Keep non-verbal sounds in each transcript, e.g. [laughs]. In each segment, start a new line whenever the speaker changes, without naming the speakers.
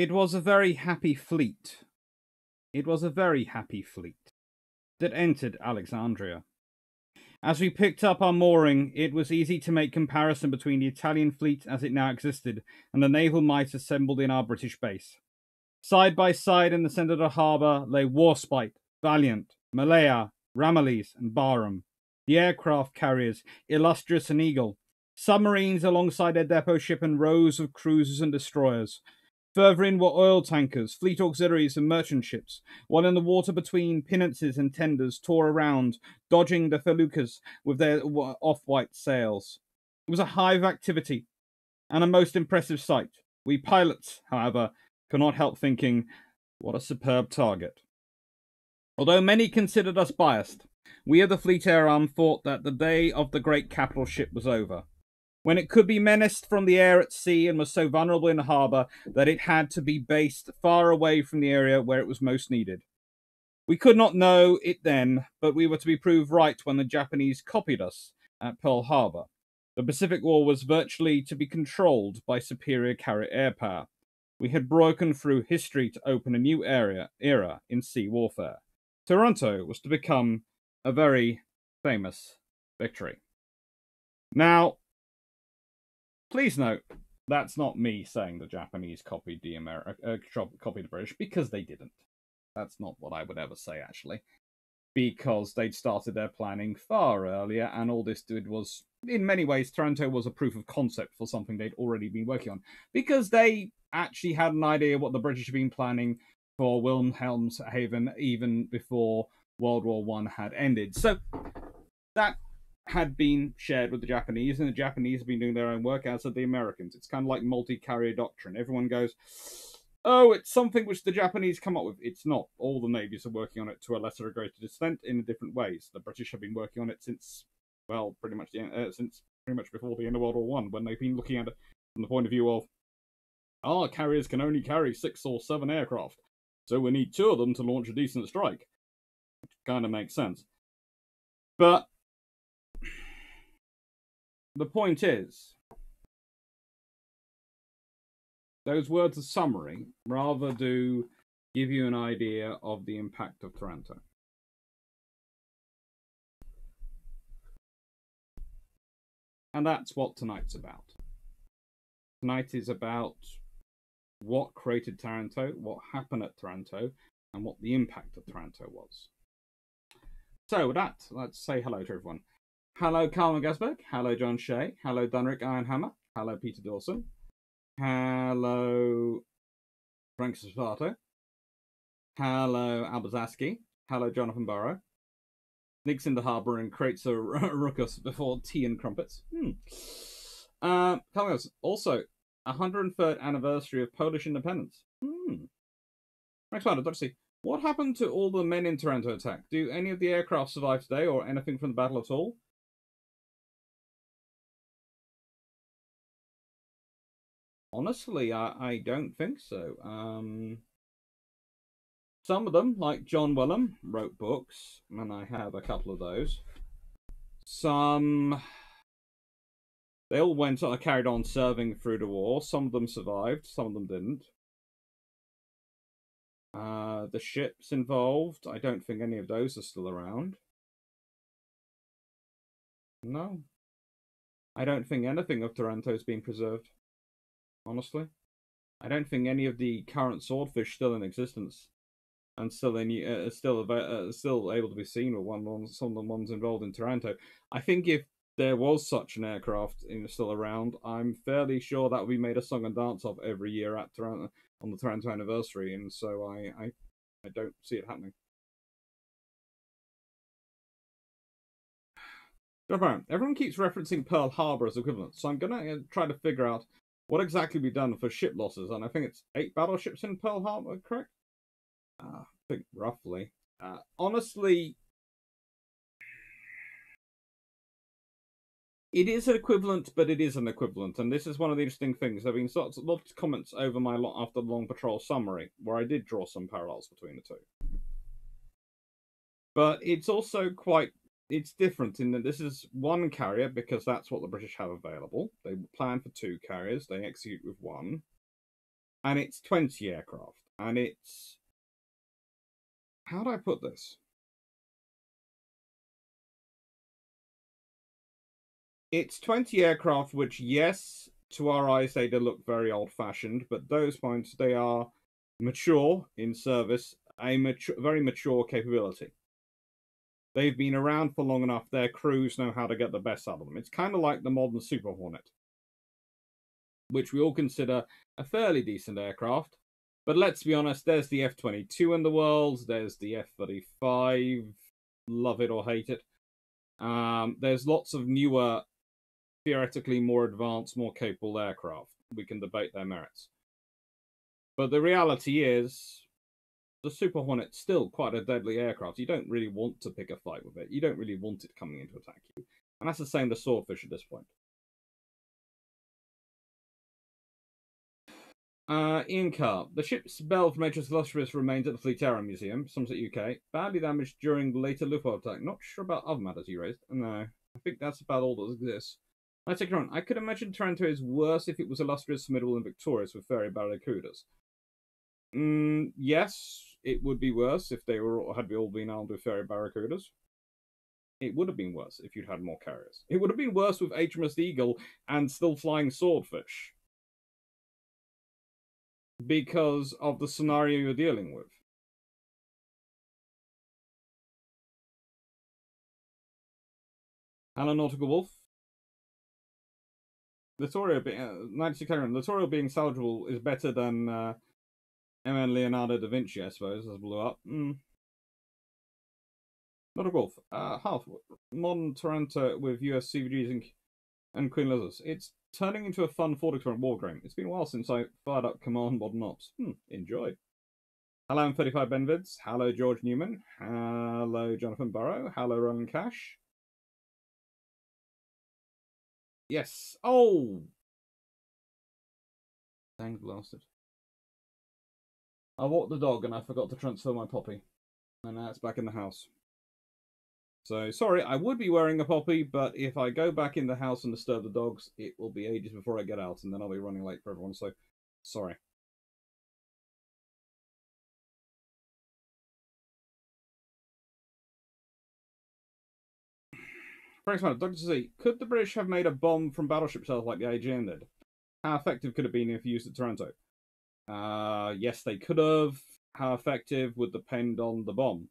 It was a very happy fleet. It was a very happy fleet that entered Alexandria. As we picked up our mooring, it was easy to make comparison between the Italian fleet as it now existed and the naval might assembled in our British base. Side by side in the centre of the harbour lay Warspite, Valiant, Malaya, Ramillies, and Barham, the aircraft carriers, Illustrious and Eagle, submarines alongside their depot ship and rows of cruisers and destroyers, Further in were oil tankers, fleet auxiliaries, and merchant ships, while in the water between pinnaces and tenders tore around, dodging the feluccas with their off white sails. It was a hive of activity and a most impressive sight. We pilots, however, could not help thinking, what a superb target. Although many considered us biased, we of the Fleet Air Arm thought that the day of the great capital ship was over when it could be menaced from the air at sea and was so vulnerable in the harbour that it had to be based far away from the area where it was most needed. We could not know it then, but we were to be proved right when the Japanese copied us at Pearl Harbor. The Pacific War was virtually to be controlled by superior carrier air power. We had broken through history to open a new area, era in sea warfare. Taranto was to become a very famous victory. Now, Please note, that's not me saying the Japanese copied the uh, copied the British because they didn't. That's not what I would ever say, actually, because they'd started their planning far earlier, and all this did was, in many ways, Taranto was a proof of concept for something they'd already been working on, because they actually had an idea what the British had been planning for Wilhelmshaven even before World War One had ended. So that had been shared with the Japanese, and the Japanese have been doing their own work, as have the Americans. It's kind of like multi carrier doctrine. Everyone goes, oh, it's something which the Japanese come up with. It's not. All the navies are working on it to a lesser or greater extent in different ways. The British have been working on it since, well, pretty much the, uh, since pretty much before the end of World War One, when they've been looking at it from the point of view of our carriers can only carry six or seven aircraft, so we need two of them to launch a decent strike. Which kind of makes sense. But the point is, those words of summary rather do give you an idea of the impact of Taranto. And that's what tonight's about. Tonight is about what created Taranto, what happened at Taranto, and what the impact of Taranto was. So, with that, let's say hello to everyone. Hello, Carl Gasberg. Hello, John Shea. Hello, Dunrick Ironhammer. Hello, Peter Dawson. Hello, Frank Sapato. Hello, Albazaski. Hello, Jonathan Burrow. Sneaks into harbour and creates [laughs] a ruckus before tea and crumpets. Hmm. Uh, also, 103rd anniversary of Polish independence. Hmm. Next one, Dr. C. What happened to all the men in Taranto attack? Do any of the aircraft survive today or anything from the battle at all? Honestly, I, I don't think so. Um, some of them, like John Wellham, wrote books, and I have a couple of those. Some they all went on, carried on serving through the war. Some of them survived, some of them didn't. Uh, the ships involved, I don't think any of those are still around. No. I don't think anything of Taranto is being preserved honestly. I don't think any of the current swordfish still in existence and still in, uh, still uh, still able to be seen with one, one some of the ones involved in Taranto. I think if there was such an aircraft still around, I'm fairly sure that would be made a song and dance of every year at Taranto on the Taranto anniversary, and so I I, I don't see it happening. [sighs] Everyone keeps referencing Pearl Harbor as equivalent, so I'm gonna uh, try to figure out what exactly we done for ship losses? And I think it's eight battleships in Pearl Harbor, correct? Uh, I think roughly. Uh, honestly, it is an equivalent, but it is an equivalent, and this is one of the interesting things. There have been lots, lots of comments over my long, after the long patrol summary where I did draw some parallels between the two. But it's also quite it's different in that this is one carrier because that's what the British have available. They plan for two carriers, they execute with one. and it's 20 aircraft, and it's. How do I put this? It's 20 aircraft, which, yes, to our eyes, they look very old fashioned, but those points, they are mature in service, a mature, very mature capability. They've been around for long enough, their crews know how to get the best out of them. It's kind of like the modern Super Hornet, which we all consider a fairly decent aircraft. But let's be honest, there's the F 22 in the world, there's the F 35, love it or hate it. Um, there's lots of newer, theoretically more advanced, more capable aircraft. We can debate their merits. But the reality is, the Super Hornet's still quite a deadly aircraft. You don't really want to pick a fight with it. You don't really want it coming in to attack you. And that's the same with the Swordfish at this point. Uh, Ian Carr. The ship's bell from HMS Illustrious remains at the Fleet Fleetera Museum, Somerset, UK. Badly damaged during the later Luftwaffe attack. Not sure about other matters you raised. No, I think that's about all that exists. I take it on. I could imagine Taranto is worse if it was illustrious, formidable, and victorious with Fairey Barracudas. Mm, yes, it would be worse if they were had all been armed with Fairey Barracudas. It would have been worse if you'd had more carriers. It would have been worse with HMS Eagle and still flying swordfish. Because of the scenario you're dealing with. Hello, Nautical Wolf. Littorio being uh, 96 Littorio being salvageable is better than uh, MN Leonardo da Vinci, I suppose, has blew up. Mm. Not a golf. Uh, half modern Taranto with US CVGs and, and Queen Lizards. It's turning into a fun thought experiment war game. It's been a while since I fired up Command Modern Ops. Hmm, enjoy. Hello, I'm 35 Benvids. Hello, George Newman. Hello, Jonathan Burrow. Hello, Roland Cash. Yes. Oh! Dang blasted. I walked the dog and I forgot to transfer my poppy. And now it's back in the house. So, sorry, I would be wearing a poppy, but if I go back in the house and disturb the dogs, it will be ages before I get out, and then I'll be running late for everyone, so sorry. Frank Smith, Dr. Z, could the British have made a bomb from battleship shells like the IJN did? How effective could it have been if used at Taranto? Uh, yes, they could have. How effective would depend on the bomb.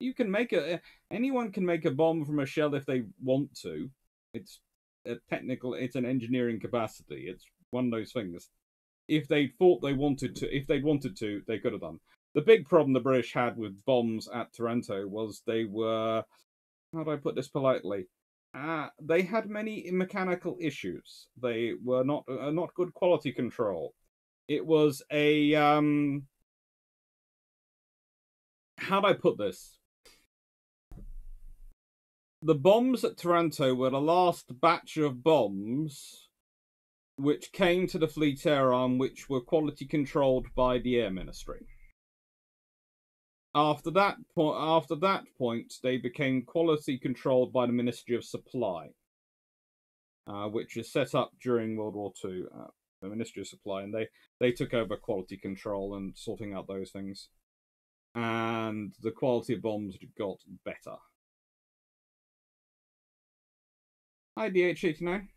You can make a anyone can make a bomb from a shell if they want to. It's a technical. It's an engineering capacity. It's one of those things. If they thought they wanted to, if they'd wanted to, they could have done. The big problem the British had with bombs at Taranto was they were, how do I put this politely? Uh, they had many mechanical issues. They were not uh, not good quality control. It was a um how do I put this? The bombs at Taranto were the last batch of bombs which came to the fleet air arm which were quality controlled by the air ministry. After that point after that point they became quality controlled by the Ministry of Supply. Uh, which is set up during World War II. Uh, the Ministry of Supply, and they they took over quality control and sorting out those things, and the quality of bombs got better. Hi, DH89.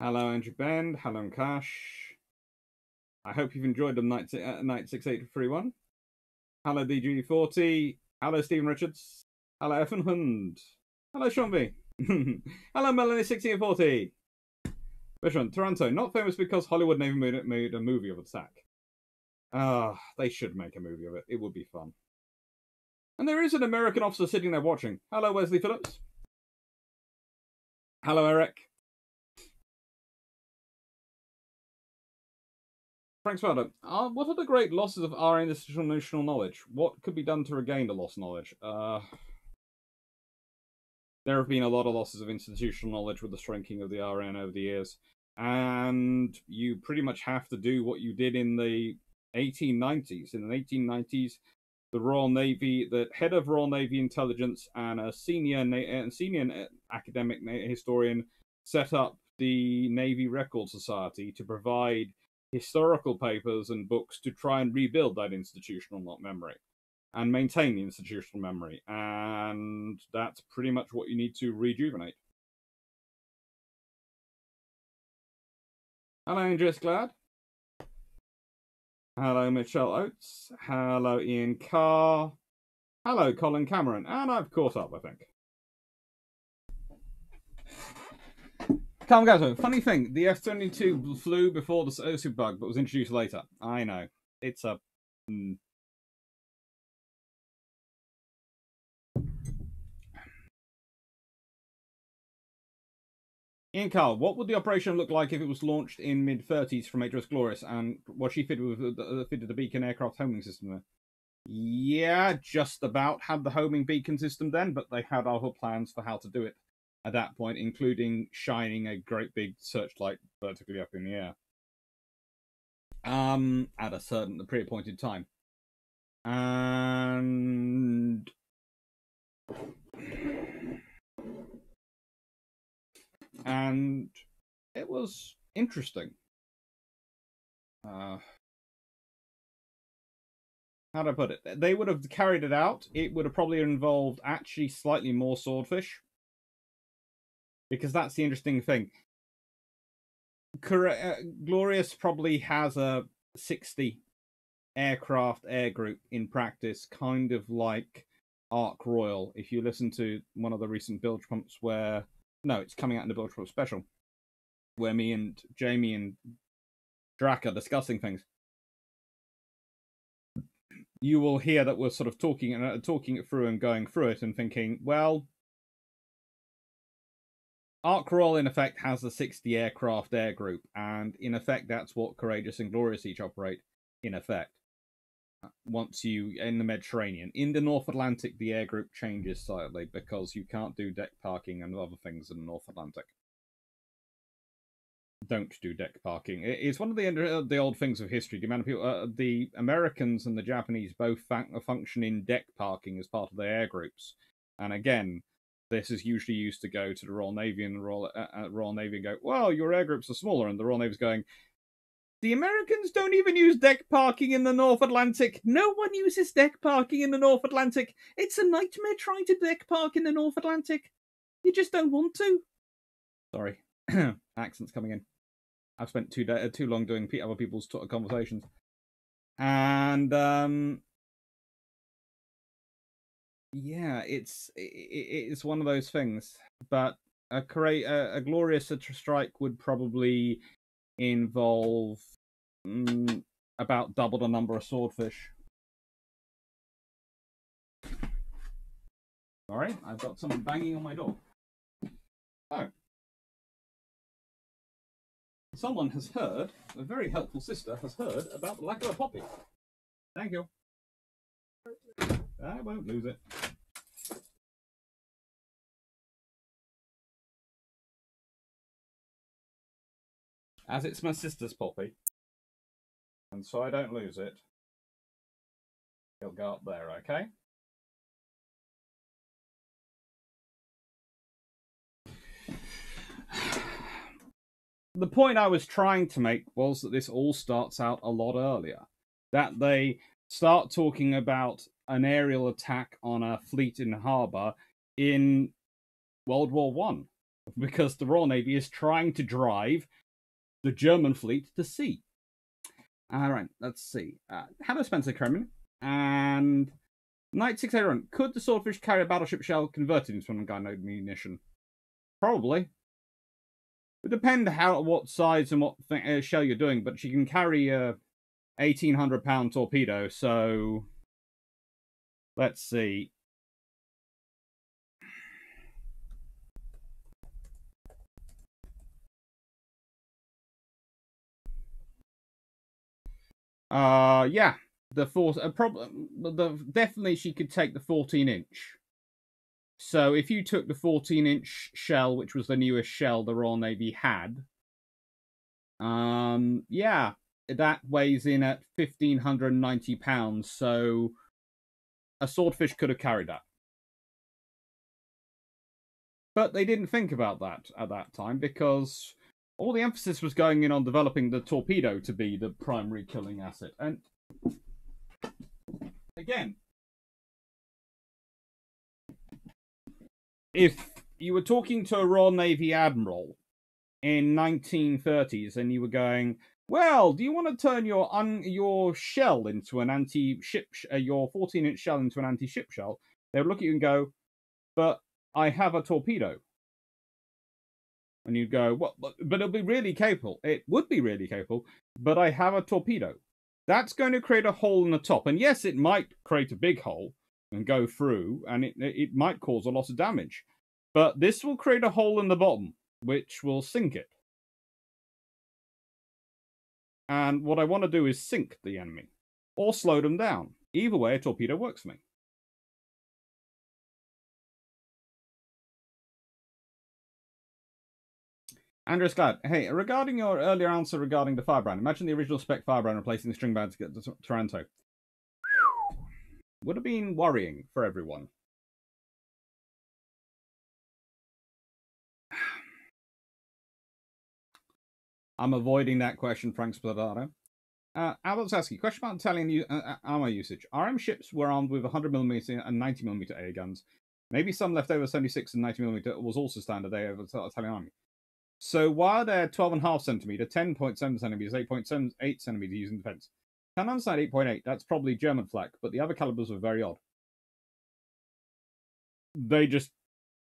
Hello, Andrew Bend. Hello, Cash. I hope you've enjoyed the night, uh, night 6831. Hello, DG40. Hello, Stephen Richards. Hello, Effin Hund. Hello, Sean B. [laughs] Hello, Melanie1640. Richmond, Taranto, not famous because Hollywood never made, a movie of attack. Ah, uh, they should make a movie of it. It would be fun. And there is an American officer sitting there watching. Hello, Wesley Phillips. Hello, Eric. Frank Swallow, uh, what are the great losses of our institutional knowledge? What could be done to regain the lost knowledge? Uh, there have been a lot of losses of institutional knowledge with the shrinking of the RN over the years, and you pretty much have to do what you did in the 1890s. In the 1890s, the Royal Navy, the head of Royal Navy Intelligence, and a senior uh, and senior academic historian set up the Navy Record Society to provide historical papers and books to try and rebuild that institutional memory and maintain the institutional memory. And that's pretty much what you need to rejuvenate. Hello, Andreas Glad. Hello, Michelle Oates. Hello, Ian Carr. Hello, Colin Cameron. And I've caught up, I think. Calm Funny thing, the F twenty two flew before the Osu bug, but was introduced later. I know. It's a. Mm. Ian Carr, what would the operation look like if it was launched in mid 30s from HMS Glorious and was she fitted with the, fitted the beacon aircraft homing system there? Yeah, just about had the homing beacon system then, but they had other plans for how to do it at that point, including shining a great big searchlight vertically up in the air. Um, at a certain pre-appointed time, and and it was interesting. Uh, how do I put it? They would have carried it out. It would have probably involved actually slightly more swordfish because that's the interesting thing. Uh, Glorious probably has a 60 aircraft air group in practice, kind of like Ark Royal. If you listen to one of the recent bilge pumps where, no, it's coming out in the pump special, where me and Jamie and Drac are discussing things. You will hear that we're sort of talking and uh, talking it through and going through it and thinking, well, Ark Royal, in effect, has the 60 aircraft air group, and in effect, that's what Courageous and Glorious each operate, in effect. Once you in the Mediterranean, in the North Atlantic, the air group changes slightly because you can't do deck parking and other things in the North Atlantic. Don't do deck parking. It's one of the uh, the old things of history. The amount of people, uh, the Americans and the Japanese both function in deck parking as part of their air groups, and again, this is usually used to go to the Royal Navy, and the Royal, uh, uh, Royal Navy go, well, your air groups are smaller, and the Royal Navy's going, the Americans don't even use deck parking in the North Atlantic. No one uses deck parking in the North Atlantic. It's a nightmare trying to deck park in the North Atlantic. You just don't want to. Sorry, [clears throat] accents coming in. I've spent too uh, too long doing other people's conversations, and um, yeah, it's it's one of those things. But a a, a glorious strike would probably involve mm, about double the number of swordfish. Sorry, I've got someone banging on my door. Oh. Someone has heard, a very helpful sister has heard about the lack of a poppy. Thank you. I won't lose it. As it's my sister's poppy, and so I don't lose it, it'll go up there, okay? The point I was trying to make was that this all starts out a lot earlier. That they start talking about an aerial attack on a fleet in harbour in World War One, [laughs] because the Royal Navy is trying to drive the German fleet to sea. All right, let's see. Uh, hello, Spencer Kremen. And Knight 681. Could the Swordfish carry a battleship shell converted into one gun munition? Probably. It would depend how what size and what th- uh, shell you're doing, but she can carry a 1800 pound torpedo, so let's see. Uh, yeah, the four. A problem. The definitely she could take the 14 inch. So if you took the 14 inch shell, which was the newest shell the Royal Navy had, um, yeah, that weighs in at 1590 pounds. So a swordfish could have carried that. But they didn't think about that at that time because all the emphasis was going in on developing the torpedo to be the primary killing asset. And again, if you were talking to a Royal Navy admiral in 1930s and you were going, well, do you want to turn your un- your shell into an anti-ship, sh- uh, your 14-inch shell into an anti-ship shell? They would look at you and go, but I have a torpedo. And you'd go, well, but, it'll be really capable. It would be really capable, but I have a torpedo. That's going to create a hole in the top. And yes, it might create a big hole and go through, and it, it might cause a lot of damage. But this will create a hole in the bottom, which will sink it. And what I want to do is sink the enemy, or slow them down. Either way, a torpedo works for me. Andreas Glad, hey, regarding your earlier answer regarding the Firebrand, imagine the original spec Firebrand replacing the Stringbag to get to Taranto. Would have been worrying for everyone. [sighs] I'm avoiding that question, Frank Spadaro. Uh, Albert Sasky, question about Italian uh, uh, armor usage. RM ships were armed with 100mm and 90mm air guns. Maybe some leftover 76 and 90mm was also standard air of the Italian army. So while they're 12.5 centimeter, 10.7 centimeters, 8.78 centimeters using defense, can understand 8.8. That's probably German flak, but the other calibers were very odd. They just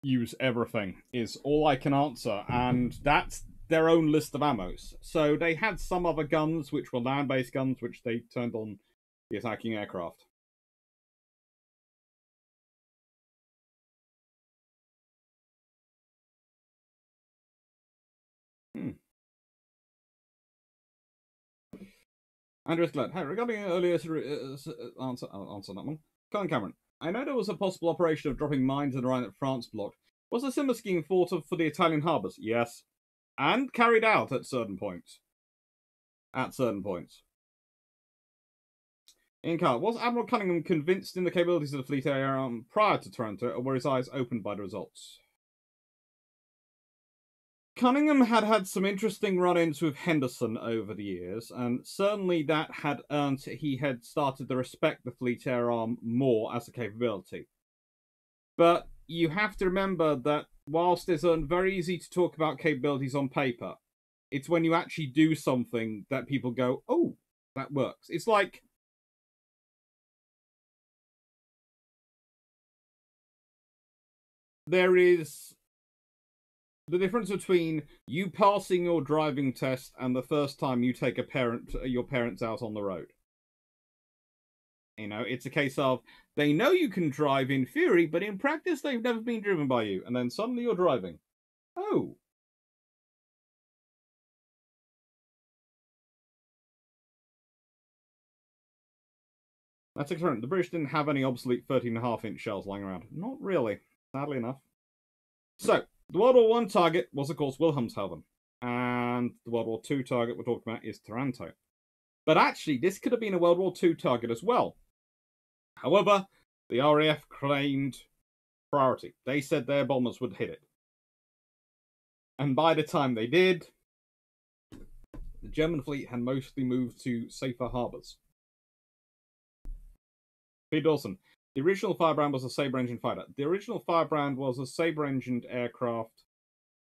use everything, is all I can answer, and that's their own list of ammos. So they had some other guns, which were land based guns, which they turned on the attacking aircraft. Andreas Glad. Hey, regarding your earlier uh, uh, answer, I'll answer that one. Colin Cameron. I know there was a possible operation of dropping mines in the Rhine that France blocked. Was a similar scheme thought of for the Italian harbours? Yes. And carried out at certain points. At certain points. Ian Carr, was Admiral Cunningham convinced in the capabilities of the fleet air arm prior to Taranto, or were his eyes opened by the results? Cunningham had had some interesting run-ins with Henderson over the years, and certainly that had earned he had started to respect the Fleet Air Arm more as a capability. But you have to remember that whilst it's very easy to talk about capabilities on paper, it's when you actually do something that people go, "Oh, that works." It's like there is the difference between you passing your driving test and the first time you take a parent your parents out on the road. You know, it's a case of they know you can drive in theory, but in practice they've never been driven by you, and then suddenly you're driving. Oh. That's excellent. The British didn't have any obsolete 13.5 inch shells lying around. Not really, sadly enough. So, the World War One target was, of course, Wilhelmshaven, and the World War Two target we're talking about is Taranto. But actually, this could have been a World War Two target as well. However, the RAF claimed priority. They said their bombers would hit it. And by the time they did, the German fleet had mostly moved to safer harbours. Pete Dawson, the original Firebrand was a Sabre engine fighter. The original Firebrand was a Sabre engined aircraft,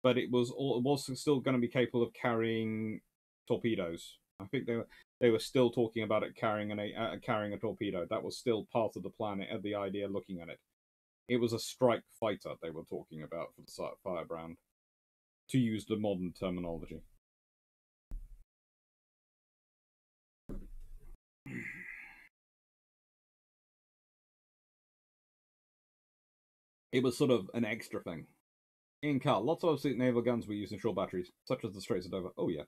but it was all, it was still going to be capable of carrying torpedoes. I think they were they were still talking about it carrying an uh, carrying a torpedo. That was still part of the plan. It had the idea looking at it. It was a strike fighter they were talking about for the Firebrand, to use the modern terminology. It was sort of an extra thing. Ian Carr, lots of obsolete naval guns were used in short batteries, such as the Straits of Dover. Oh yeah.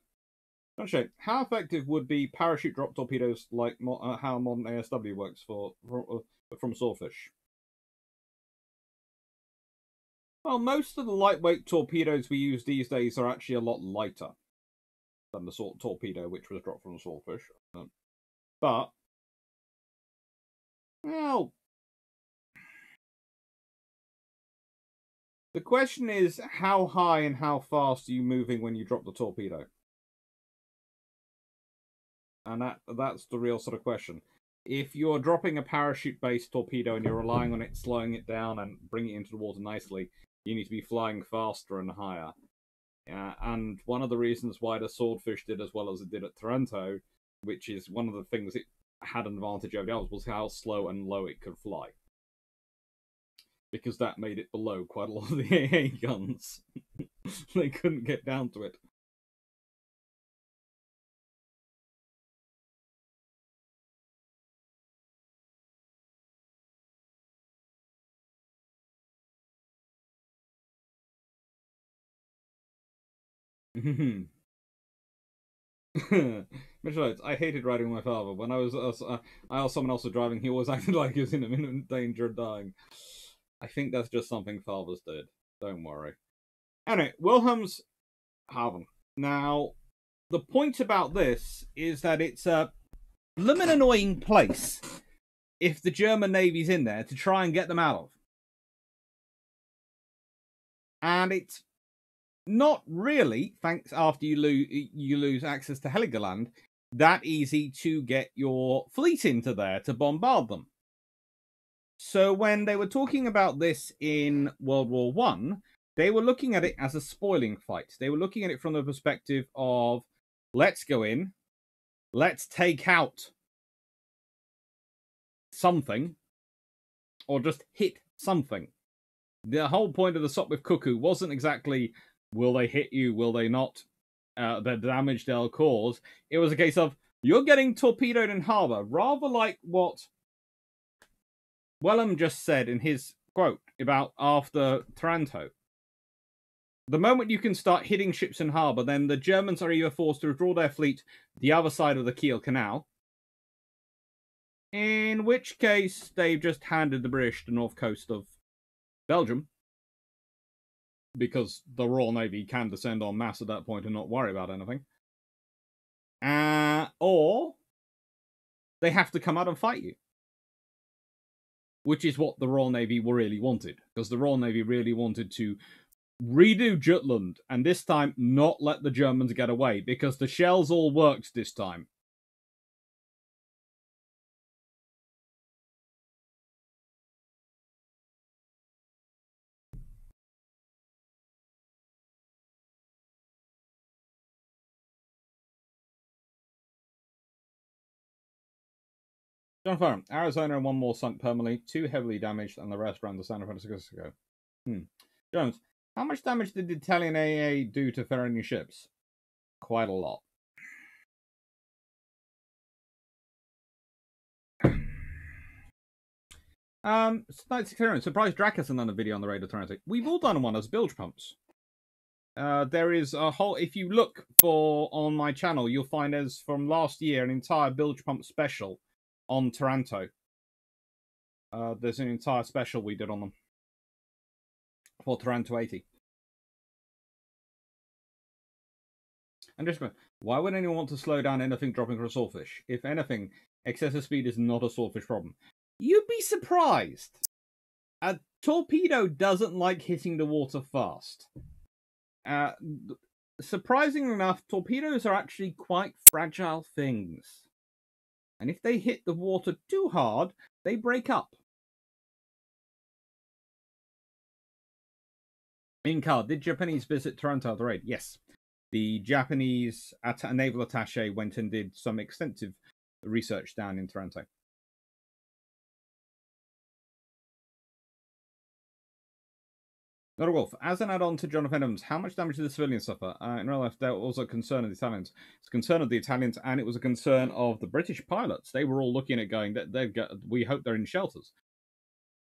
Don't How effective would be parachute drop torpedoes like mo- uh, how modern ASW works for, for uh, from Swordfish? Well, most of the lightweight torpedoes we use these days are actually a lot lighter than the sort torpedo which was dropped from Swordfish. Um, but, well, The question is, how high and how fast are you moving when you drop the torpedo? And that that's the real sort of question. If you're dropping a parachute-based torpedo and you're relying on it slowing it down and bringing it into the water nicely, you need to be flying faster and higher. Uh, and one of the reasons why the Swordfish did as well as it did at Taranto, which is one of the things it had an advantage over the others, was how slow and low it could fly. Because that made it below quite a lot of the [laughs] AA guns. [laughs] they couldn't get down to it. [laughs] Mitchell, I hated riding my father. When I was, uh, I asked someone else was driving, he always acted like he was in imminent danger of dying. I think that's just something fathers did. Don't worry. Anyway, Wilhelmshaven. Now, the point about this is that it's a blooming annoying place if the German Navy's in there to try and get them out of. And it's not really, thanks after you lose you lose access to Heligoland, that easy to get your fleet into there to bombard them. So when they were talking about this in World War One, they were looking at it as a spoiling fight. They were looking at it from the perspective of let's go in, let's take out something, or just hit something. The whole point of the Sopwith Cuckoo wasn't exactly Will they hit you? Will they not? Uh, the damage they'll cause. It was a case of you're getting torpedoed in harbor, rather like what Wellham just said in his quote about after Taranto. The moment you can start hitting ships in harbor, then the Germans are either forced to withdraw their fleet the other side of the Kiel Canal, in which case they've just handed the British the north coast of Belgium, because the Royal Navy can descend en masse at that point and not worry about anything. Uh, or they have to come out and fight you. Which is what the Royal Navy really wanted. Because the Royal Navy really wanted to redo Jutland and this time not let the Germans get away because the shells all worked this time. John Farm, Arizona and one more sunk permanently, two heavily damaged, and the rest around the San Francisco. Hmm. Jones, how much damage did the Italian AA do to Ferroni ships? Quite a lot. Um, Night Experience. Surprised Drac hasn't done a video on the Raider Torrente. We've all done one as bilge pumps. Uh, there is a whole. If you look for on my channel, you'll find as from last year an entire bilge pump special on Taranto. Uh, there's an entire special we did on them for Taranto 80. And just why would anyone want to slow down anything dropping for a swordfish? If anything, excessive speed is not a swordfish problem. You'd be surprised. A torpedo doesn't like hitting the water fast. Uh, surprisingly enough, torpedoes are actually quite fragile things and if they hit the water too hard, they break up. Ian Carr, did Japanese visit Taranto the raid? Yes. The Japanese naval attache went and did some extensive research down in Taranto. Not a wolf. As an add-on to Jonathan Adams, how much damage did the civilians suffer? Uh, in real life, there was a concern of the Italians. It's a concern of the Italians, and it was a concern of the British pilots. They were all looking at going that they've got. We hope they're in shelters.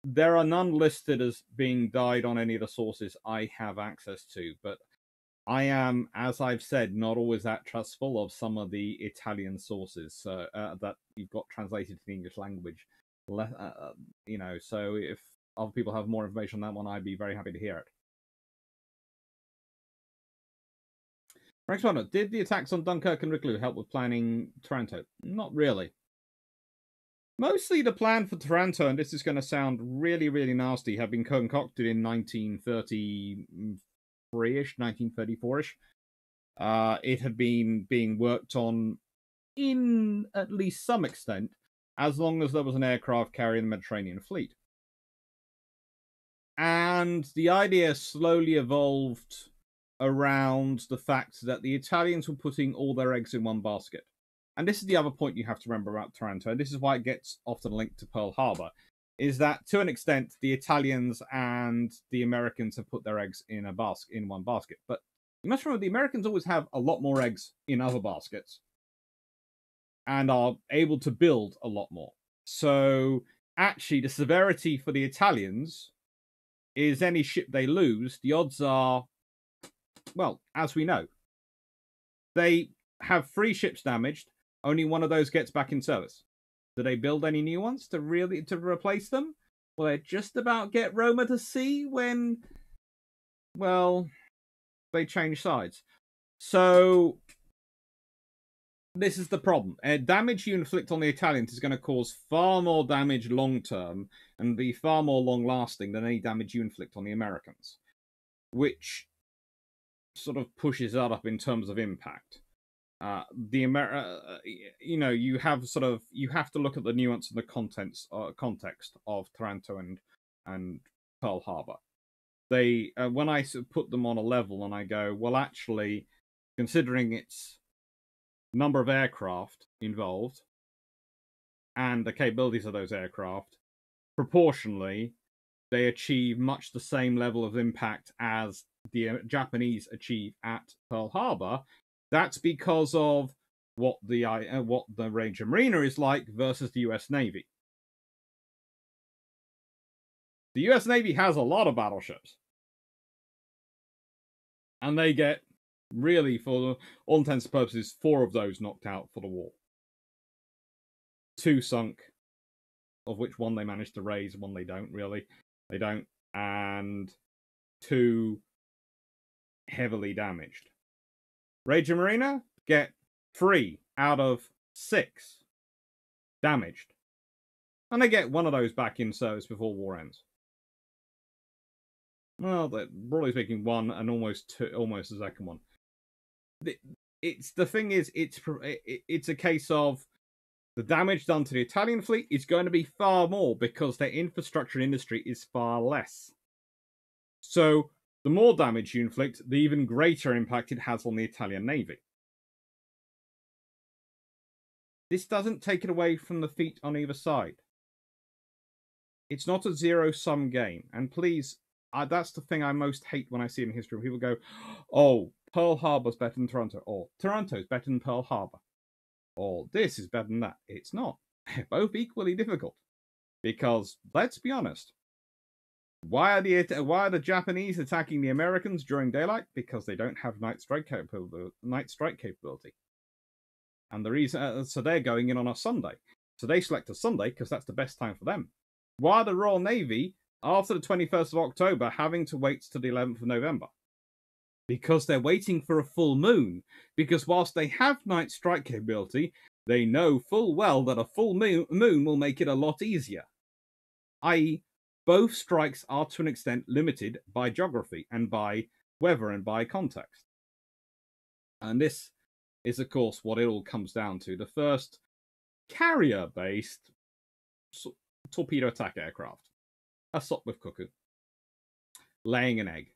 There are none listed as being died on any of the sources I have access to, but I am, as I've said, not always that trustful of some of the Italian sources uh, uh, that you've got translated to the English language. Uh, uh, you know, so if other people have more information on that one, I'd be very happy to hear it. Rex Wonder, did the attacks on Dunkirk and Richelieu help with planning Taranto? Not really. Mostly the plan for Taranto, and this is going to sound really, really nasty, had been concocted in 1933-ish, 1934-ish. Uh, it had been being worked on in at least some extent, as long as there was an aircraft carrying the Mediterranean fleet. And the idea slowly evolved around the fact that the Italians were putting all their eggs in one basket. And this is the other point you have to remember about Taranto, and this is why it gets often linked to Pearl Harbor, is that to an extent the Italians and the Americans have put their eggs in a basket in one basket. But you must remember the Americans always have a lot more eggs in other baskets and are able to build a lot more. So actually the severity for the Italians is any ship they lose, the odds are well, as we know, they have three ships damaged. Only one of those gets back in service. Do they build any new ones to really to replace them? Will they just about get Roma to sea when, well, they change sides? So this is the problem. Uh, damage you inflict on the Italians is going to cause far more damage long term and be far more long lasting than any damage you inflict on the Americans, which sort of pushes that up in terms of impact. Uh, the Amer- uh, you know, you have sort of you have to look at the nuance and the contents uh, context of Taranto and and Pearl Harbor. They uh, when I sort of put them on a level and I go, well, actually, considering its number of aircraft involved and the capabilities of those aircraft, proportionally, they achieve much the same level of impact as the uh, Japanese achieve at Pearl Harbor. That's because of what the uh, what the Regia Marina is like versus the U.S. Navy. The U.S. Navy has a lot of battleships, and they get really, for all intents and purposes, four of those knocked out for the war. Two sunk, of which one they managed to raise, one they don't really. They don't, and two heavily damaged. Regia Marina get three out of six damaged. And they get one of those back in service before war ends. Well, broadly speaking, one and almost two, almost the second one. It's the thing is, it's it's a case of the damage done to the Italian fleet is going to be far more because their infrastructure and industry is far less. So the more damage you inflict, the even greater impact it has on the Italian Navy. This doesn't take it away from the feat on either side. It's not a zero sum game. And please, that's the thing I most hate when I see in history. People go, oh, Pearl Harbor's better than Taranto, or Taranto's better than Pearl Harbor, or this is better than that. It's not. [laughs] They're both equally difficult. Because, let's be honest, why are the why are the Japanese attacking the Americans during daylight? Because they don't have night strike capability. Night strike capability. And the reason, uh, so they're going in on a Sunday. So they select a Sunday because that's the best time for them. Why the Royal Navy after the 21st of October having to wait till the 11th of November? Because they're waiting for a full moon. Because whilst they have night strike capability, they know full well that a full moon will make it a lot easier. I.e., both strikes are to an extent limited by geography and by weather and by context. And this is, of course, what it all comes down to. The first carrier based torpedo attack aircraft, a Sopwith Cuckoo, laying an egg.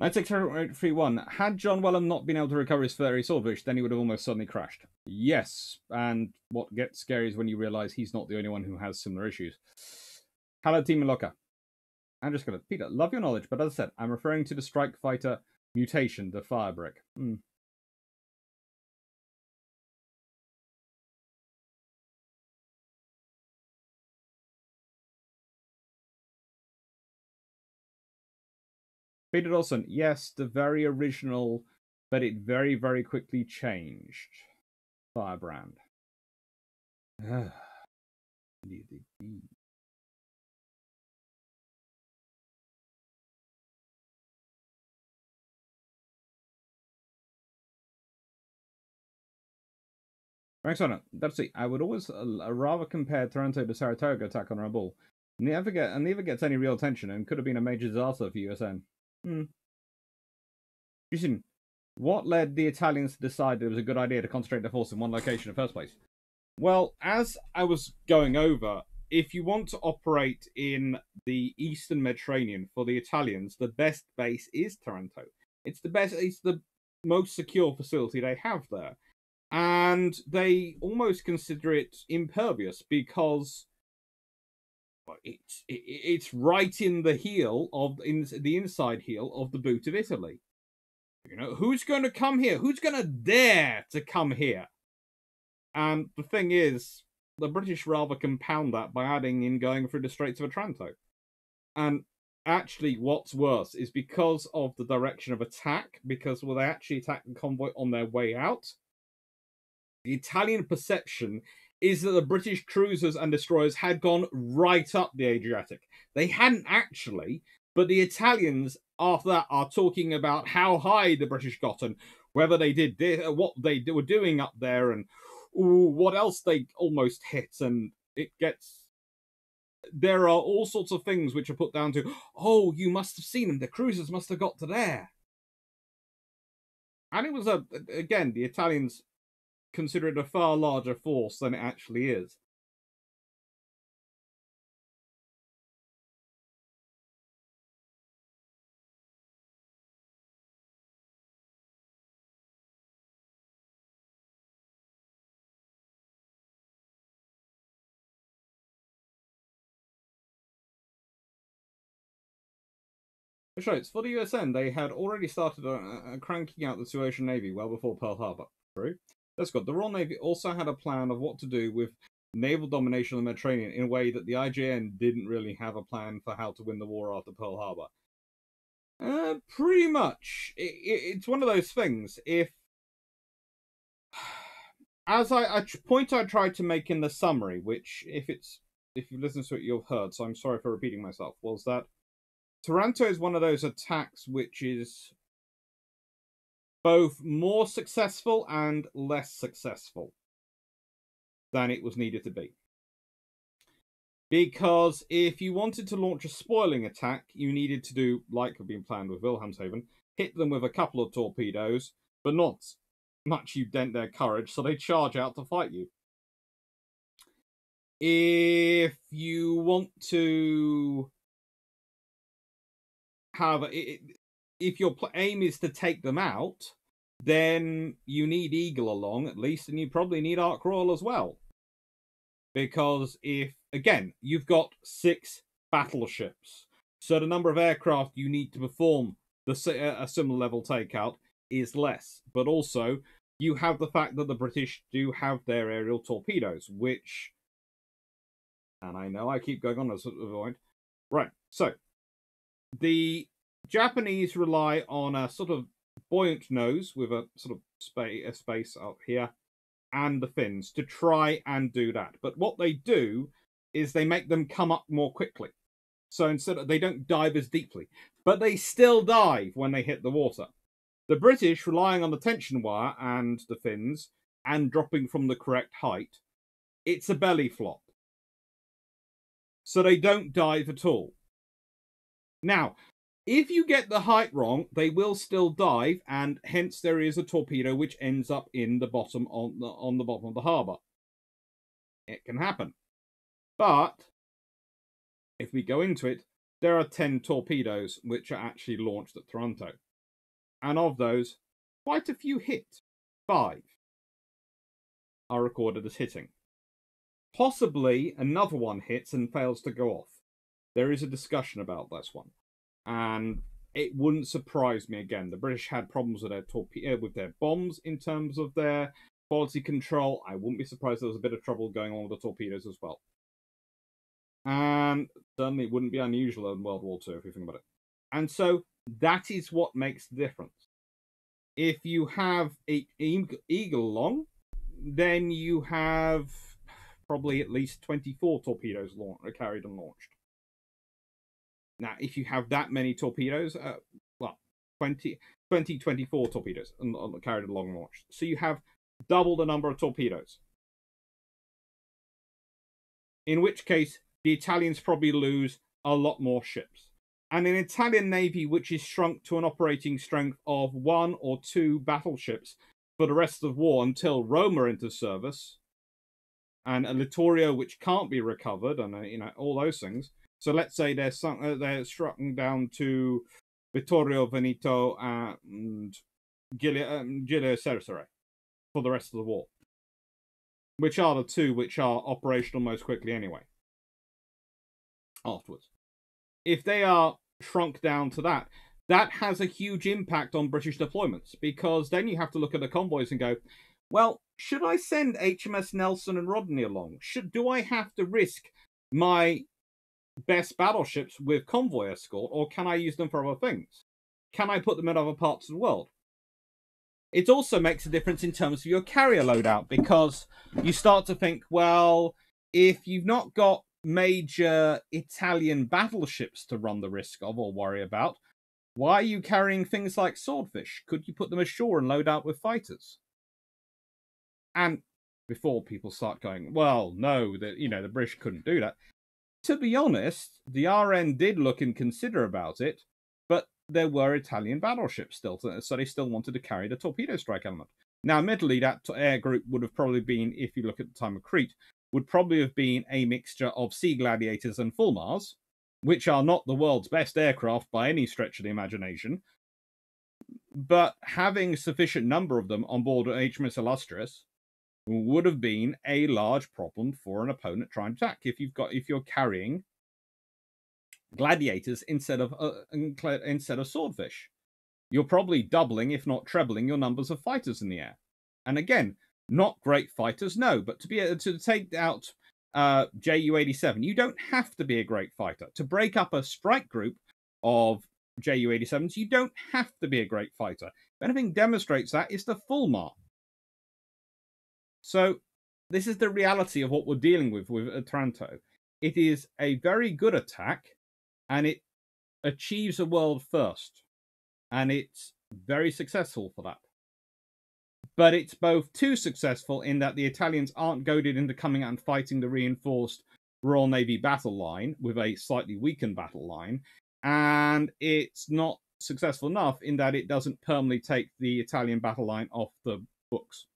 Nine six three one. Had John Wellham not been able to recover his Fairey Swordfish, then he would have almost suddenly crashed. Yes, and what gets scary is when you realise he's not the only one who has similar issues. Hello, Team Loka. I'm just gonna Peter, love your knowledge, but as I said, I'm referring to the Strike Fighter mutation, the fire brick. Hmm. Peter Dawson, yes, the very original, but it very, very quickly changed. Firebrand. Rex on it. That's it. I would always uh, rather compare Taranto to Saratoga attack on Rabaul. Never get and never gets any real attention and could have been a major disaster for USN. Hmm. Listen, what led the Italians to decide it was a good idea to concentrate their force in one location in the first place? Well, as I was going over, if you want to operate in the Eastern Mediterranean for the Italians, the best base is Taranto. It's the best. It's the most secure facility they have there, and they almost consider it impervious because it's it's right in the heel of in the inside heel of the boot of Italy. You know who's going to come here? Who's going to dare to come here? And the thing is, the British rather compound that by adding in going through the Straits of Otranto. And actually, what's worse is because of the direction of attack, because well, they actually attack the convoy on their way out. The Italian perception is that the British cruisers and destroyers had gone right up the Adriatic. They hadn't actually, but the Italians after that are talking about how high the British got and whether they did this, what they were doing up there, and ooh, what else they almost hit, and it gets. There are all sorts of things which are put down to, oh, you must have seen them. The cruisers must have got to there. And it was a again the Italians consider it a far larger force than it actually is. Shows for the USN, they had already started uh, uh, cranking out the Two Navy well before Pearl Harbor. True. That's good. The Royal Navy also had a plan of what to do with naval domination of the Mediterranean in a way that the IJN didn't really have a plan for how to win the war after Pearl Harbor. Uh, pretty much. It, it, it's one of those things. If, [sighs] as I, point I tried to make in the summary, which if it's if you listen to it, you've heard. So I'm sorry for repeating myself. Was that Taranto is one of those attacks which is both more successful and less successful than it was needed to be. Because if you wanted to launch a spoiling attack, you needed to do, like had been planned with Wilhelmshaven, hit them with a couple of torpedoes, but not much you dent their courage, so they charge out to fight you. If you want to However, it, if your aim is to take them out, then you need Eagle along at least, and you probably need Ark Royal as well. Because if, again, you've got six battleships, so the number of aircraft you need to perform the uh, a similar level takeout is less. But also, you have the fact that the British do have their aerial torpedoes, which, and I know I keep going on this point. Right, so the Japanese rely on a sort of buoyant nose with a sort of space, a space up here and the fins to try and do that. But what they do is they make them come up more quickly. So instead of, they don't dive as deeply, but they still dive when they hit the water. The British, relying on the tension wire and the fins and dropping from the correct height, it's a belly flop. So they don't dive at all. Now, if you get the height wrong, they will still dive, and hence there is a torpedo which ends up in the bottom on the on the bottom of the harbour. It can happen. But if we go into it, there are 10 torpedoes which are actually launched at Taranto. And of those, quite a few hit. Five are recorded as hitting. Possibly another one hits and fails to go off. There is a discussion about this one, and it wouldn't surprise me again. The British had problems with their torpedo uh, with their bombs in terms of their quality control. I wouldn't be surprised there was a bit of trouble going on with the torpedoes as well. And certainly it wouldn't be unusual in World War II if you think about it. And so that is what makes the difference. If you have a Eagle long, then you have probably at least 24 torpedoes carried and launched. Now, if you have that many torpedoes, uh, well, 20, 20, 24 torpedoes carried along launch. So you have double the number of torpedoes. in which case the Italians probably lose a lot more ships. And an Italian navy which is shrunk to an operating strength of one or two battleships for the rest of the war until Roma enters service, and a Littorio which can't be recovered, and uh, you know all those things. So let's say they're sunk, uh, they're shrunk down to Vittorio Veneto and Giulio, um, Giulio Cesare for the rest of the war, which are the two which are operational most quickly anyway. Afterwards, if they are shrunk down to that, that has a huge impact on British deployments because then you have to look at the convoys and go, well, should I send HMS Nelson and Rodney along? Should do I have to risk my best battleships with convoy escort, or can I use them for other things? Can I put them in other parts of the world? It also makes a difference in terms of your carrier loadout because you start to think, well, if you've not got major Italian battleships to run the risk of or worry about, why are you carrying things like swordfish? Could you put them ashore and load out with fighters? And before people start going, well, no, that you know the British couldn't do that. To be honest, the RN did look and consider about it, but there were Italian battleships still, so they still wanted to carry the torpedo strike element. Now, admittedly, that air group would have probably been, if you look at the time of Crete, would probably have been a mixture of Sea Gladiators and Fulmars, which are not the world's best aircraft by any stretch of the imagination. But having sufficient number of them on board HMS Illustrious would have been a large problem for an opponent trying to attack if you've got if you're carrying gladiators instead of uh, instead of swordfish. You're probably doubling, if not trebling, your numbers of fighters in the air. And again, not great fighters, no, but to be able to take out uh, Ju-87, you don't have to be a great fighter. To break up a strike group of Ju-87s, you don't have to be a great fighter. If anything demonstrates that, is the Fulmar. So this is the reality of what we're dealing with with Otranto. It is a very good attack, and it achieves a world first, and it's very successful for that. But it's both too successful in that the Italians aren't goaded into coming out and fighting the reinforced Royal Navy battle line with a slightly weakened battle line, and it's not successful enough in that it doesn't permanently take the Italian battle line off the books.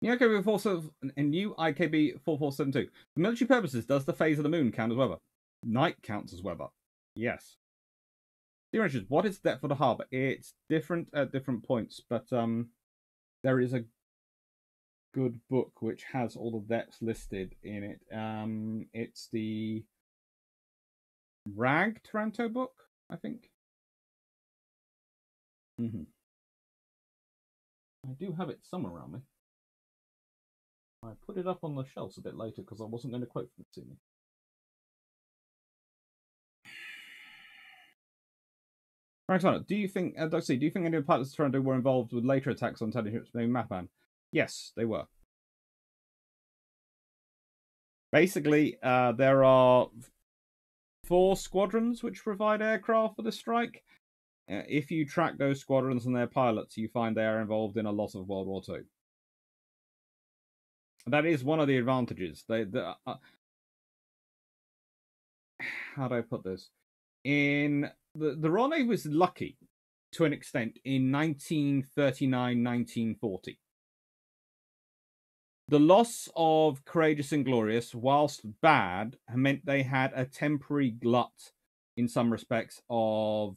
New IKB 47 and new IKB 4472. For military purposes, does the phase of the moon count as weather? Night counts as weather. Yes. The what is the depth of the harbour? It's different at different points, but um, there is a good book which has all the depths listed in it. Um, it's the Rag Taranto book, I think. Mm-hmm. I do have it somewhere around me. I put it up on the shelves a bit later because I wasn't going to quote from it to me. Frank do you think, uh, do you think any of the pilots of Taranto were involved with later attacks on intelligence named Matapan? Yes, they were. Basically, uh, there are four squadrons which provide aircraft for the strike. Uh, if you track those squadrons and their pilots, you find they are involved in a lot of World War II. That is one of the advantages. They, the, uh, [sighs] how do I put this? In the the Royal was lucky to an extent in 1939, 1940. The loss of Courageous and Glorious, whilst bad, meant they had a temporary glut in some respects of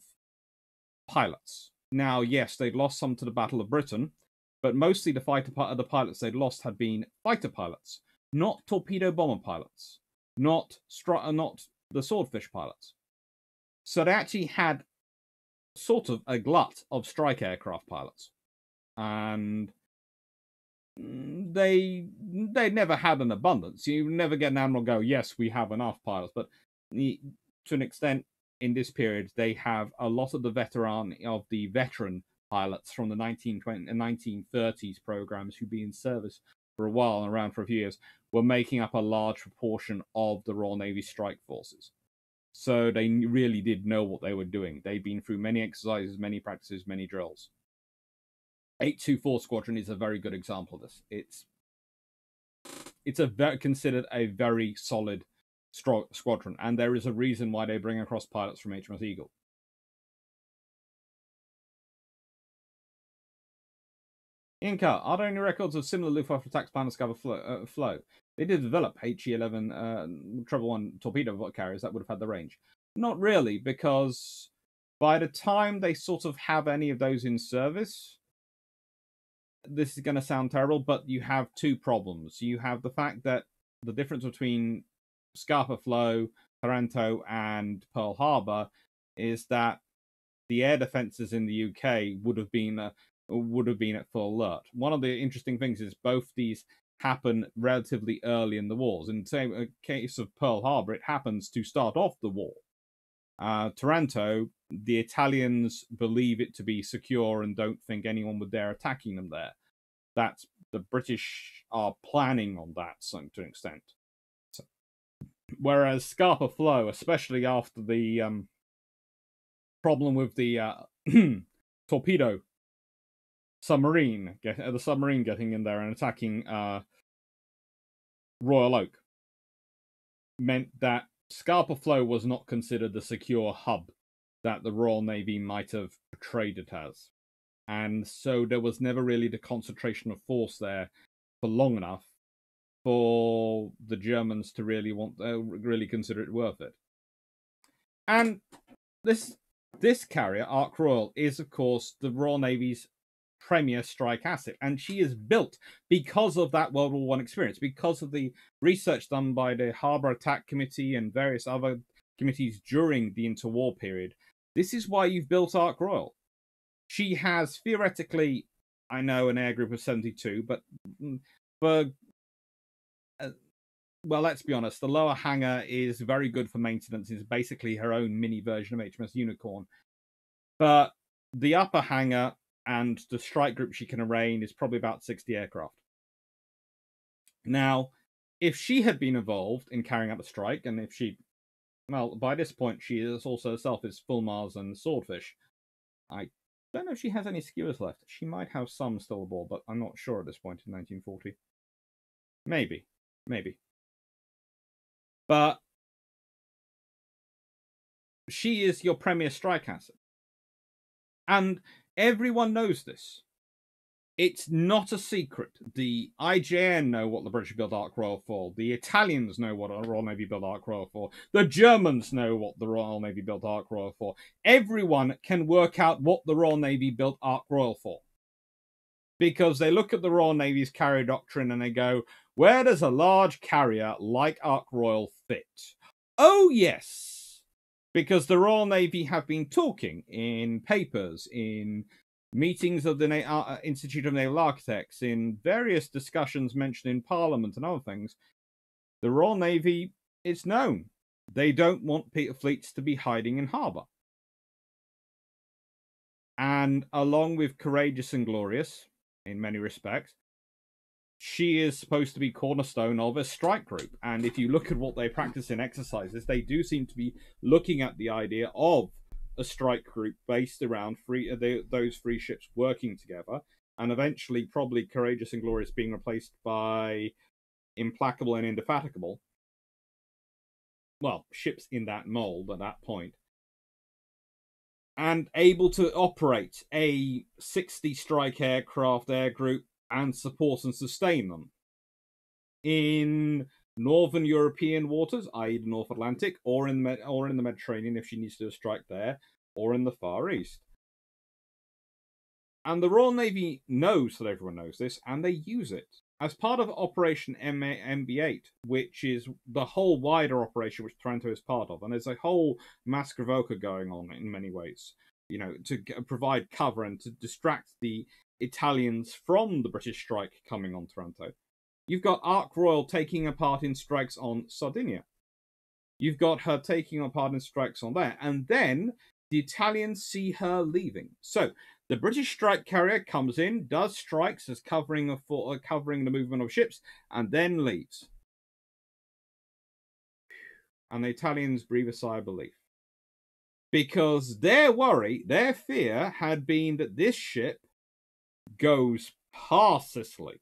pilots. Now, yes, they'd lost some to the Battle of Britain, but mostly the fighter part of the pilots they'd lost had been fighter pilots, not torpedo bomber pilots, not str- uh, not the swordfish pilots. So they actually had sort of a glut of strike aircraft pilots, and they they never had an abundance. You never get an admiral go, yes, we have enough pilots, but to an extent, in this period, they have a lot of the veteran of the veteran pilots from the 1920 and 1930s programs who'd been in service for a while and around for a few years were making up a large proportion of the Royal Navy strike forces. So they really did know what they were doing. They'd been through many exercises, many practices, many drills. 824 Squadron is a very good example of this. It's it's a very considered a very solid squadron, and there is a reason why they bring across pilots from HMS Eagle. Inca, are there any records of similar Luftwaffe attacks by Discover flow, uh, flow? They did develop HE11 uh, Treble 1 torpedo carriers that would have had the range. Not really, because by the time they sort of have any of those in service, this is going to sound terrible, but you have two problems. You have the fact that the difference between Scapa Flow, Taranto, and Pearl Harbor is that the air defenses in the UK would have been uh, would have been at full alert. One of the interesting things is both these happen relatively early in the wars. In the case of Pearl Harbor, it happens to start off the war. Uh, Taranto, the Italians believe it to be secure and don't think anyone would dare attacking them there. That's the British are planning on that to an extent. So, whereas Scapa Flow, especially after the um, problem with the uh, [clears throat] torpedo submarine, get, uh, the submarine getting in there and attacking uh, Royal Oak, meant that Scapa Flow was not considered the secure hub that the Royal Navy might have portrayed it as. And so there was never really the concentration of force there for long enough for the Germans to really want uh, really consider it worth it. And this this carrier, Ark Royal, is of course the Royal Navy's premier strike asset, and she is built because of that World War One experience, because of the research done by the Harbour Attack Committee and various other committees during the interwar period. This is why you've built Ark Royal. She has theoretically, I know, an air group of seventy-two, but for uh, well, let's be honest, the lower hangar is very good for maintenance. It's basically her own mini version of HMS Unicorn. But the upper hangar and the strike group she can arraign is probably about 60 aircraft. Now, if she had been involved in carrying out the strike, and if she, well, by this point she is also herself is Fulmars and Swordfish. I don't know if she has any Skuas left. She might have some still aboard, but I'm not sure at this point in 1940. Maybe, maybe. But she is your premier strike asset. And Everyone knows this. It's not a secret. The IJN know what the British built Ark Royal for. The Italians know what the Royal Navy built Ark Royal for. The Germans know what the Royal Navy built Ark Royal for. Everyone can work out what the Royal Navy built Ark Royal for. Because they look at the Royal Navy's carrier doctrine and they go, where does a large carrier like Ark Royal fit? Oh, yes, because the Royal Navy have been talking in papers, in meetings of the Na- uh, Institute of Naval Architects, in various discussions mentioned in Parliament and other things. The Royal Navy, it's known, they don't want Peter fleets to be hiding in harbour. And along with Courageous and Glorious, in many respects, she is supposed to be cornerstone of a strike group. And if you look at what they practice in exercises, they do seem to be looking at the idea of a strike group based around free uh, the, those three ships working together, and eventually probably courageous and glorious being replaced by implacable and indefatigable. Well, ships in that mold at that point and able to operate a 60 strike aircraft air group and support and sustain them. In northern European waters, i.e., the North Atlantic, or in the, or in the Mediterranean if she needs to strike there, or in the Far East. And the Royal Navy knows that everyone knows this, and they use it. As part of Operation MB8, which is the whole wider operation which Taranto is part of, and there's a whole maskirovka going on in many ways, you know, to provide cover and to distract the Italians from the British strike coming on Taranto. You've got Ark Royal taking a part in strikes on Sardinia. You've got her taking a part in strikes on there. And then the Italians see her leaving. So the British strike carrier comes in, does strikes as covering, for, uh, covering the movement of ships, and then leaves. And the Italians breathe a sigh of relief. Because their worry, their fear had been that this ship goes past Sicily,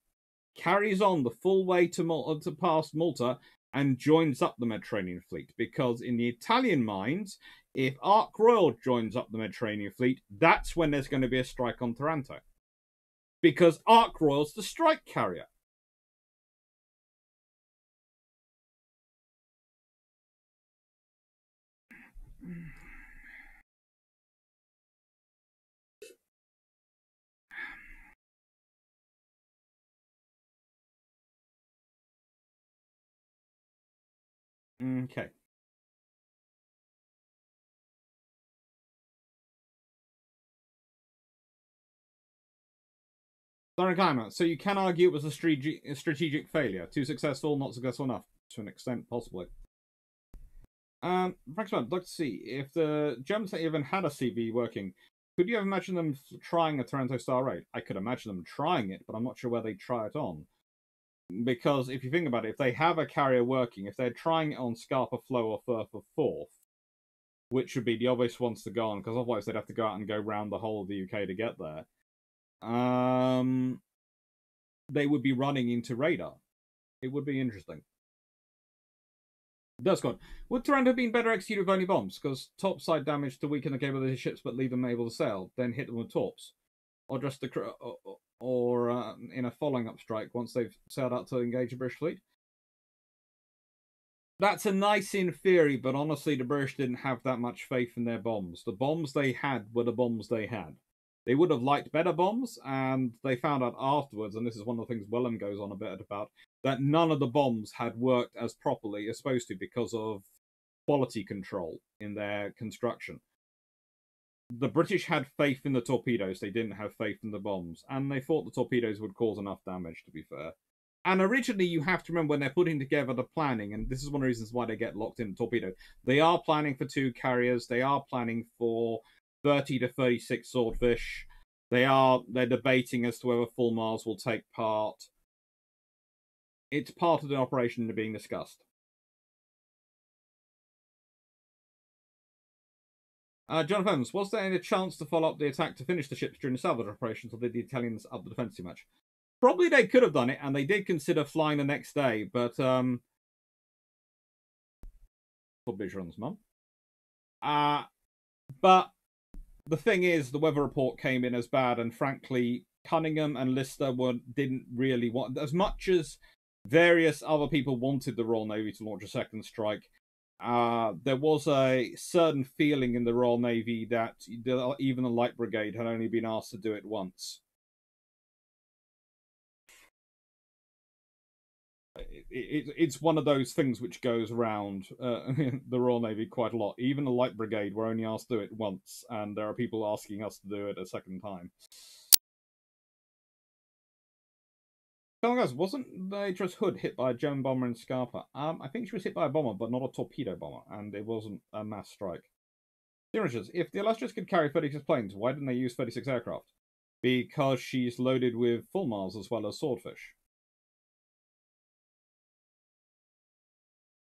carries on the full way to, Mal- uh, to past Malta, and joins up the Mediterranean fleet. Because in the Italian minds, if Ark Royal joins up the Mediterranean fleet, that's when there's going to be a strike on Taranto. Because Ark Royal's the strike carrier. Okay. So you can argue it was a strategic failure. Too successful, not successful enough, to an extent, possibly. Um, Frank I'd like to see if the Germans even had a CV working. Could you have imagined them trying a Taranto Star Raid? I could imagine them trying it, but I'm not sure where they'd try it on. Because if you think about it, if they have a carrier working, if they're trying it on Scapa Flow or Firth of Forth, which would be the obvious ones to go on, because otherwise they'd have to go out and go round the whole of the UK to get there um, they would be running into radar. It would be interesting. Does God. Would Taranto have been better executed with only bombs? Because topside damage to weaken the cable of the ships but leave them able to sail, then hit them with torps? Or just the or uh, in a following up strike once they've sailed out to engage the British fleet? That's a nice in theory, but honestly, the British didn't have that much faith in their bombs. The bombs they had were the bombs they had. They would have liked better bombs, and they found out afterwards, and this is one of the things Wellham goes on a bit about, that none of the bombs had worked as properly as supposed to because of quality control in their construction. The British had faith in the torpedoes, they didn't have faith in the bombs, and they thought the torpedoes would cause enough damage, to be fair. And originally, you have to remember when they're putting together the planning, and this is one of the reasons why they get locked in torpedo. They are planning for two carriers. They are planning for 30 to 36 swordfish. They are they're debating as to whether Fulmars will take part. It's part of the operation being discussed. Uh, John Evans, was there any chance to follow up the attack to finish the ships during the salvage operations, or did the Italians up the defense too much? Probably they could have done it, and they did consider flying the next day, but um, for Bigeron's mum. Uh, but the thing is, the weather report came in as bad, and frankly, Cunningham and Lyster were didn't really want as much as various other people wanted the Royal Navy to launch a second strike. Uh, there was a certain feeling in the Royal Navy that even the Light Brigade had only been asked to do it once. it, it, it's one of those things which goes around uh, [laughs] the Royal Navy quite a lot. Even the Light Brigade were only asked to do it once, and there are people asking us to do it a second time. Guys, wasn't the HMS Hood hit by a German bomber in Scapa? Um, I think she was hit by a bomber, but not a torpedo bomber, and it wasn't a mass strike. Richards, if the illustrious could carry 36 planes, why didn't they use 36 aircraft? Because she's loaded with Fulmars as well as swordfish.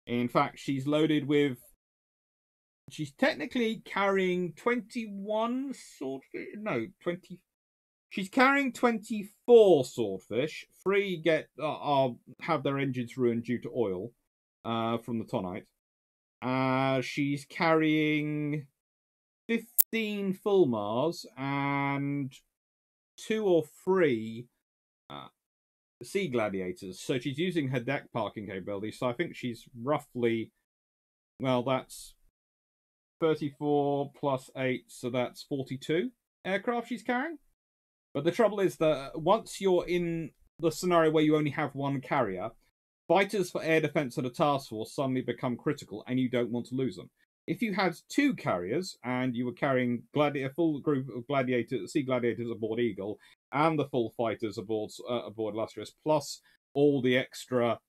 In fact, she's loaded with. She's technically carrying 21 swordfish. No, 20. She's carrying 24 swordfish. Three get uh, are have their engines ruined due to oil uh, from the tonite. Uh, she's carrying 15 Fulmars and two or three uh, sea gladiators. So she's using her deck parking capability. So I think she's roughly, well, that's 34 plus 8, so that's 42 aircraft she's carrying. But the trouble is that once you're in the scenario where you only have one carrier, fighters for air defense of a task force suddenly become critical and you don't want to lose them. If you had two carriers and you were carrying gladi- a full group of gladiators, sea gladiators aboard Eagle, and the full fighters aboard uh, aboard Illustrious, plus all the extra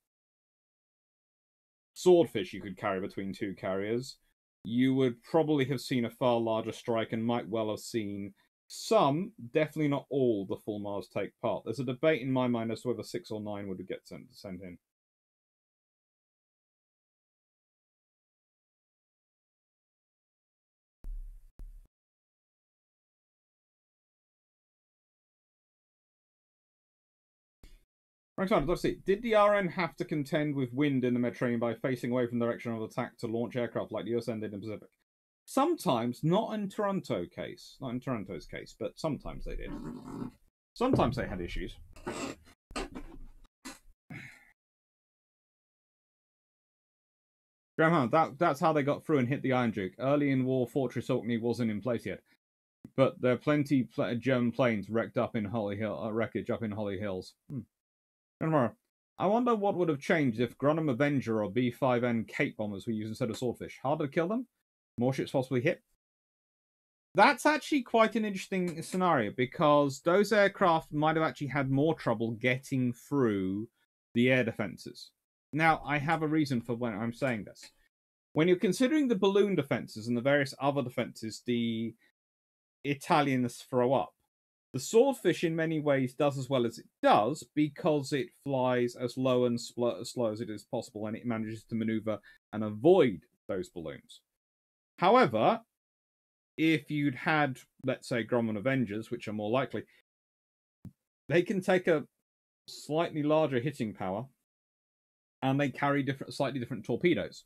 swordfish you could carry between two carriers, you would probably have seen a far larger strike and might well have seen some, definitely not all, the Fulmars take part. There's a debate in my mind as to whether six or nine would get sent, sent in. Alexander, let's see. Did the RN have to contend with wind in the Mediterranean by facing away from the direction of attack to launch aircraft like the USN did in the Pacific? Sometimes, not in Taranto case, not in Taranto's case, but sometimes they did. Sometimes they had issues. Graham, that that's how they got through and hit the Iron Duke. Early in war, Fortress Orkney wasn't in place yet, but there are plenty pl- German planes wrecked up in Holly Hill, uh, wreckage up in Holly Hills. Hmm. I wonder what would have changed if Grumman Avenger or B5N Kate bombers were used instead of Swordfish. Harder to kill them? More ships possibly hit? That's actually quite an interesting scenario because those aircraft might have actually had more trouble getting through the air defenses. Now, I have a reason for when I'm saying this. When you're considering the balloon defenses and the various other defenses the Italians throw up, the swordfish, in many ways, does as well as it does because it flies as low and slow, as slow as it is possible and it manages to maneuver and avoid those balloons. However, if you'd had, let's say, Grumman Avengers, which are more likely, they can take a slightly larger hitting power and they carry different, slightly different torpedoes.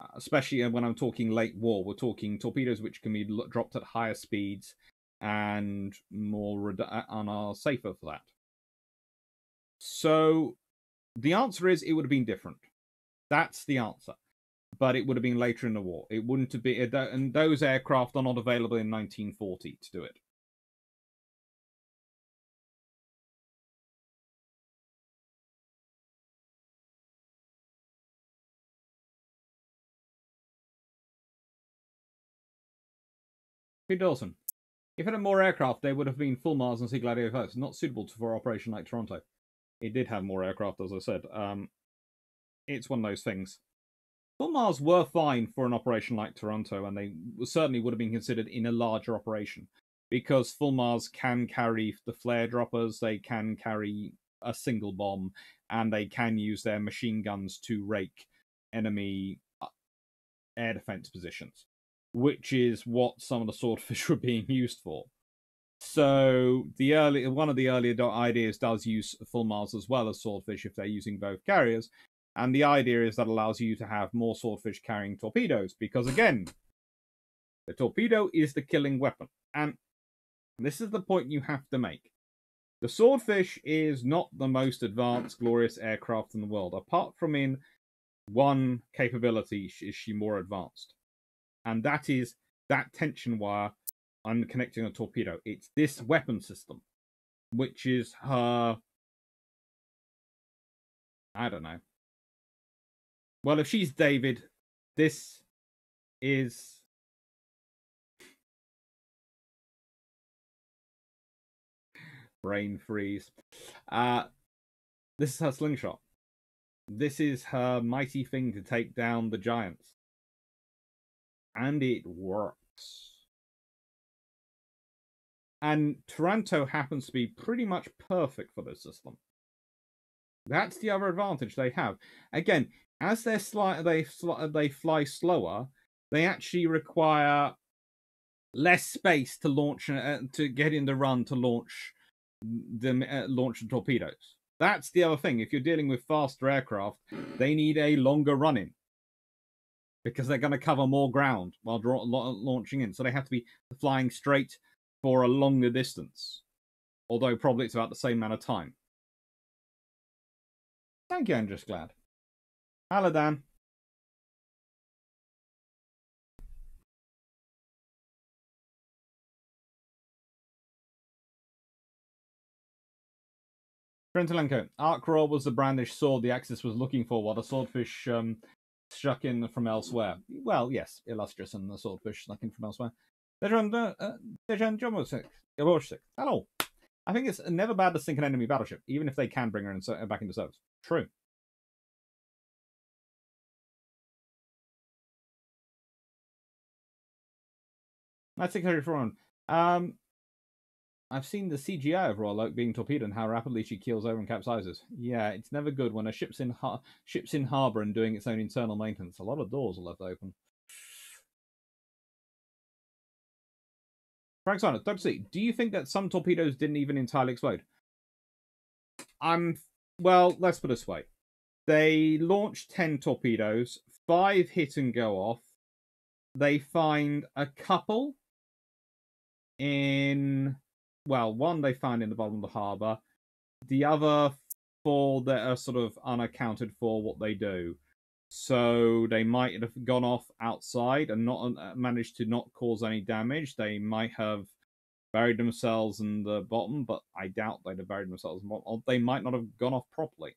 Uh, especially when I'm talking late war, we're talking torpedoes which can be dropped at higher speeds and more uh, and are safer for that. So the answer is it would have been different. That's the answer. But it would have been later in the war. It wouldn't have been, and those aircraft are not available in 1940 to do it. Pete Dawson. If it had more aircraft, they would have been Fulmars and Sea Gladiator first, not suitable for operation like Taranto. It did have more aircraft, as I said. Um, it's one of those things. Fulmars were fine for an operation like Taranto, and they certainly would have been considered in a larger operation because Fulmars can carry the flare droppers, they can carry a single bomb, and they can use their machine guns to rake enemy uh, air defense positions which is what some of the swordfish [laughs] were being used for. So the early one of the earlier ideas does use Fulmars as well as swordfish if they're using both carriers, and the idea is that allows you to have more swordfish carrying torpedoes because again, the torpedo is the killing weapon, and this is the point you have to make. The swordfish is not the most advanced, glorious aircraft in the world. Apart from in one capability, is she more advanced and that is that tension wire I'm connecting a torpedo. It's this weapon system, which is her. I don't know. Well, if she's David, this is. Brain freeze. Uh, this is her slingshot. This is her mighty thing to take down the giants and it works. And Taranto happens to be pretty much perfect for this system. That's the other advantage they have. Again, as they sli- they they fly slower, they actually require less space to launch uh, to get in the run to launch the uh, launch the torpedoes. That's the other thing. If you're dealing with faster aircraft, they need a longer running because they're going to cover more ground while draw- launching in. So they have to be flying straight for a longer distance. Although probably it's about the same amount of time. Thank you, just glad. Hello, Dan. Trentelenko. Ark was the brandished sword the Axis was looking for, while the swordfish um, struck in from elsewhere. Well, yes, illustrious and the swordfish snuck in from elsewhere. Dejan uh, Hello. I think it's never bad to sink an enemy battleship, even if they can bring her in, uh, back into service. True. That's 600 Um, I've seen the CGI of Royal Oak being torpedoed and how rapidly she keels over and capsizes. Yeah, it's never good when a ship's in har- ship's in harbour and doing its own internal maintenance. A lot of doors are left open. Frank Sinus, Dr. C, do you think that some torpedoes didn't even entirely explode? I'm well, let's put it this way. They launch 10 torpedoes, five hit and go off. They find a couple in, well, one they find in the bottom of the harbour, the other four that are sort of unaccounted for what they do. So they might have gone off outside and not uh, managed to not cause any damage. They might have buried themselves in the bottom, but I doubt they'd have buried themselves bottom. They might not have gone off properly.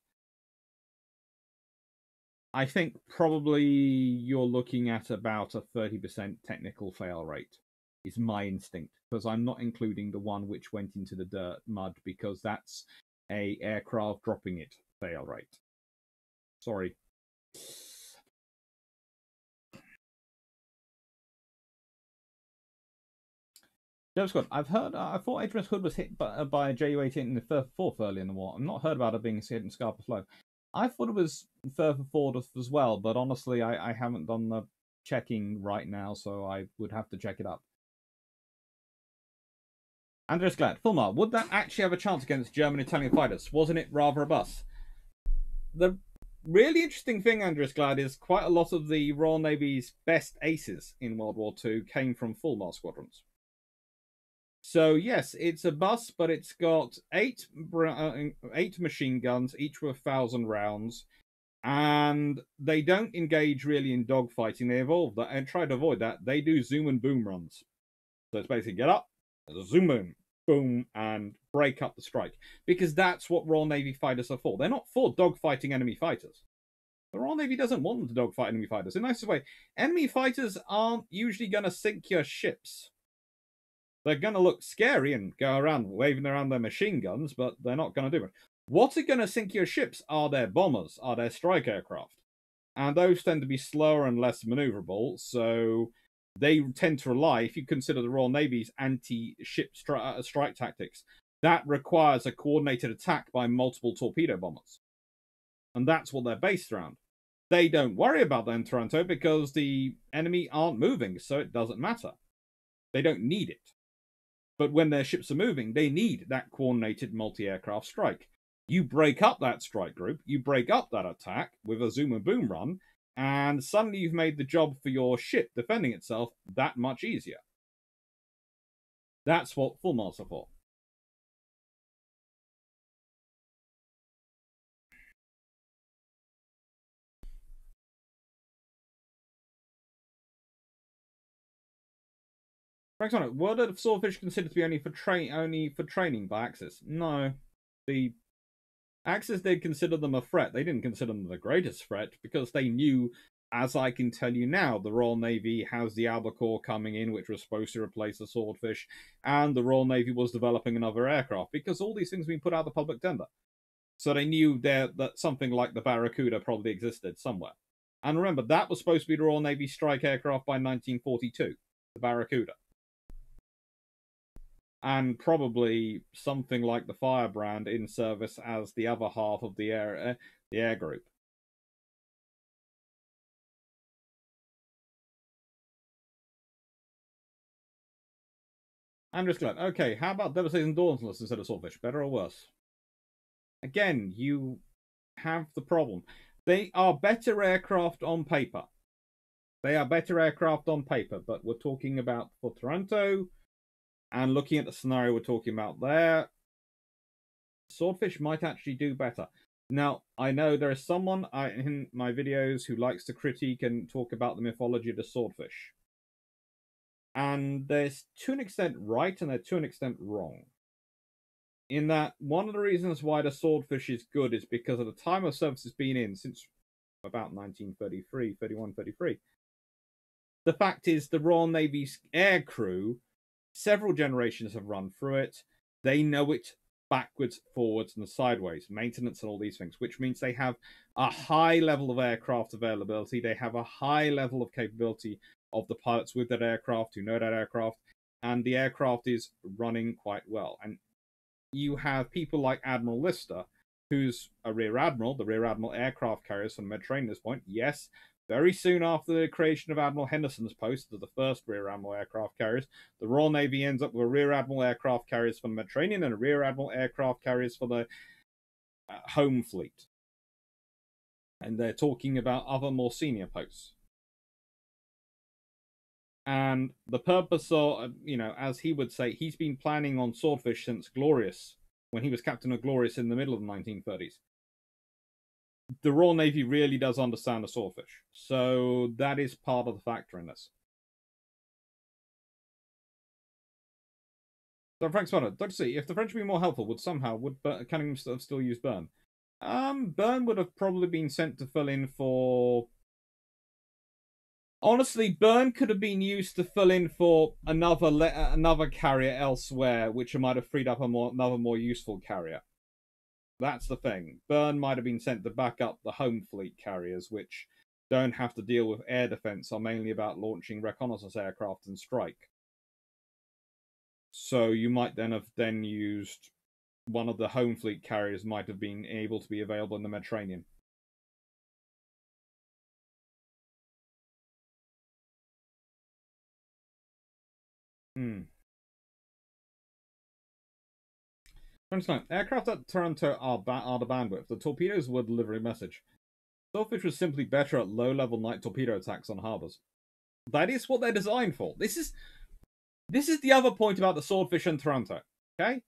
I think probably you're looking at about a 30% technical fail rate, is my instinct, because I'm not including the one which went into the dirt mud, because that's a aircraft dropping it fail rate. Sorry. Joe I've heard. Uh, I thought HMS Hood was hit by, uh, by a Ju-18 in the Forth early in the war. I've not heard about it being hit in Scapa Flow. I thought it was further forward as well, but honestly, I, I haven't done the checking right now, so I would have to check it up. Andres Glad, Fulmar, would that actually have a chance against German Italian fighters? Wasn't it rather robust? The really interesting thing, Andres Glad, is quite a lot of the Royal Navy's best aces in World War II came from Fulmar squadrons. So yes, it's a bus, but it's got eight uh, eight machine guns, each with a thousand rounds, and they don't engage really in dogfighting. They evolve that and try to avoid that. They do zoom and boom runs. So it's basically get up, zoom in, boom, and break up the strike because that's what Royal Navy fighters are for. They're not for dogfighting enemy fighters. The Royal Navy doesn't want them to dogfight enemy fighters. In a nice way, enemy fighters aren't usually going to sink your ships they're going to look scary and go around waving around their machine guns, but they're not going to do it. What are going to sink your ships are their bombers, are their strike aircraft. And those tend to be slower and less maneuverable, so they tend to rely, if you consider the Royal Navy's anti ship stri- uh, strike tactics, that requires a coordinated attack by multiple torpedo bombers. And that's what they're based around. They don't worry about that in Taranto because the enemy aren't moving, so it doesn't matter. They don't need it. But when their ships are moving, they need that coordinated multi aircraft strike. You break up that strike group, you break up that attack with a zoom and boom run, and suddenly you've made the job for your ship defending itself that much easier. That's what full are for. Frank Sonic, were the swordfish considered to be only for train only for training by Axis? No. The Axis did consider them a threat. They didn't consider them the greatest threat because they knew, as I can tell you now, the Royal Navy has the Albacore coming in, which was supposed to replace the Swordfish, and the Royal Navy was developing another aircraft because all these things have been put out the public tender. So they knew there that something like the Barracuda probably existed somewhere. And remember, that was supposed to be the Royal Navy strike aircraft by 1942, the Barracuda and probably something like the Firebrand in service as the other half of the air uh, the air group. I'm just glad. Okay, how about Devastating Dauntless instead of Swordfish? Better or worse? Again, you have the problem. They are better aircraft on paper. They are better aircraft on paper, but we're talking about for Taranto, and looking at the scenario we're talking about there, Swordfish might actually do better. Now, I know there is someone in my videos who likes to critique and talk about the mythology of the swordfish. And they're to an extent right and they're to an extent wrong. In that, one of the reasons why the swordfish is good is because of the time of service it's been in, since about 1933, 31, 33. The fact is, the Royal Navy's air crew Several generations have run through it. They know it backwards, forwards, and sideways, maintenance, and all these things, which means they have a high level of aircraft availability. They have a high level of capability of the pilots with that aircraft who know that aircraft, and the aircraft is running quite well. And you have people like Admiral Lyster, who's a rear admiral, the rear admiral aircraft carriers from the Mediterranean at this point. Yes, very soon after the creation of Admiral Henderson's post as the first rear admiral aircraft carriers, the Royal Navy ends up with a rear admiral aircraft carriers for the Mediterranean and a rear admiral aircraft carriers for the uh, home fleet. And they're talking about other more senior posts. And the purpose of, uh, you know, as he would say, he's been planning on Swordfish since Glorious, when he was captain of Glorious in the middle of the 1930s. The Royal Navy really does understand the Swordfish. So that is part of the factor in this. So Frank Spanner, Dr. C, if the French had been more helpful, would somehow would Cunningham have still used Béarn? Um, Béarn would have probably been sent to fill in for. Honestly, Béarn could have been used to fill in for another le- another carrier elsewhere, which might have freed up a more, another more useful carrier. That's the thing. Béarn might have been sent to back up the home fleet carriers, which don't have to deal with air defense, are mainly about launching reconnaissance aircraft and strike. So you might then have then used one of the home fleet carriers might have been able to be available in the Mediterranean. Hmm. Aircraft at Taranto are, ba- are the bandwidth. The torpedoes were delivering message. Swordfish was simply better at low-level night torpedo attacks on harbors. That is what they're designed for. This is this is the other point about the Swordfish and Taranto. Okay?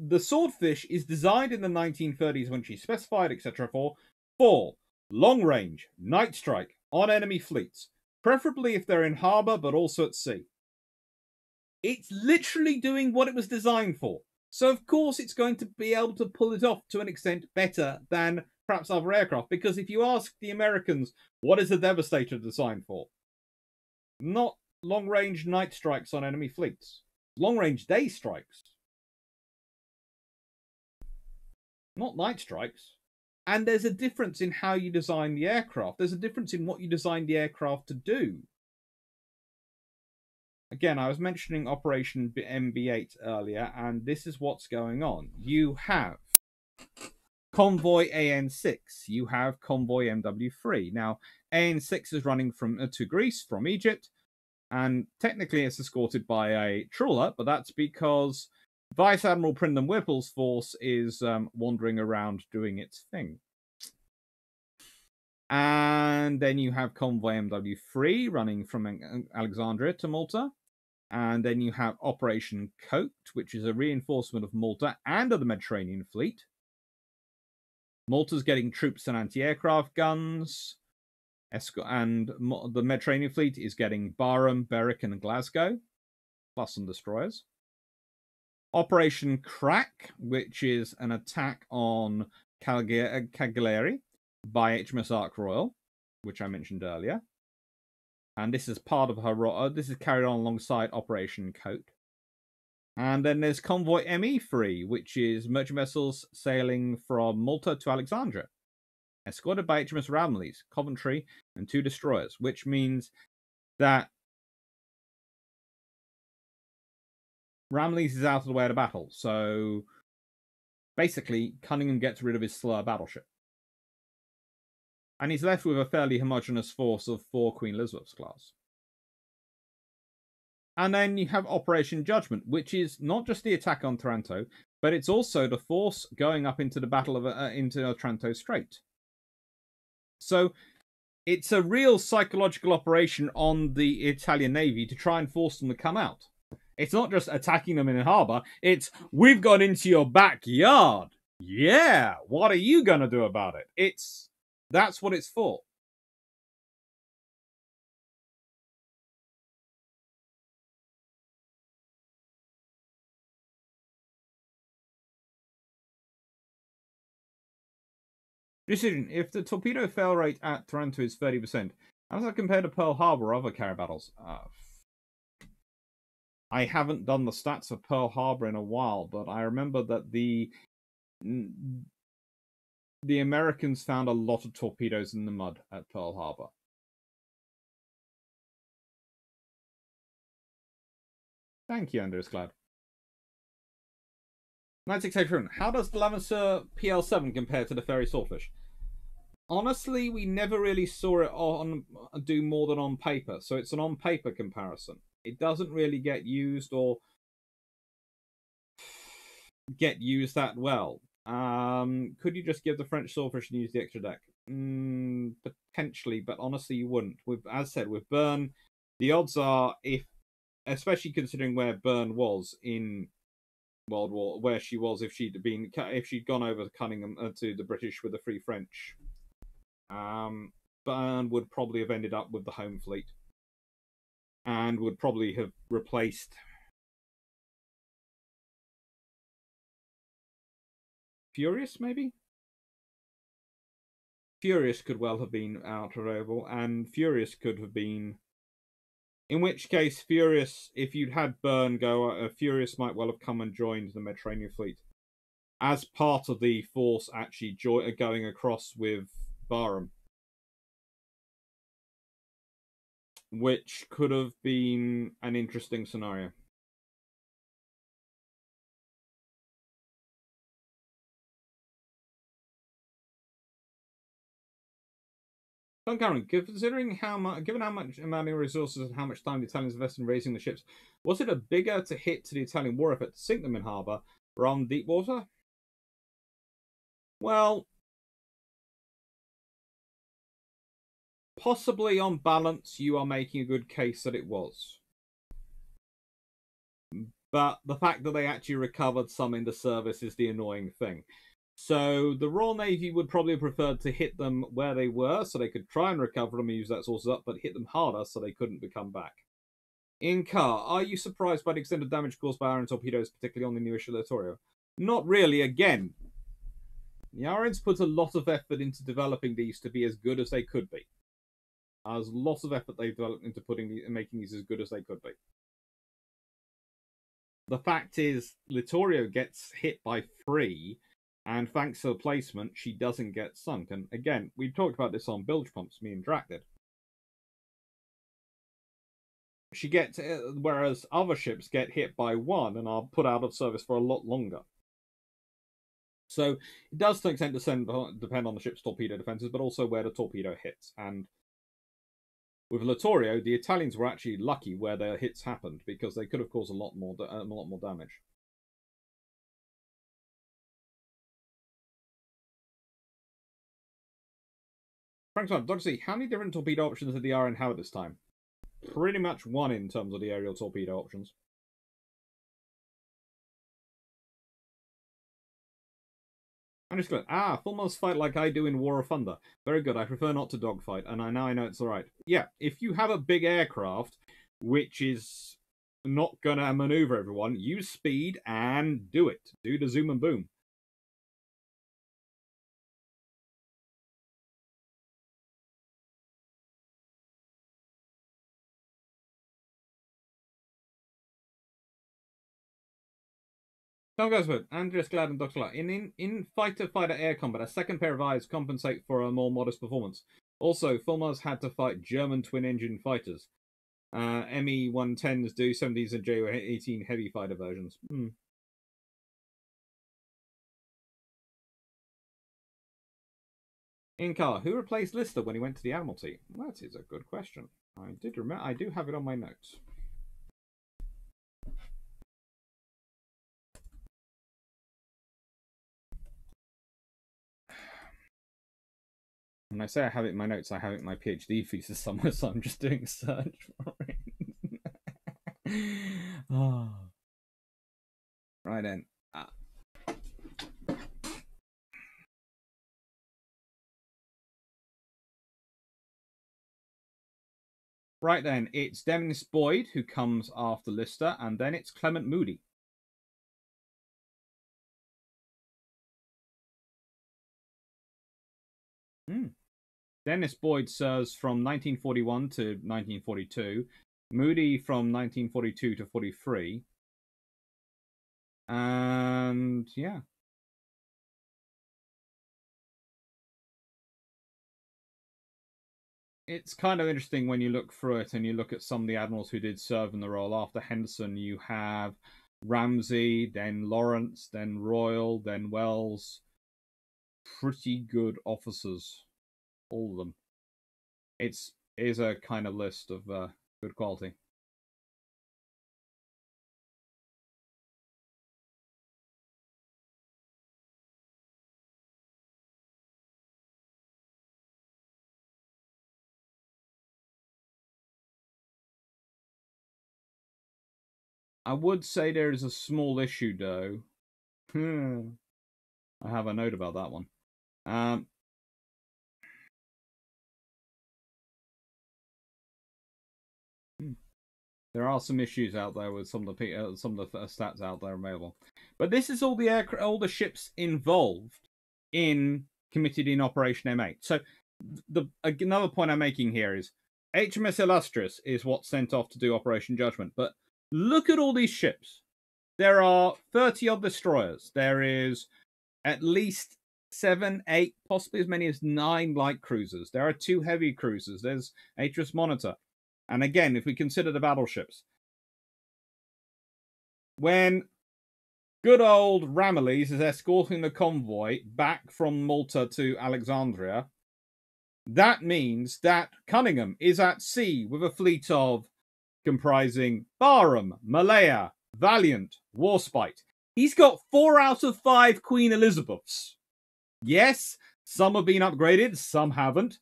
The Swordfish is designed in the 1930s when she specified, etc., for four long range, night strike on enemy fleets, preferably if they're in harbour but also at sea. It's literally doing what it was designed for. So, of course, it's going to be able to pull it off to an extent better than perhaps other aircraft. Because if you ask the Americans, what is the Devastator designed for? not long range night strikes on enemy fleets, long range day strikes, not night strikes. And there's a difference in how you design the aircraft. There's a difference in what you design the aircraft to do. Again, I was mentioning Operation MB8 earlier, and this is what's going on. You have Convoy AN6, you have Convoy MW3. Now, AN6 is running from uh, to Greece from Egypt, and technically it's escorted by a trawler, but that's because Vice Admiral Pridham Wippell's force is um, wandering around doing its thing. And then you have Convoy MW3 running from Alexandria to Malta. And then you have Operation Coat, which is a reinforcement of Malta and of the Mediterranean Fleet. Malta's getting troops and anti aircraft guns and the Mediterranean fleet is getting Barham, Berwick, and Glasgow, plus some destroyers. Operation Crack, which is an attack on Cagliari by HMS Ark Royal, which I mentioned earlier. And this is part of her. Uh, this is carried on alongside Operation Coat. And then there's Convoy ME3, which is merchant vessels sailing from Malta to Alexandria escorted by HMS Ramillies, Coventry, and two destroyers, which means that Ramillies is out of the way of the battle. So basically, Cunningham gets rid of his slur battleship. And he's left with a fairly homogenous force of four Queen Elizabeth's class. And then you have Operation Judgment, which is not just the attack on Taranto, but it's also the force going up into the battle of uh, into Otranto Strait. So it's a real psychological operation on the Italian Navy to try and force them to come out. It's not just attacking them in a harbour, it's we've gone into your backyard. Yeah, what are you going to do about it? It's that's what it's for. Decision. If the torpedo fail rate at Taranto is 30%, how does that compare to Pearl Harbor or other carrier battles? Uh, I haven't done the stats of Pearl Harbor in a while, but I remember that the the Americans found a lot of torpedoes in the mud at Pearl Harbor. Thank you, Anders Glad. 9687. How does the Levasseur PL7 compare to the Fairey Swordfish? Honestly, we never really saw it on do more than on paper, so it's an on paper comparison. It doesn't really get used or get used that well. Um, could you just give the French Swordfish and use the extra deck? Mm, potentially, but honestly, you wouldn't. With as said, with Béarn, the odds are if, especially considering where Béarn was in World War, where she was if she'd been if she'd gone over to Cunningham uh, to the British with the Free French, um, Béarn would probably have ended up with the home fleet, and would probably have replaced Furious, maybe? Furious could well have been Outer Oval, and Furious could have been. In which case, Furious, if you'd had Béarn go, uh, Furious might well have come and joined the Mediterranean fleet as part of the force actually uh, going across with Barham. Which could have been an interesting scenario. Don Cameron, considering how much, given how much amount of resources and how much time the Italians invested in raising the ships, was it a bigger to hit to the Italian war effort to sink them in harbour rather than deep water? Well, possibly on balance, you are making a good case that it was. But the fact that they actually recovered some in the service is the annoying thing. So the Royal Navy would probably have preferred to hit them where they were so they could try and recover them and use that sources up, but hit them harder so they couldn't become back. In car, are you surprised by the extent of damage caused by iron torpedoes, particularly on the new issue? Not really. Again, the Irons put a lot of effort into developing these to be as good as they could be. As lots of effort they've developed into putting the, making these as good as they could be. The fact is, Littorio gets hit by three and thanks to the placement, she doesn't get sunk. And again, we've talked about this on bilge pumps, me and Drach did. She gets, uh, whereas other ships get hit by one and are put out of service for a lot longer. So it does to an extent depend on the ship's torpedo defenses, but also where the torpedo hits. And with Littorio, the Italians were actually lucky where their hits happened because they could have caused a lot more, a lot more damage. Frank's one, Dr. C, how many different torpedo options did the RN have at this time? Pretty much one in terms of the aerial torpedo options. I'm just going, ah, full most fight like I do in War of Thunder. Very good. I prefer not to dogfight, and I now I know it's alright. Yeah, if you have a big aircraft, which is not gonna maneuver everyone, use speed and do it. Do the zoom and boom. Tom Gosford, Andreas Glad and Dr. Light. In, in, in fighter fighter air combat, a second pair of eyes compensate for a more modest performance. Also, Fulmars had to fight German twin engine fighters. Uh, ME 110s do 70s and J 18 heavy fighter versions. Hmm. In car, who replaced Lyster when he went to the Admiralty? That is a good question. I did remember. I do have it on my notes. When I say I have it in my notes, I have it in my PhD thesis somewhere, so I'm just doing a [laughs] search for it. oh. [laughs] Right then. Uh. Right then, it's Denis Boyd who comes after Lyster, and then it's Clement Moody. Hmm. Denis Boyd serves from 1941 to 1942. Moody from 1942 to 43. And yeah. It's kind of interesting when you look through it and you look at some of the admirals who did serve in the role. After Henderson, you have Ramsay, then Lawrence, then Royle, then Wells. Pretty good officers all of them. It's is a kind of list of uh, good quality. I would say there is a small issue though. Hmm. I have a note about that one. Um, there are some issues out there with some of the uh, some of the stats out there available, but this is all the air, all the ships involved in committed in Operation M8. So the another point I'm making here is HMS Illustrious is what's sent off to do Operation Judgment, but look at all these ships. There are 30 odd destroyers. There is at least seven, eight, possibly as many as nine light cruisers. There are two heavy cruisers. There's HMS Monitor. And again, if we consider the battleships, when good old Ramillies is escorting the convoy back from Malta to Alexandria, that means that Cunningham is at sea with a fleet of comprising Barham, Malaya, Valiant, Warspite. He's got four out of five Queen Elizabeths. Yes, some have been upgraded, some haven't,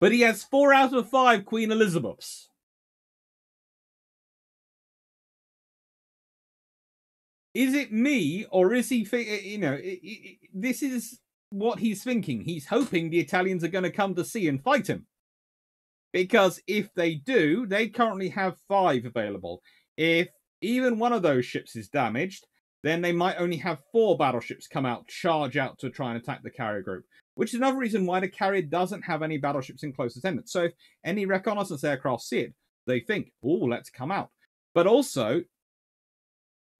but he has four out of five Queen Elizabeths. Is it me, or is he, eh, you know, this is what he's thinking. He's hoping the Italians are going to come to sea and fight him. Because if they do, they currently have five available. If even one of those ships is damaged, then they might only have four battleships come out, charge out to try and attack the carrier group. Which is another reason why the carrier doesn't have any battleships in close attendance. So if any reconnaissance aircraft see it, they think, oh, let's come out. But also,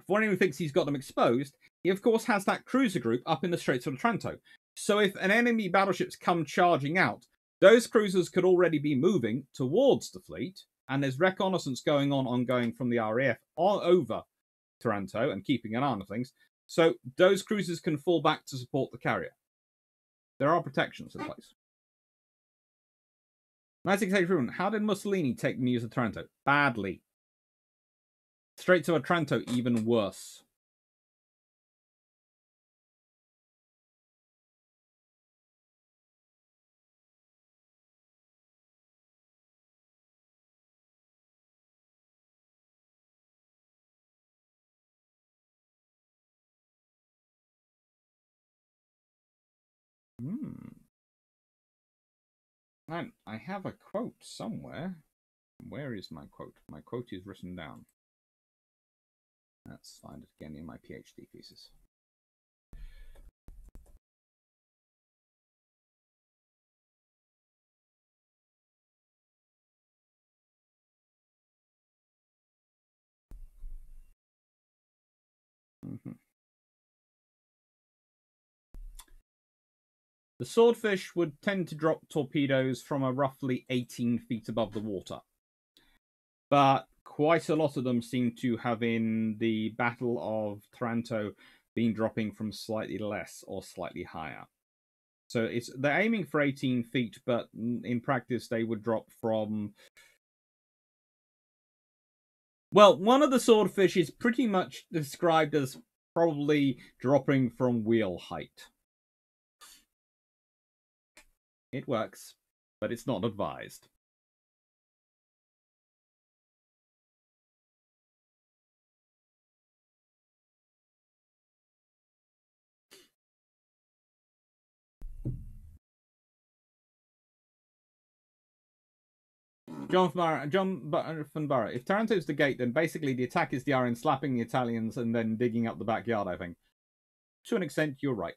before anyone thinks he's got them exposed, he of course has that cruiser group up in the Straits of Otranto. So if an enemy battleships come charging out, those cruisers could already be moving towards the fleet, and there's reconnaissance going on ongoing from the RAF all over Taranto and keeping an eye on things. So those cruisers can fall back to support the carrier. There are protections in place. 1983, how did Mussolini take the news of Taranto? Badly. Straight to Otranto, even worse. Hmm. And I have a quote somewhere. Where is my quote? My quote is written down. Let's find it again in my PhD thesis. Mm-hmm. The swordfish would tend to drop torpedoes from a roughly 18 feet above the water. But quite a lot of them seem to have in the Battle of Taranto been dropping from slightly less or slightly higher. So it's they're aiming for 18 feet, but in practice they would drop from. Well, one of the swordfish is pretty much described as probably dropping from wheel height. It works, but it's not advised. John Farr, John van Barra. If Taranto's the gate, then basically the attack is the Iron slapping the Italians and then digging up the backyard. I think. To an extent, you're right.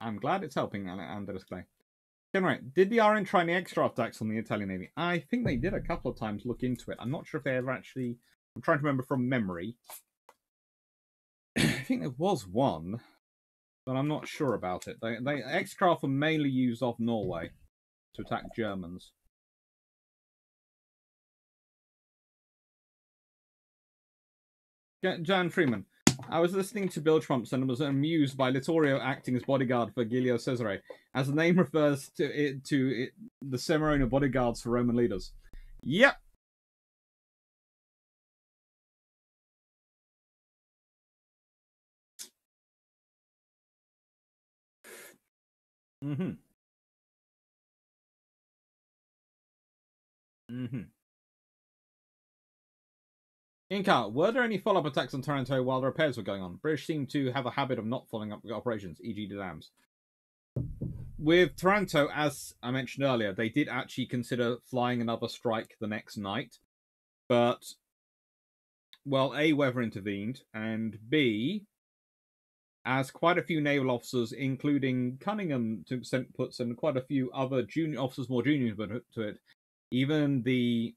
I'm glad it's helping Andres Clay. Anyway, did the RN try any extra attacks on the Italian Navy? I think they did a couple of times look into it. I'm not sure if they ever actually. I'm trying to remember from memory. [clears throat] I think there was one, but I'm not sure about it. They, they X-craft were mainly used off Norway to attack Germans. Jan Freeman. I was listening to Bilgepumps and was amused by Littorio acting as bodyguard for Giulio Cesare, as the name [laughs] refers to it to it, the ceremonial bodyguards for Roman leaders. Yep. Mm-hmm. Mm-hmm.
Inca, were there any follow-up attacks on Taranto while the repairs were going on? British seem to have a habit of not following up operations, e.g. the dams. With Taranto, as I mentioned earlier, they did actually consider flying another strike the next night, but well, A, weather intervened, and B, as quite a few naval officers, including Cunningham, to sent puts and quite a few other junior officers, more junior to it, even the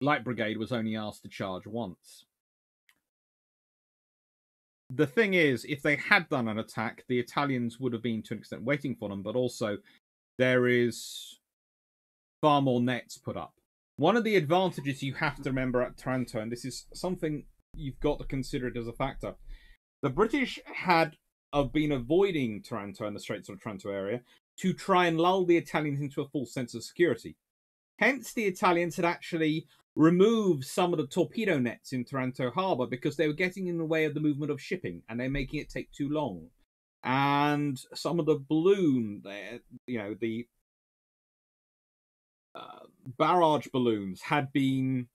Light Brigade was only asked to charge once. The thing is, if they had done an attack, the Italians would have been to an extent waiting for them, but also there is far more nets put up. One of the advantages you have to remember at Taranto, and this is something you've got to consider it as a factor, the British had uh, been avoiding Taranto and the Straits of Taranto area to try and lull the Italians into a false sense of security. Hence, the Italians had actually removed some of the torpedo nets in Taranto harbour because they were getting in the way of the movement of shipping and they're making it take too long. And some of the balloon, you know, the uh, barrage balloons had been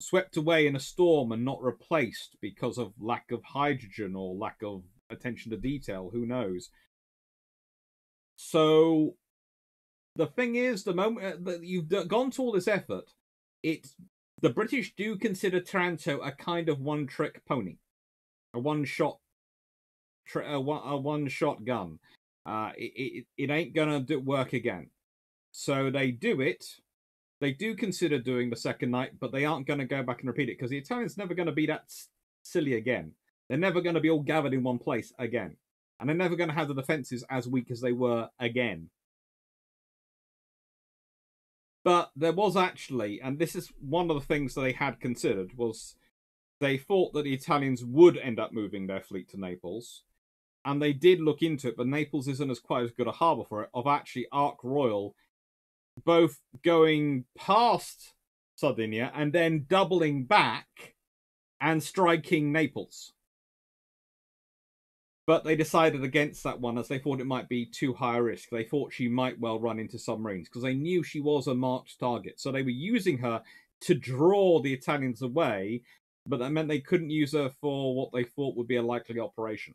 swept away in a storm and not replaced because of lack of hydrogen or lack of attention to detail. Who knows? So the thing is, the moment uh, that you've gone to all this effort, it's the British do consider Taranto a kind of one-trick pony, a one-shot, a one-shot gun. Uh, it, it, it ain't gonna do, work again. So they do it they do consider doing the second night, but they aren't going to go back and repeat it because the Italians never going to be that silly again. They're never going to be all gathered in one place again. And they're never going to have the defenses as weak as they were again. But there was actually, and this is one of the things that they had considered, was they thought that the Italians would end up moving their fleet to Naples. And they did look into it, but Naples isn't as quite as good a harbour for it, of actually Ark Royal both going past Sardinia and then doubling back and striking Naples. But they decided against that one as they thought it might be too high a risk. They thought she might well run into submarines because they knew she was a marked target. So they were using her to draw the Italians away, but that meant they couldn't use her for what they thought would be a likely operation.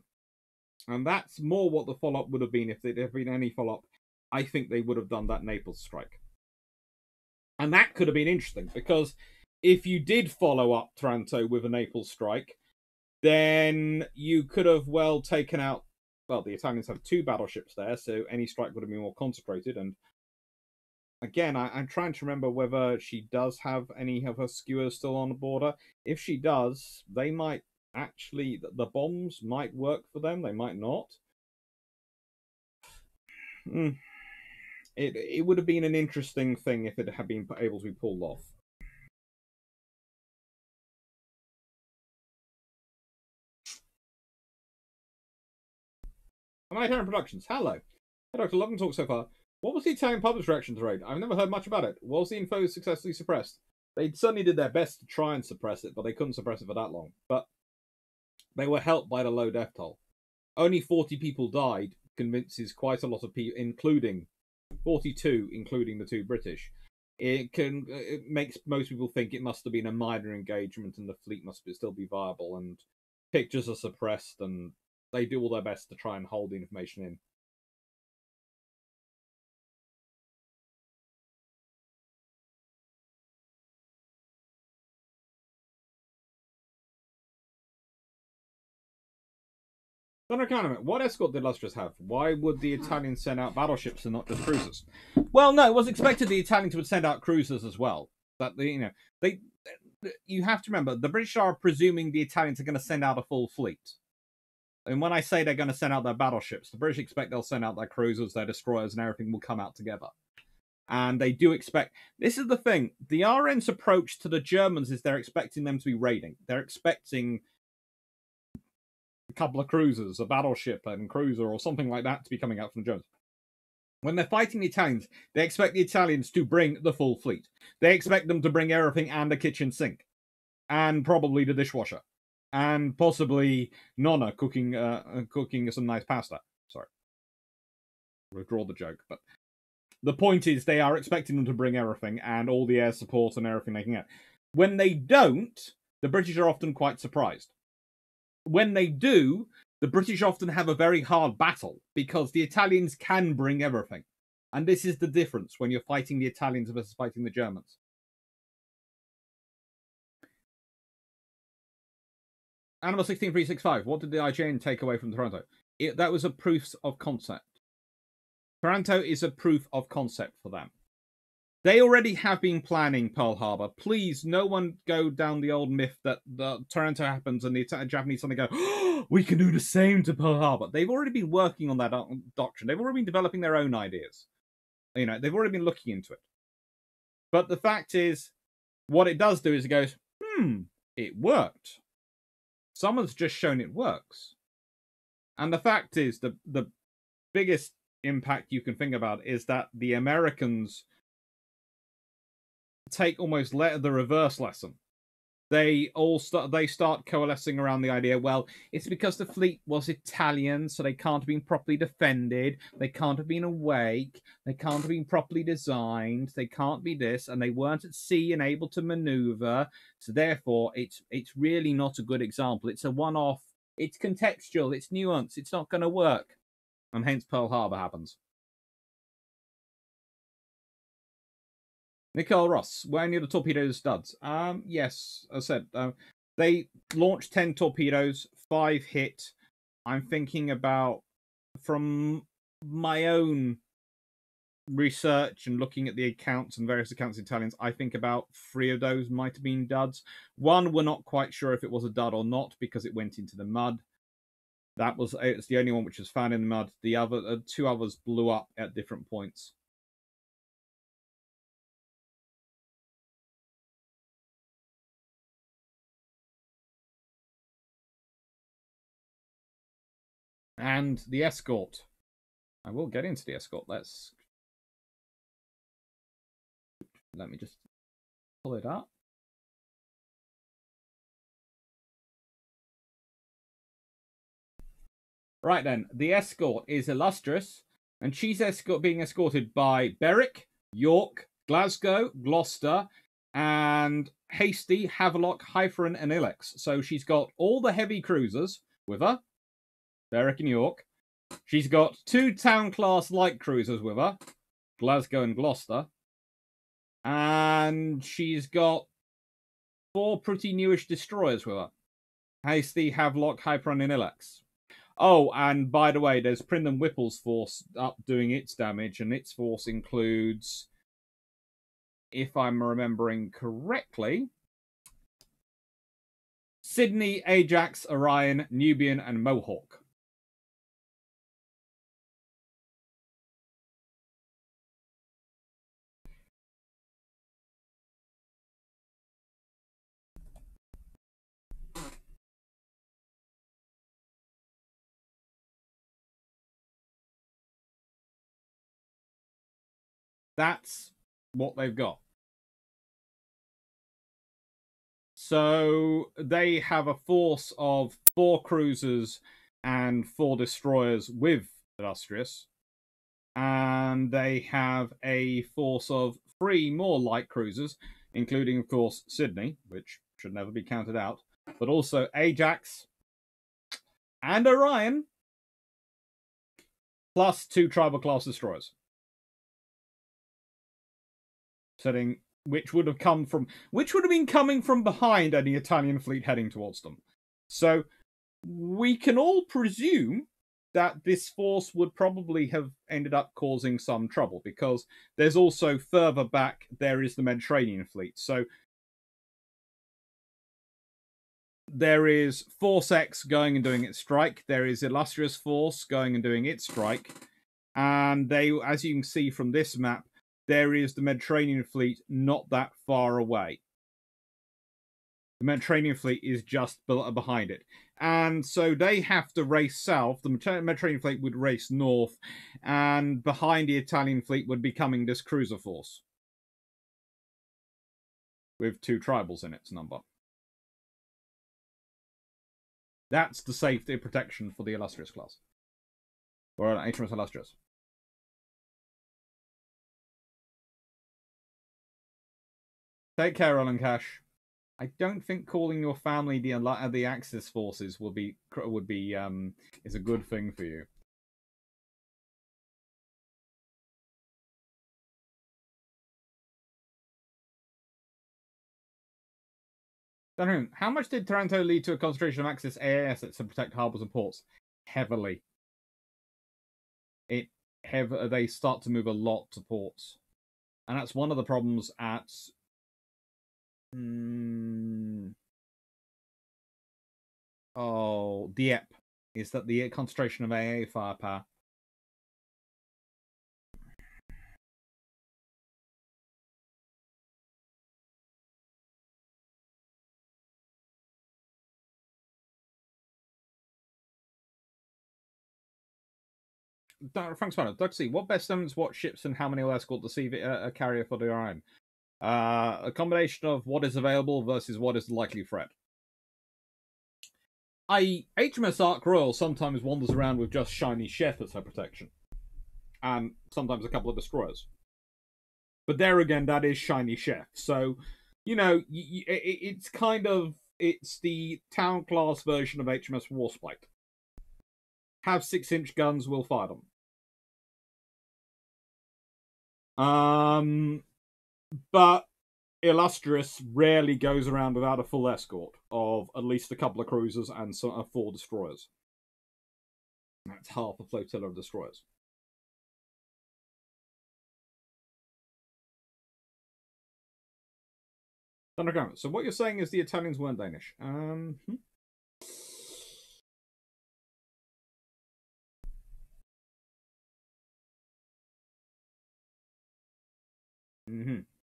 And that's more what the follow up would have been if there had been any follow up I think they would have done that Naples strike. And that could have been interesting because if you did follow up Taranto with a Naples strike, then you could have well taken out. Well, the Italians have two battleships there, so any strike would have been more concentrated. And again, I, am trying to remember whether she does have any of her Skuas still on the border. If she does, they might actually the bombs might work for them. They might not. Hmm it it would have been an interesting thing if it had been able to be pulled off. I Italian Productions? Hello. Hey, love and talk so far. What was the Italian public's reaction to raid? I've never heard much about it. Was the info successfully suppressed? They certainly did their best to try and suppress it, but they couldn't suppress it for that long. But they were helped by the low death toll. Only 40 people died convinces quite a lot of people, including 42, including the two British. It can it makes most people think it must have been a minor engagement and the fleet must be, still be viable. And pictures are suppressed, and they do all their best to try and hold the information in. Thunder Academy, what escort did Lustrous have? Why would the Italians send out battleships and not just cruisers? Well, no, it was expected the Italians would send out cruisers as well. That the you know, they you have to remember the British are presuming the Italians are going to send out a full fleet. And when I say they're going to send out their battleships, the British expect they'll send out their cruisers, their destroyers, and everything will come out together. And they do expect. This is the thing. The RN's approach to the Germans is they're expecting them to be raiding. They're expecting a couple of cruisers, a battleship and cruiser or something like that to be coming out from the Germans. When they're fighting the Italians, they expect the Italians to bring the full fleet. They expect them to bring everything and the kitchen sink, and probably the dishwasher, and possibly Nonna cooking uh, uh cooking some nice pasta. Sorry, withdraw the joke, but the point is they are expecting them to bring everything and all the air support and everything they can get. When they don't, the British are often quite surprised. When they do, the British often have a very hard battle because the Italians can bring everything. And this is the difference when you're fighting the Italians versus fighting the Germans. Animal 16365, what did the IJN take away from Taranto? It, that was a proof of concept. Taranto is a proof of concept for them. They already have been planning Pearl Harbor. Please, no one go down the old myth that the Taranto happens and the Japanese suddenly go, oh, we can do the same to Pearl Harbor. They've already been working on that doctrine. They've already been developing their own ideas. You know, they've already been looking into it. But the fact is, what it does do is it goes, hmm, it worked. Someone's just shown it works. And the fact is, the the biggest impact you can think about is that the Americans take almost the reverse lesson. They all start they start coalescing around the idea. Well, it's because the fleet was Italian, so they can't have been properly defended. They can't have been awake. They can't have been properly designed. They can't be this, and they weren't at sea and able to maneuver. So therefore, it's it's really not a good example. It's a one-off. It's contextual. It's nuance. It's not going to work, and hence Pearl Harbor happens. Nicole Ross, were any of the torpedoes duds? Um, yes, I said uh, they launched ten torpedoes, five hit. I'm thinking about from my own research and looking at the accounts and various accounts Italians, I think about three of those might have been duds. One, we're not quite sure if it was a dud or not because it went into the mud. That was it's the only one which was found in the mud. The other uh, two others blew up at different points. And the escort. I will get into the escort. Let's let me just pull it up. Right then, the escort is illustrious, and she's escort being escorted by Berwick, York, Glasgow, Gloucester, and Hasty, Havelock, Hyperion, and Ilex. So she's got all the heavy cruisers with her, Berwick and York. She's got two town class light cruisers with her, Glasgow and Gloucester. And she's got four pretty newish destroyers with her. Hasty, Havelock, Hyperion, and Ilex. Oh, and by the way, there's Pridham Wippell's force up doing its damage, and its force includes, if I'm remembering correctly, Sydney, Ajax, Orion, Nubian, and Mohawk. That's what they've got. So they have a force of four cruisers and four destroyers with Illustrious. And they have a force of three more light cruisers, including, of course, Sydney, which should never be counted out, but also Ajax and Orion, plus two tribal class destroyers setting which would have come from which would have been coming from behind any Italian fleet heading towards them. So we can all presume that this force would probably have ended up causing some trouble because there's also further back there is the Mediterranean fleet. So there is Force X going and doing its strike. There is Illustrious Force going and doing its strike. And they, as you can see from this map, there is the Mediterranean fleet not that far away. The Mediterranean fleet is just behind it. And so they have to race south. The Mediterranean fleet would race north, and behind the Italian fleet would be coming this cruiser force with two tribals in its number. That's the safety protection for the Illustrious class. Or uh, HMS Illustrious. Take care, Roland Cash. I don't think calling your family the uh, the Axis forces would be would be um is a good thing for you. How much did Taranto lead to a concentration of Axis AA assets to protect harbors and ports? Heavily. It they start to move a lot to ports, and that's one of the problems at. Mm, oh, Dieppe is that the concentration of AA firepower Thanks, man. Doug C. What best evidence, what ships, and how many will escort the sea uh, a carrier for the Orion? Uh, a combination of what is available versus what is likely threat. I HMS Ark Royal sometimes wanders around with just Shiny Sheff as her protection, and sometimes a couple of destroyers. But there again, that is Shiny Sheff. So, you know, it's kind of it's the town class version of HMS Warspite have six inch guns, we'll fire them. Um, but Illustrious rarely goes around without a full escort of at least a couple of cruisers and some, uh, four destroyers. That's half a flotilla of destroyers. So what you're saying is the Italians weren't Danish. Um, hmm? Mm-hmm.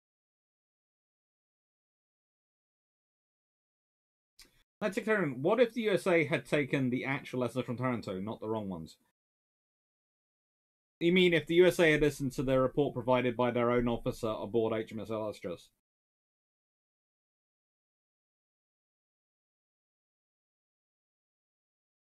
Let's experiment. What if the USA had taken the actual lessons from Taranto, not the wrong ones? You mean if the USA had listened to the report provided by their own officer aboard HMS Illustrious?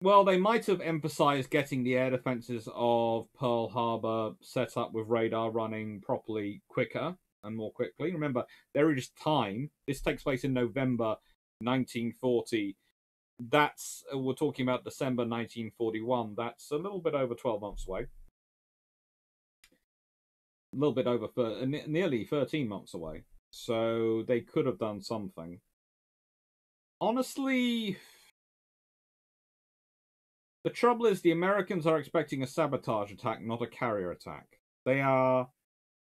Well, they might have emphasized getting the air defenses of Pearl Harbor set up with radar running properly quicker and more quickly. Remember, there is time. This takes place in November 1940. That's uh, we're talking about December 1941. That's a little bit over 12 months away. A little bit over, nearly 13 months away. So they could have done something. Honestly, the trouble is, the Americans are expecting a sabotage attack, not a carrier attack. They are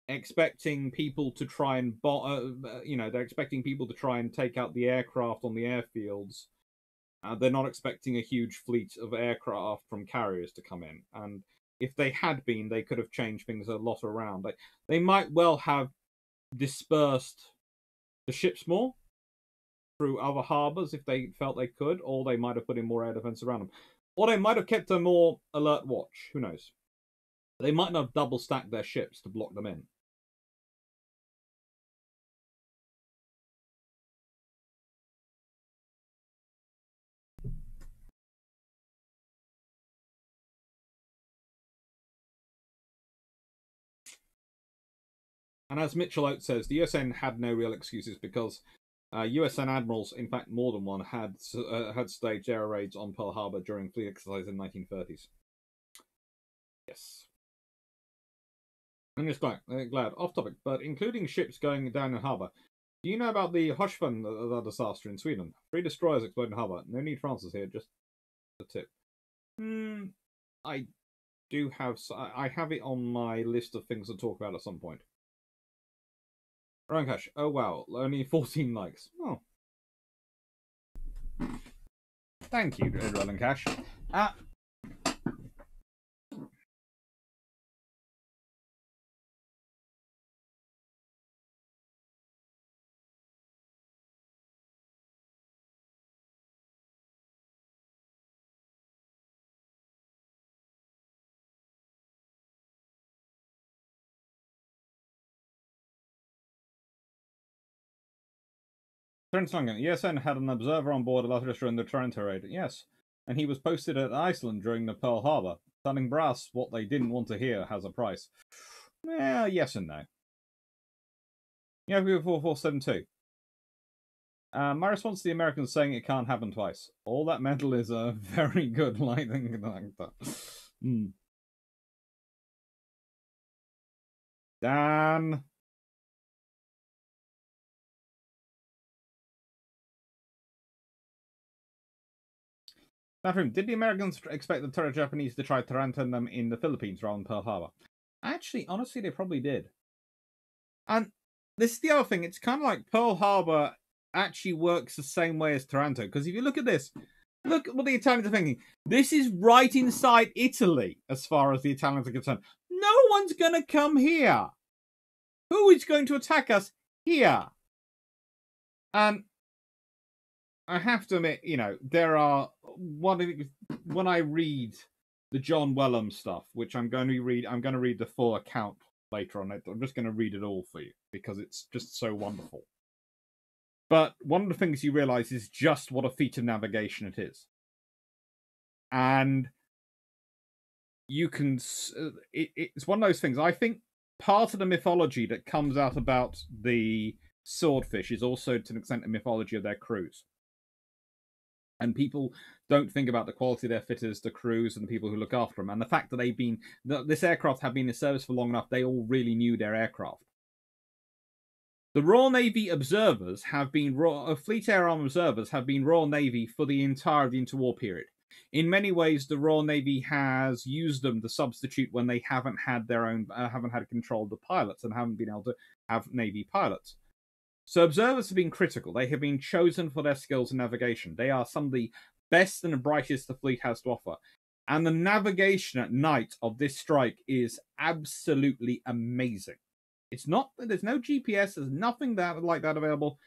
expecting people to try and, bo- uh, uh, you know, they're expecting people to try and take out the aircraft on the airfields. Uh, they're not expecting a huge fleet of aircraft from carriers to come in. And if they had been, they could have changed things a lot around. They, they might well have dispersed the ships more through other harbours if they felt they could, or they might have put in more air defence around them. Or they might have kept a more alert watch. Who knows? They might not have double stacked their ships to block them in. And as Mitchell Oates says, the USN had no real excuses because uh, USN admirals, in fact more than one, had uh, had staged air raids on Pearl Harbor during fleet exercise in the 1930s. Yes. I'm just glad, uh, glad, off topic, but including ships going down in harbour. Do you know about the Hårsfjärden uh, disaster in Sweden? Three destroyers exploded in harbour. No need for answers here, just a tip. Hmm, I do have, I have it on my list of things to talk about at some point. Ryan Cash. Oh wow, only [laughs] 14 likes. Oh. Thank you, Roland Cash. Uh, Prince Langen, USN had an observer on board Illustrious during the Taranto raid. Yes, and he was posted at Iceland during the Pearl Harbor. Telling brass what they didn't want to hear has a price. Yeah, yes and no. Yeah, 4472. Uh, my response to the Americans saying it can't happen twice. All that metal is a [laughs] very good lightning conductor. Hmm. Dan. Bathroom. Did the Americans expect the Terra Japanese to try Tarantan them in the Philippines rather than Pearl Harbor? Actually, honestly, they probably did. And this is the other thing. It's kind of like Pearl Harbor actually works the same way as Taranto. Because if you look at this, look what the Italians are thinking. This is right inside Italy, as far as the Italians are concerned. No one's going to come here. Who is going to attack us here? And I have to admit, you know, there are one when I read the John Wellham stuff, which I'm going to read. I'm going to read the full account later on. I'm just going to read it all for you because it's just so wonderful. But one of the things you realize is just what a feat of navigation it is. And you can, uh, it, it's one of those things. I think part of the mythology that comes out about the swordfish is also to an extent a mythology of their crews. And people don't think about the quality of their fitters, the crews, and the people who look after them. And the fact that they've been, this aircraft have been in service for long enough, they all really knew their aircraft. The Royal Navy observers have been uh, Fleet Air Arm observers have been Royal Navy for the entire of the interwar period. In many ways, the Royal Navy has used them to substitute when they haven't had their own, uh, haven't had control of the pilots and haven't been able to have Navy pilots. So observers have been critical. They have been chosen for their skills in navigation. They are some of the best and brightest the fleet has to offer. And the navigation at night of this strike is absolutely amazing. It's not that there's no GPS, there's nothing that like that available.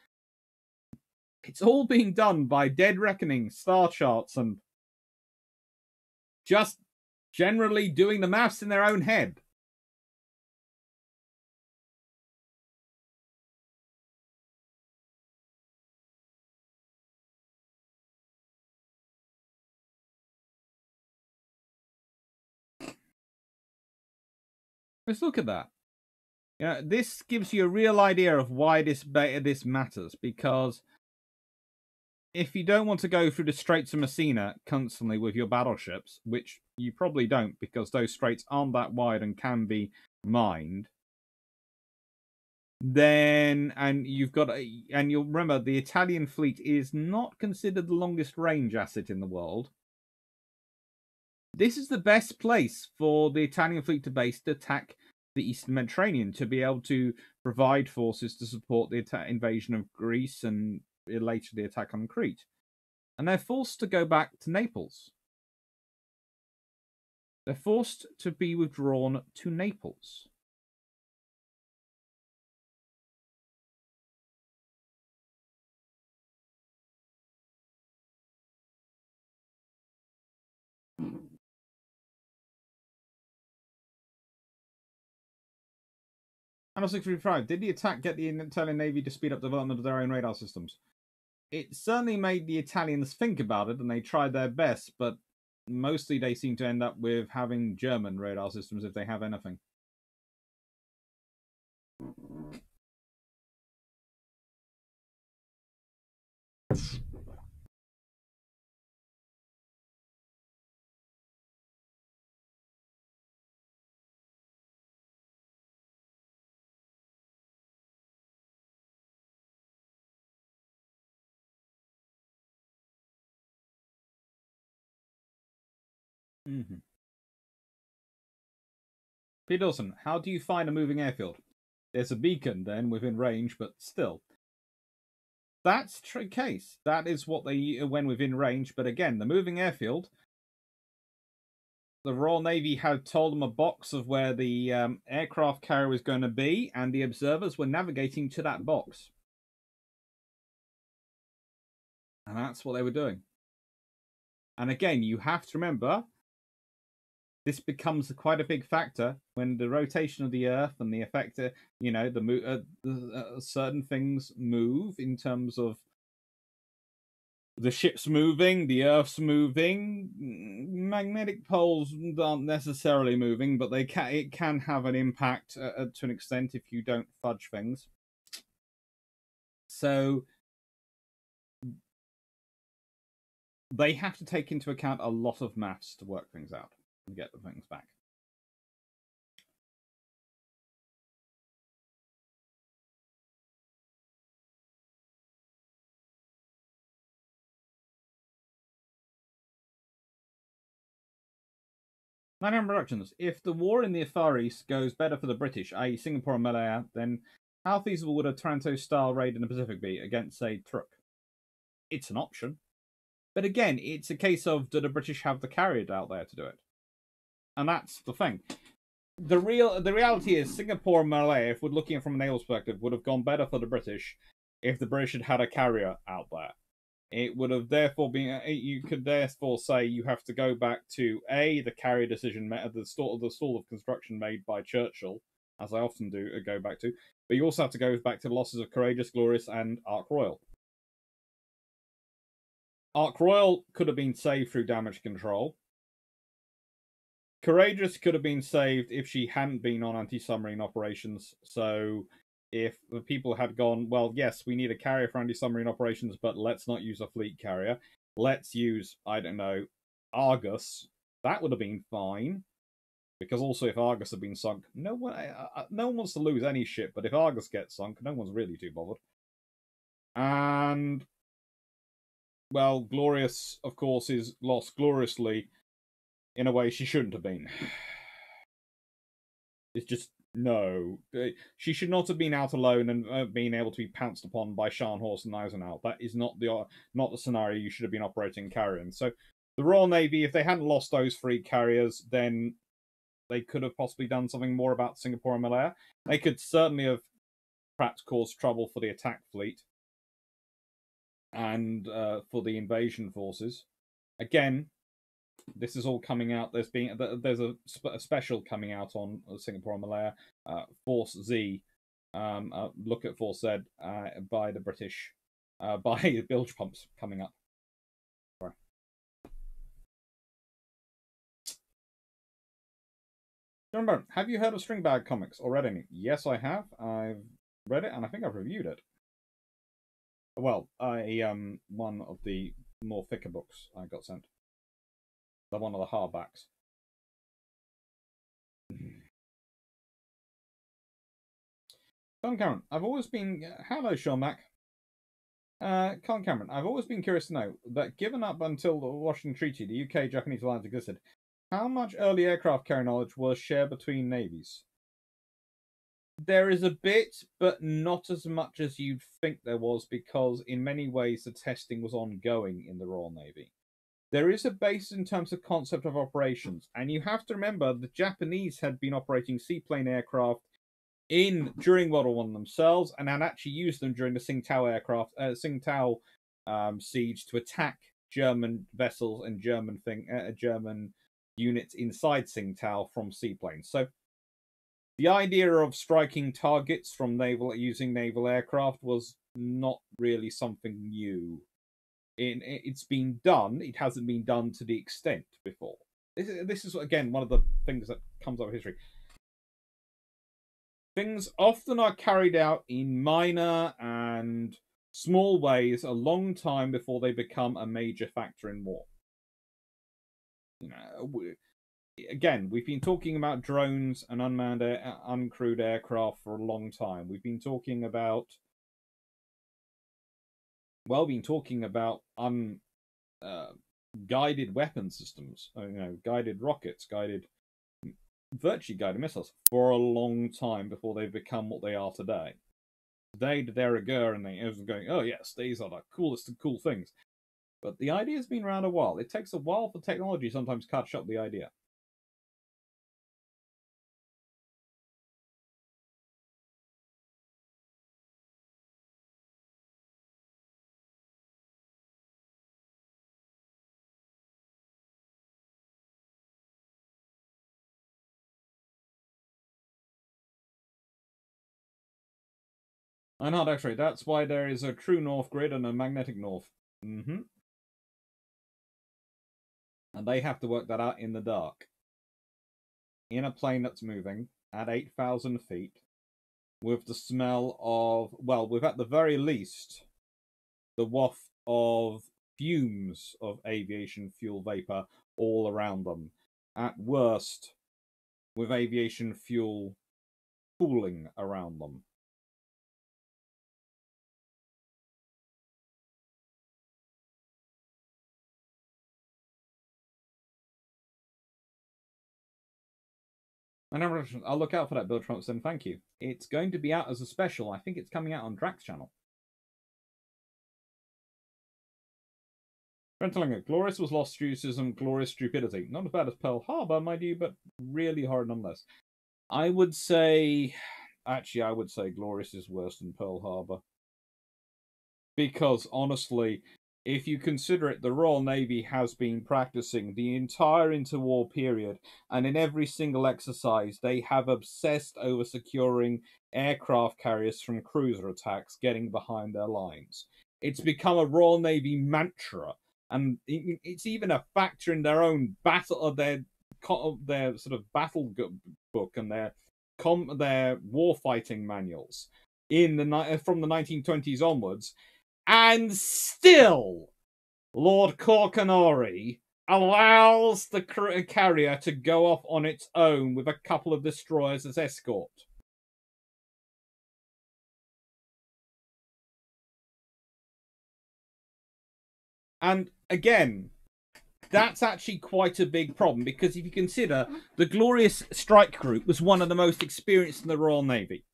It's all being done by Dead Reckoning, star charts, and just generally doing the maths in their own head. Let's look at that. You know, this gives you a real idea of why this this matters because if you don't want to go through the Straits of Messina constantly with your battleships, which you probably don't because those straits aren't that wide and can be mined, then and you've got a, and you'll remember the Italian fleet is not considered the longest range asset in the world. This is the best place for the Italian fleet to base to attack the Eastern Mediterranean to be able to provide forces to support the attack, invasion of Greece and uh, later the attack on Crete. And they're forced to go back to Naples. They're forced to be withdrawn to Naples. And 635, did the attack get the Italian Navy to speed up development of their own radar systems? It certainly made the Italians think about it and they tried their best, but mostly they seem to end up with having German radar systems if they have anything. Mm-hmm. Peter Dawson, how do you find a moving airfield? There's a beacon then within range, but still. That's the case. That is what they uh, when within range. But again, the moving airfield. The Royal Navy had told them a box of where the um, aircraft carrier was going to be, and the observers were navigating to that box. And that's what they were doing. And again, you have to remember this becomes quite a big factor when the rotation of the Earth and the effect, you know, the, uh, the uh, certain things move in terms of the ship's moving, the Earth's moving. Magnetic poles aren't necessarily moving, but they can. It can have an impact uh, uh to an extent if you don't fudge things. So they have to take into account a lot of maths to work things out and get the things back. Nine Productions. If the war in the Far East goes better for the British, i.e., Singapore and Malaya, then how feasible would a Taranto style raid in the Pacific be against, say, Truk? It's an option. But again, it's a case of do the British have the carrier out there to do it? And that's the thing. The real the reality is Singapore and Malaya, if we're looking from a naval perspective, would have gone better for the British if the British had had a carrier out there. It would have therefore been. Uh, you could therefore say you have to go back to a the carrier decision, the stall, the stall of construction made by Churchill, as I often do uh, go back to. But you also have to go back to the losses of Courageous, Glorious, and Ark Royal. Ark Royal could have been saved through damage control. Courageous could have been saved if she hadn't been on anti submarine operations. So if the people had gone, well, yes, we need a carrier for anti-submarine operations, but let's not use a fleet carrier. Let's use, I don't know, Argus. That would have been fine. Because also, if Argus had been sunk, no one, uh, no one wants to lose any ship. But if Argus gets sunk, no one's really too bothered. And well, Glorious, of course, is lost gloriously in a way she shouldn't have been. It's just no, uh, she should not have been out alone and uh, being able to be pounced upon by Scharnhorst and Gneisenau. That is not the uh, not the scenario you should have been operating carrying. So, the Royal Navy, if they hadn't lost those three carriers, then they could have possibly done something more about Singapore and Malaya. They could certainly have perhaps caused trouble for the attack fleet and uh, for the invasion forces. Again, this is all coming out. There's been there's a, a special coming out on Singapore and Malaya, uh, Force Z. Um, uh, look at Force Z uh, by the British, uh, [laughs] by the bilge pumps coming up. John have you heard of Stringbag comics or read any? Yes, I have. I've read it and I think I've reviewed it. Well, I um one of the more thicker books I got sent. One of the hardbacks. Colin Cameron, I've always been. Hello, Sean Mac. Uh, Colin Cameron, I've always been curious to know that given up until the Washington Treaty, the UK Japanese alliance existed, how much early aircraft carrier knowledge was shared between navies? There is a bit, but not as much as you'd think there was, because in many ways the testing was ongoing in the Royal Navy there is a base in terms of concept of operations, and you have to remember the Japanese had been operating seaplane aircraft in during World War One themselves, and had actually used them during the Tsingtao aircraft uh, Tsingtao um, siege to attack German vessels and German thing uh, German units inside Tsingtao from seaplanes. So the idea of striking targets from naval using naval aircraft was not really something new in it's been done. It hasn't been done to the extent before. This is, again one of the things that comes out of history. Things often are carried out in minor and small ways a long time before they become a major factor in war. You know, we, again, we've been talking about drones and unmanned, air, uh, uncrewed aircraft for a long time. We've been talking about well been talking about un uh, guided weapon systems, uh, you know, guided rockets, guided virtually guided missiles for a long time before they've become what they are today. Today, de rigueur, and they are going, oh yes, these are the coolest of cool things. But the idea's been around a while. It takes a while for technology sometimes catch up the idea. I know, actually. That's why there is a true north grid and a magnetic north. Mm-hmm. And they have to work that out in the dark. In a plane that's moving at 8,000 feet, with the smell of, well, with at the very least, the waft of fumes of aviation fuel vapor all around them. At worst, with aviation fuel cooling around them. I'll look out for that, Bill Trump Trumpson. Thank you. It's going to be out as a special. I think it's coming out on Drach channel. Brentlinger, Glorious was lost to glorious stupidity. Not as bad as Pearl Harbor, mind you, but really hard nonetheless. I would say, actually, I would say Glorious is worse than Pearl Harbor. Because honestly, if you consider it, the Royal Navy has been practicing the entire interwar period, and in every single exercise, they have obsessed over securing aircraft carriers from cruiser attacks getting behind their lines. It's become a Royal Navy mantra and it's even a factor in their own battle their their sort of battle book and their com their warfighting manuals in the from the 1920s onwards, and still Lord Cork and Orrery allows the carrier to go off on its own with a couple of destroyers as escort. And again, that's actually quite a big problem because if you consider hmm. the Glorious Strike Group was one of the most experienced in the Royal Navy.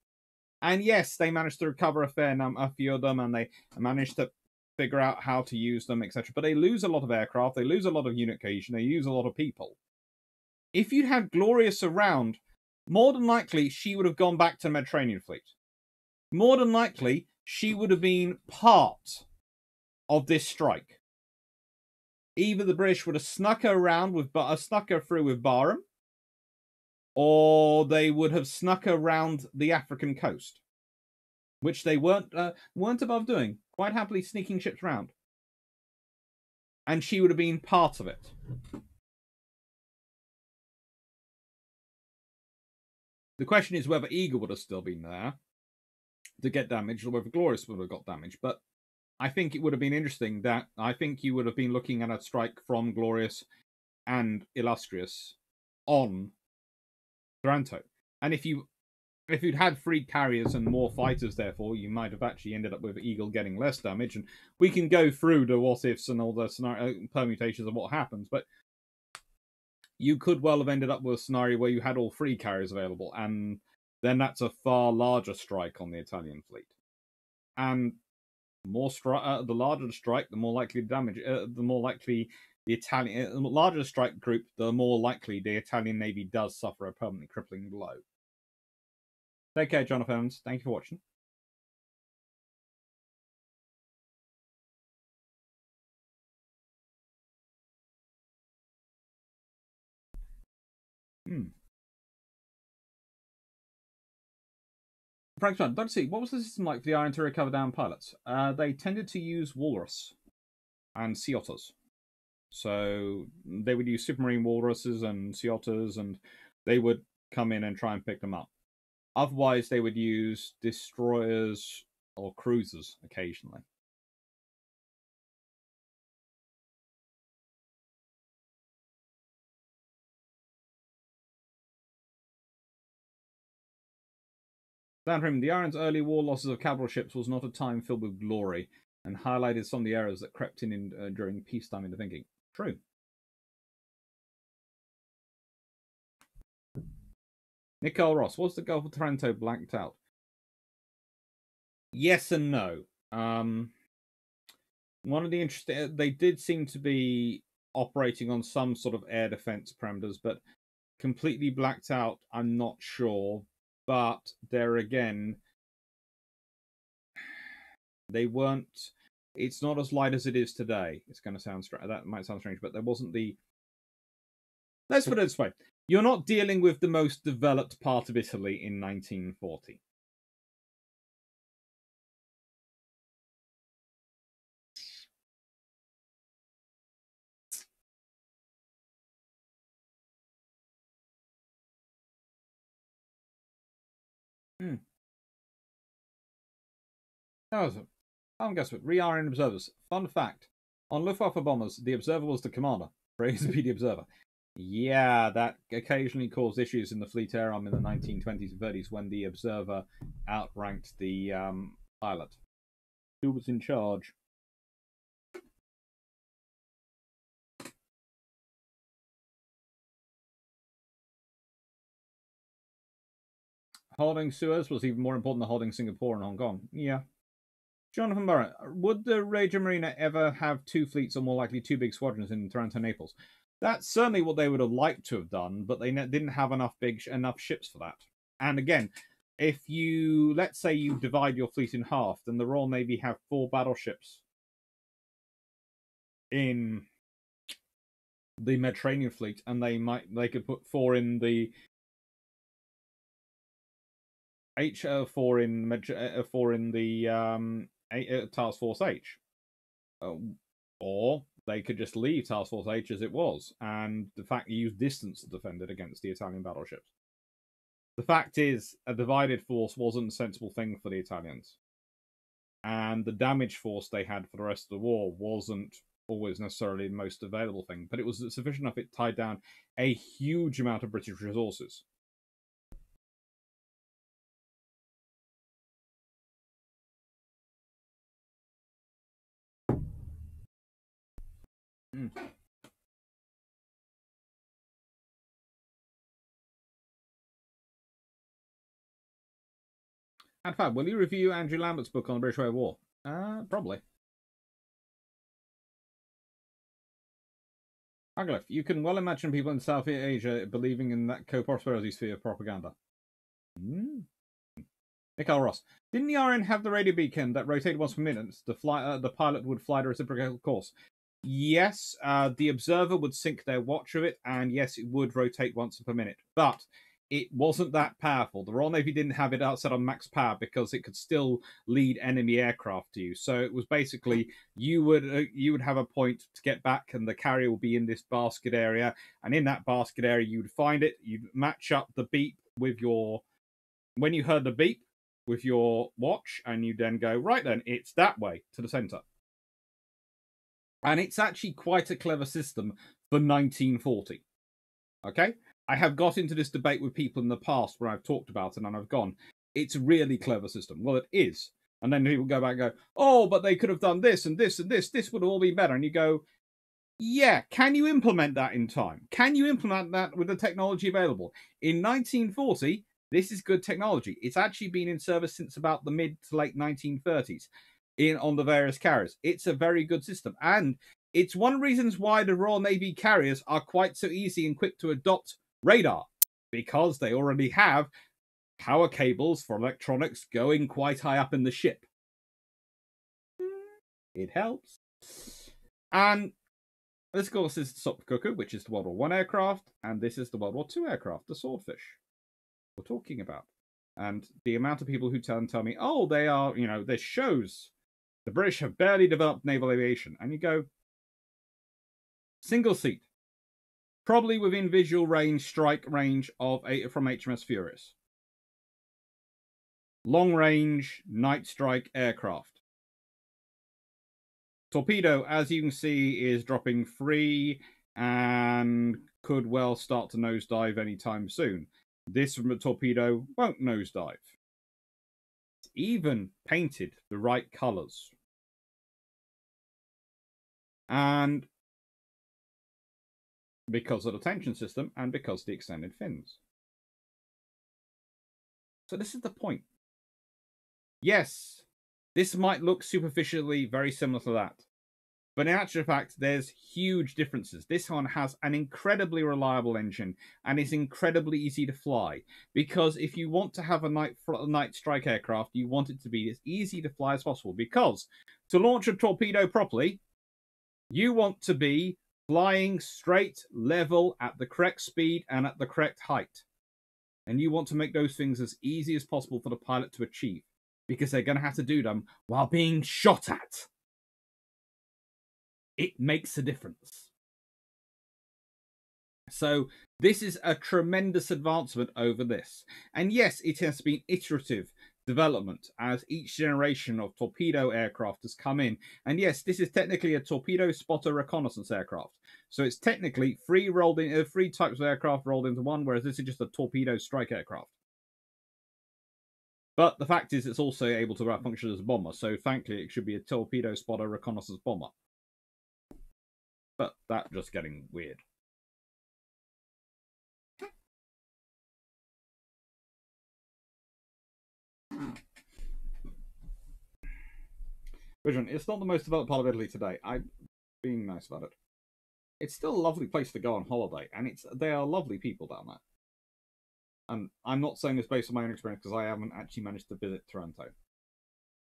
And yes, they managed to recover a fair number, a few of them, and they managed to figure out how to use them, etc. But they lose a lot of aircraft, they lose a lot of unit cohesion, they use a lot of people. If you'd had Glorious around, more than likely she would have gone back to the Mediterranean fleet. More than likely, she would have been part of this strike either the British would have snuck her around with, but uh, snuck her through with Barham, or they would have snuck around the African coast, which they weren't uh, weren't above doing. Quite happily sneaking ships around, and she would have been part of it. The question is whether Eagle would have still been there to get damaged, or whether Glorious would have got damaged. But I think it would have been interesting that I think you would have been looking at a strike from Glorious and Illustrious on Taranto. And if you if you'd had three carriers and more fighters, therefore, you might have actually ended up with Eagle getting less damage. And we can go through the what ifs and all the scenario uh, permutations of what happens, but you could well have ended up with a scenario where you had all three carriers available, and then that's a far larger strike on the Italian fleet. And more stri- uh, the larger the strike, the more likely the damage. Uh, the more likely the Italian, the larger the strike group, the more likely the Italian navy does suffer a permanent crippling blow. Take care, Jonathan. Thank you for watching. Hmm. Frank John, don't see. What was the system like for the RN to recover down pilots? Uh, they tended to use walrus and sea otters. So they would use supermarine walruses and sea otters, and they would come in and try and pick them up. Otherwise, they would use destroyers or cruisers occasionally. Down the RN's early war losses of capital ships was not a time filled with glory, and highlighted some of the errors that crept in, in uh, during peacetime into thinking. True. Nicole Ross, was the Gulf of Taranto blanked out? Yes and no. Um, one of the interesting, uh, they did seem to be operating on some sort of air defense parameters, but completely blacked out. I'm not sure but there again, they weren't. It's not as light as it is today. It's going to sound strange. That might sound strange, but there wasn't the. Let's put it this way: you're not dealing with the most developed part of Italy in 1940. Hmm. That was it. Guess what? ReRN observers. Fun fact. On Luftwaffe bombers, the observer was the commander. [laughs] Praise be the observer. Yeah, that occasionally caused issues in the fleet air arm in the 1920s and 30s when the observer outranked the um, pilot. Who was in charge? Holding Suez was even more important than holding Singapore and Hong Kong. Yeah. Jonathan Burrow, would the Regia Marina ever have two fleets or more likely two big squadrons in Taranto, Naples? That's certainly what they would have liked to have done, but they didn't have enough big enough ships for that. And again, if you let's say you divide your fleet in half, then the Royal Navy have four battleships in the Mediterranean fleet, and they might they could put four in the H uh, four in uh, four in the um, uh, Task Force H, uh, or they could just leave Task Force H as it was, and the fact you use distance to defend it against the Italian battleships. The fact is, a divided force wasn't a sensible thing for the Italians, and the damage force they had for the rest of the war wasn't always necessarily the most available thing, but it was sufficient enough it tied down a huge amount of British resources. And Fab, will you review Andrew Lambert's book on the British Way of War? Uh, probably. Aglyph, you can well imagine people in South Asia believing in that co-prosperity sphere of propaganda. Mm. Mikhail Ross, didn't the RN have the radio beacon that rotated once per minute? The fly, uh, the pilot would fly the reciprocal course. Yes, uh, the observer would sync their watch of it, and yes, it would rotate once per minute. But it wasn't that powerful. The Royal Navy didn't have it outside on max power because it could still lead enemy aircraft to you. So it was basically you would uh, you would have a point to get back, and the carrier will be in this basket area, and in that basket area you'd find it. You'd match up the beep with your when you heard the beep with your watch, and you then go right. Then it's that way to the center. And it's actually quite a clever system for 1940. Okay? I have got into this debate with people in the past where I've talked about it and I've gone, it's a really clever system. Well, it is. And then people go back and go, oh, but they could have done this and this and this. This would all be better. And you go, yeah, can you implement that in time? Can you implement that with the technology available? In 1940, this is good technology. It's actually been in service since about the mid to late 1930s in on the various carriers. It's a very good system, and it's one of the reasons why the Royal Navy carriers are quite so easy and quick to adopt radar because they already have power cables for electronics going quite high up in the ship. It helps. And this, of course, is the Cuckoo, which is the World War One aircraft, and this is the World War Two aircraft, the Swordfish. We're talking about, and the amount of people who tell and tell me, "Oh, they are," you know, this shows the British have barely developed naval aviation. And you go, single seat, probably within visual range, strike range of from HMS Furious. Long range night strike aircraft. Torpedo, as you can see, is dropping free and could well start to nosedive anytime soon. This from the torpedo won't nosedive. It's even painted the right colours. And because of the tension system and because the extended fins. So this is the point. Yes, this might look superficially very similar to that. But in actual fact, there's huge differences. This one has an incredibly reliable engine and is incredibly easy to fly. Because if you want to have a night night strike aircraft, you want it to be as easy to fly as possible. Because to launch a torpedo properly, you want to be flying straight, level, at the correct speed, and at the correct height. And you want to make those things as easy as possible for the pilot to achieve because they're going to have to do them while being shot at. It makes a difference. So, this is a tremendous advancement over this. And yes, it has been iterative development as each generation of torpedo aircraft has come in. And yes, this is technically a torpedo spotter reconnaissance aircraft. So it's technically three rolled in, uh, three types of aircraft rolled into one, whereas this is just a torpedo strike aircraft. But the fact is, it's also able to function as a bomber. So thankfully, it should be a torpedo spotter reconnaissance bomber. But that just getting weird. Vision, it's not the most developed part of Italy today. I'm being nice about it. It's still a lovely place to go on holiday, and it's they are lovely people down there. And I'm not saying this based on my own experience because I haven't actually managed to visit Taranto,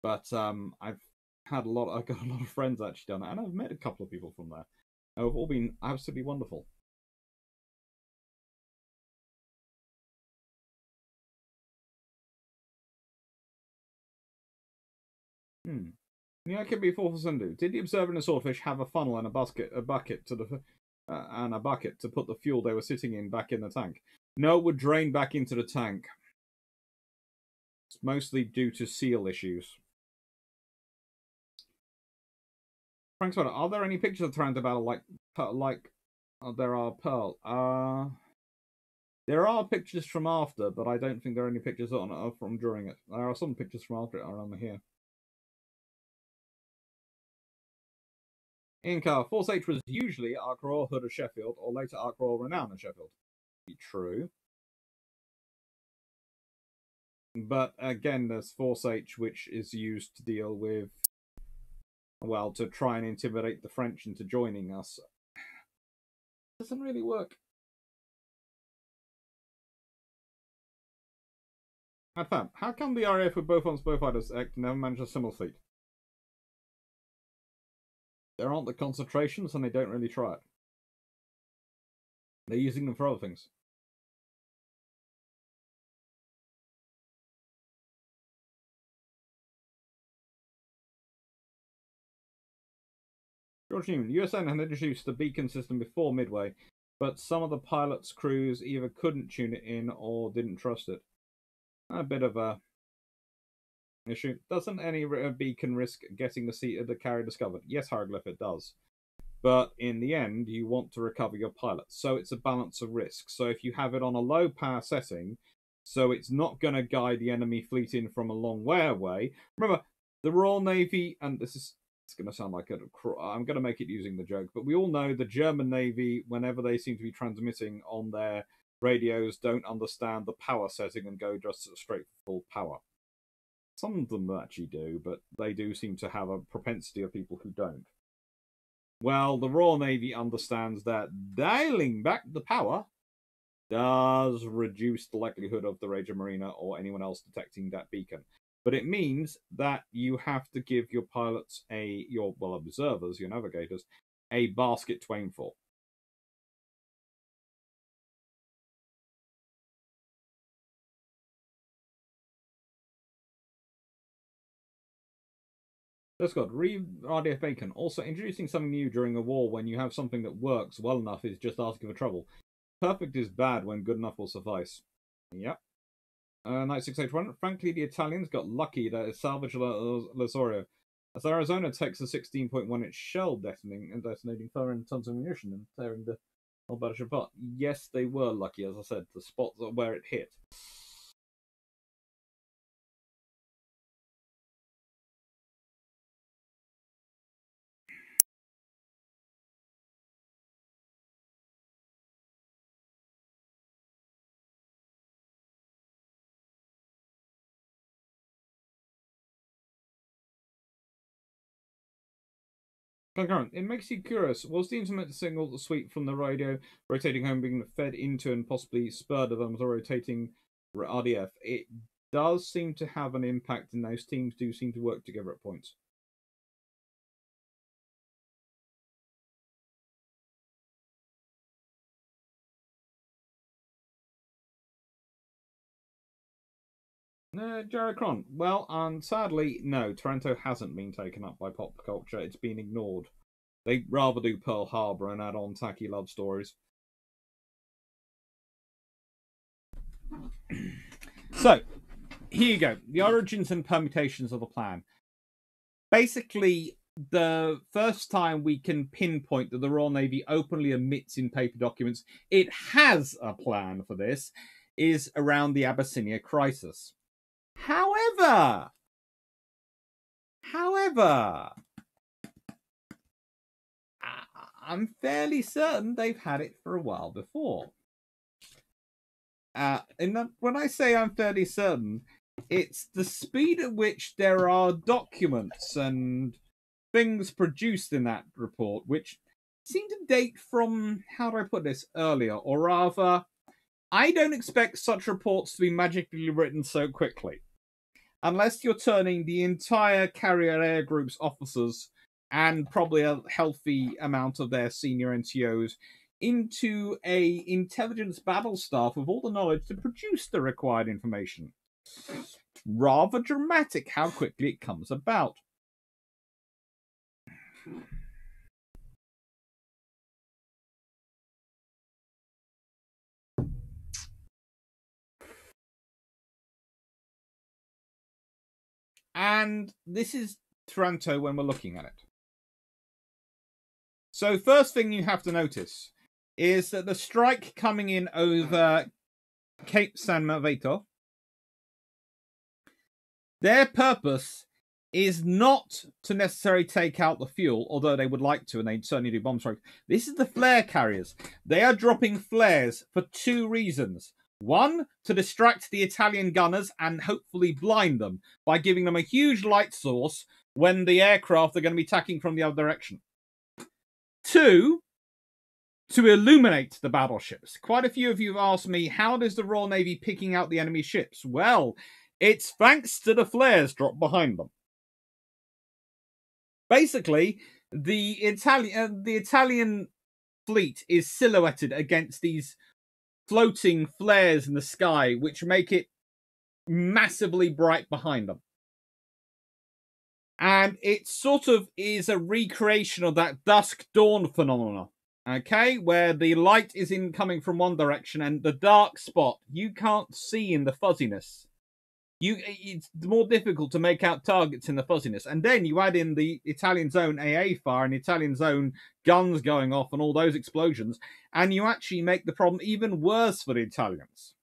But um, I've had a lot. I've got a lot of friends actually down there, and I've met a couple of people from there. They've all been absolutely wonderful. Hmm. Yeah, it could be fourth Sunday. Did the observer and the swordfish have a funnel and a basket, a bucket to the, uh, and a bucket to put the fuel they were sitting in back in the tank? No, it would drain back into the tank. It's mostly due to seal issues. Frank's are there any pictures of Taranto battle like like uh, there are Pearl? Uh there are pictures from after, but I don't think there are any pictures on uh, from during it. There are some pictures from after it around here. Inca, Force H was usually Ark Royal Hood of Sheffield, or later Ark Royal Renown of Sheffield. Be true. But again, there's Force H, which is used to deal with, well, to try and intimidate the French into joining us. Doesn't really work. How come the RAF with both on Beaufighters act never manage a similar fleet? There aren't the concentrations and they don't really try it. They're using them for other things. George Newman, USN had introduced the beacon system before Midway, but some of the pilots' crews either couldn't tune it in or didn't trust it. A bit of a issue. Doesn't any uh, beacon risk getting the seat of the carrier discovered? Yes, hieroglyph, it does. But in the end, you want to recover your pilot. So it's a balance of risk. So if you have it on a low power setting, so it's not going to guide the enemy fleet in from a long way away. Remember, the Royal Navy, and this is it's going to sound like a, I'm going to make it using the joke, but we all know the German Navy, whenever they seem to be transmitting on their radios, don't understand the power setting and go just straight full power. Some of them actually do, but they do seem to have a propensity of people who don't. Well, the Royal Navy understands that dialing back the power does reduce the likelihood of the Regia Marina or anyone else detecting that beacon. But it means that you have to give your pilots a your well observers, your navigators, a basket to aim for. Let's go. Read RDF Beacon. Also, introducing something new during a war when you have something that works well enough is just asking for trouble. Perfect is bad when good enough will suffice. Yep. Uh, Night 681. Frankly, the Italians got lucky that it salvaged Littorio. As Arizona takes a 16.1 inch shell detonating and detonating 400 tons of ammunition and tearing the whole battleship apart. Yes, they were lucky, as I said, the spot where it hit. Concurrent. It makes you curious. Was the intermittent signal the sweep from the radio rotating home being fed into and possibly spurred of them the rotating RDF? It does seem to have an impact, and those teams do seem to work together at points. Uh, Jared Cron. Well, and sadly, no, Taranto hasn't been taken up by pop culture. It's been ignored. They rather do Pearl Harbor and add on tacky love stories. [clears throat] so, here you go. The origins and permutations of the plan. Basically, the first time we can pinpoint that the Royal Navy openly admits in paper documents it has a plan for this is around the Abyssinia crisis. However, however, I'm fairly certain they've had it for a while before. Uh, and when I say I'm fairly certain, it's the speed at which there are documents and things produced in that report which seem to date from how do I put this earlier, or rather, I don't expect such reports to be magically written so quickly, unless you're turning the entire carrier air group's officers and probably a healthy amount of their senior NCOs into a intelligence battle staff with all the knowledge to produce the required information. Rather dramatic how quickly it comes about. And this is Taranto when we're looking at it. So, first thing you have to notice is that the strike coming in over Cape San Vito, their purpose is not to necessarily take out the fuel, although they would like to, and they certainly do bomb strikes. This is the flare carriers. They are dropping flares for two reasons. One, to distract the Italian gunners and hopefully blind them by giving them a huge light source when the aircraft are going to be attacking from the other direction. Two, to illuminate the battleships. Quite a few of you have asked me, how does the Royal Navy picking out the enemy ships? Well, it's thanks to the flares dropped behind them. Basically, the Italian uh, the Italian fleet is silhouetted against these floating flares in the sky, which make it massively bright behind them. And it sort of is a recreation of that dusk dawn phenomena okay? Where the light is in coming from one direction and the dark spot you can't see in the fuzziness you it's more difficult to make out targets in the fuzziness. And then you add in the italian zone aa fire and italian zone guns going off and all those explosions and you actually make the problem even worse for the italians.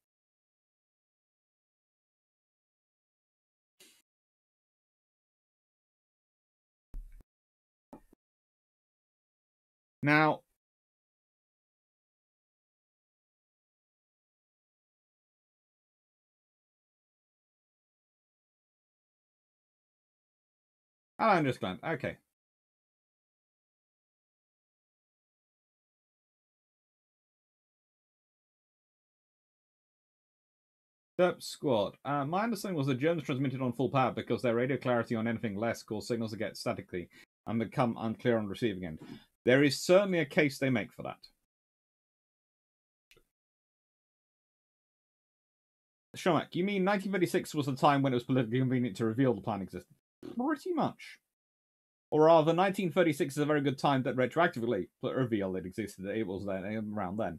Now, I understand. Okay. Derp Squad. Uh, my understanding was the Germans transmitted on full power because their radio clarity on anything less caused signals to get statically and become unclear on receiving end. There is certainly a case they make for that. Shomak, you mean 1936 was the time when it was politically convenient to reveal the plan existed? Pretty much. Or rather, 1936 is a very good time that retroactively reveal it existed. It was then around then.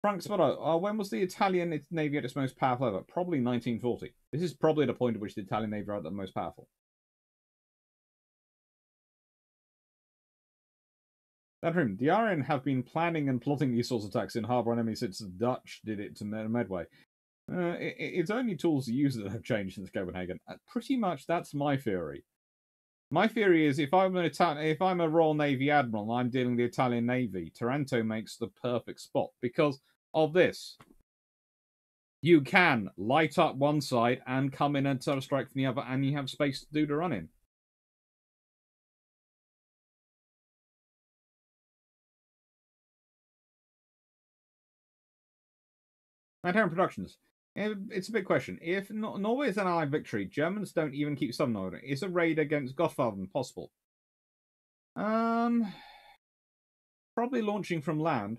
Frank Spotto, uh, when was the Italian Navy at its most powerful ever? Probably 1940. This is probably the point at which the Italian Navy are at the most powerful. That room. The RN have been planning and plotting these sorts of attacks in harbour enemy since the Dutch did it to Medway. Uh, it, it's only tools to use that have changed since Copenhagen. Uh, pretty much, that's my theory. My theory is if I'm an Italian, if I'm a Royal Navy admiral and I'm dealing with the Italian Navy, Taranto makes the perfect spot because of this. You can light up one side and come in and sort of strike from the other, and you have space to do the running. Manhattan Productions. It's a big question. If Norway is an Allied victory, Germans don't even keep some Norway. Is a raid against Gotthard possible? Um, probably launching from land.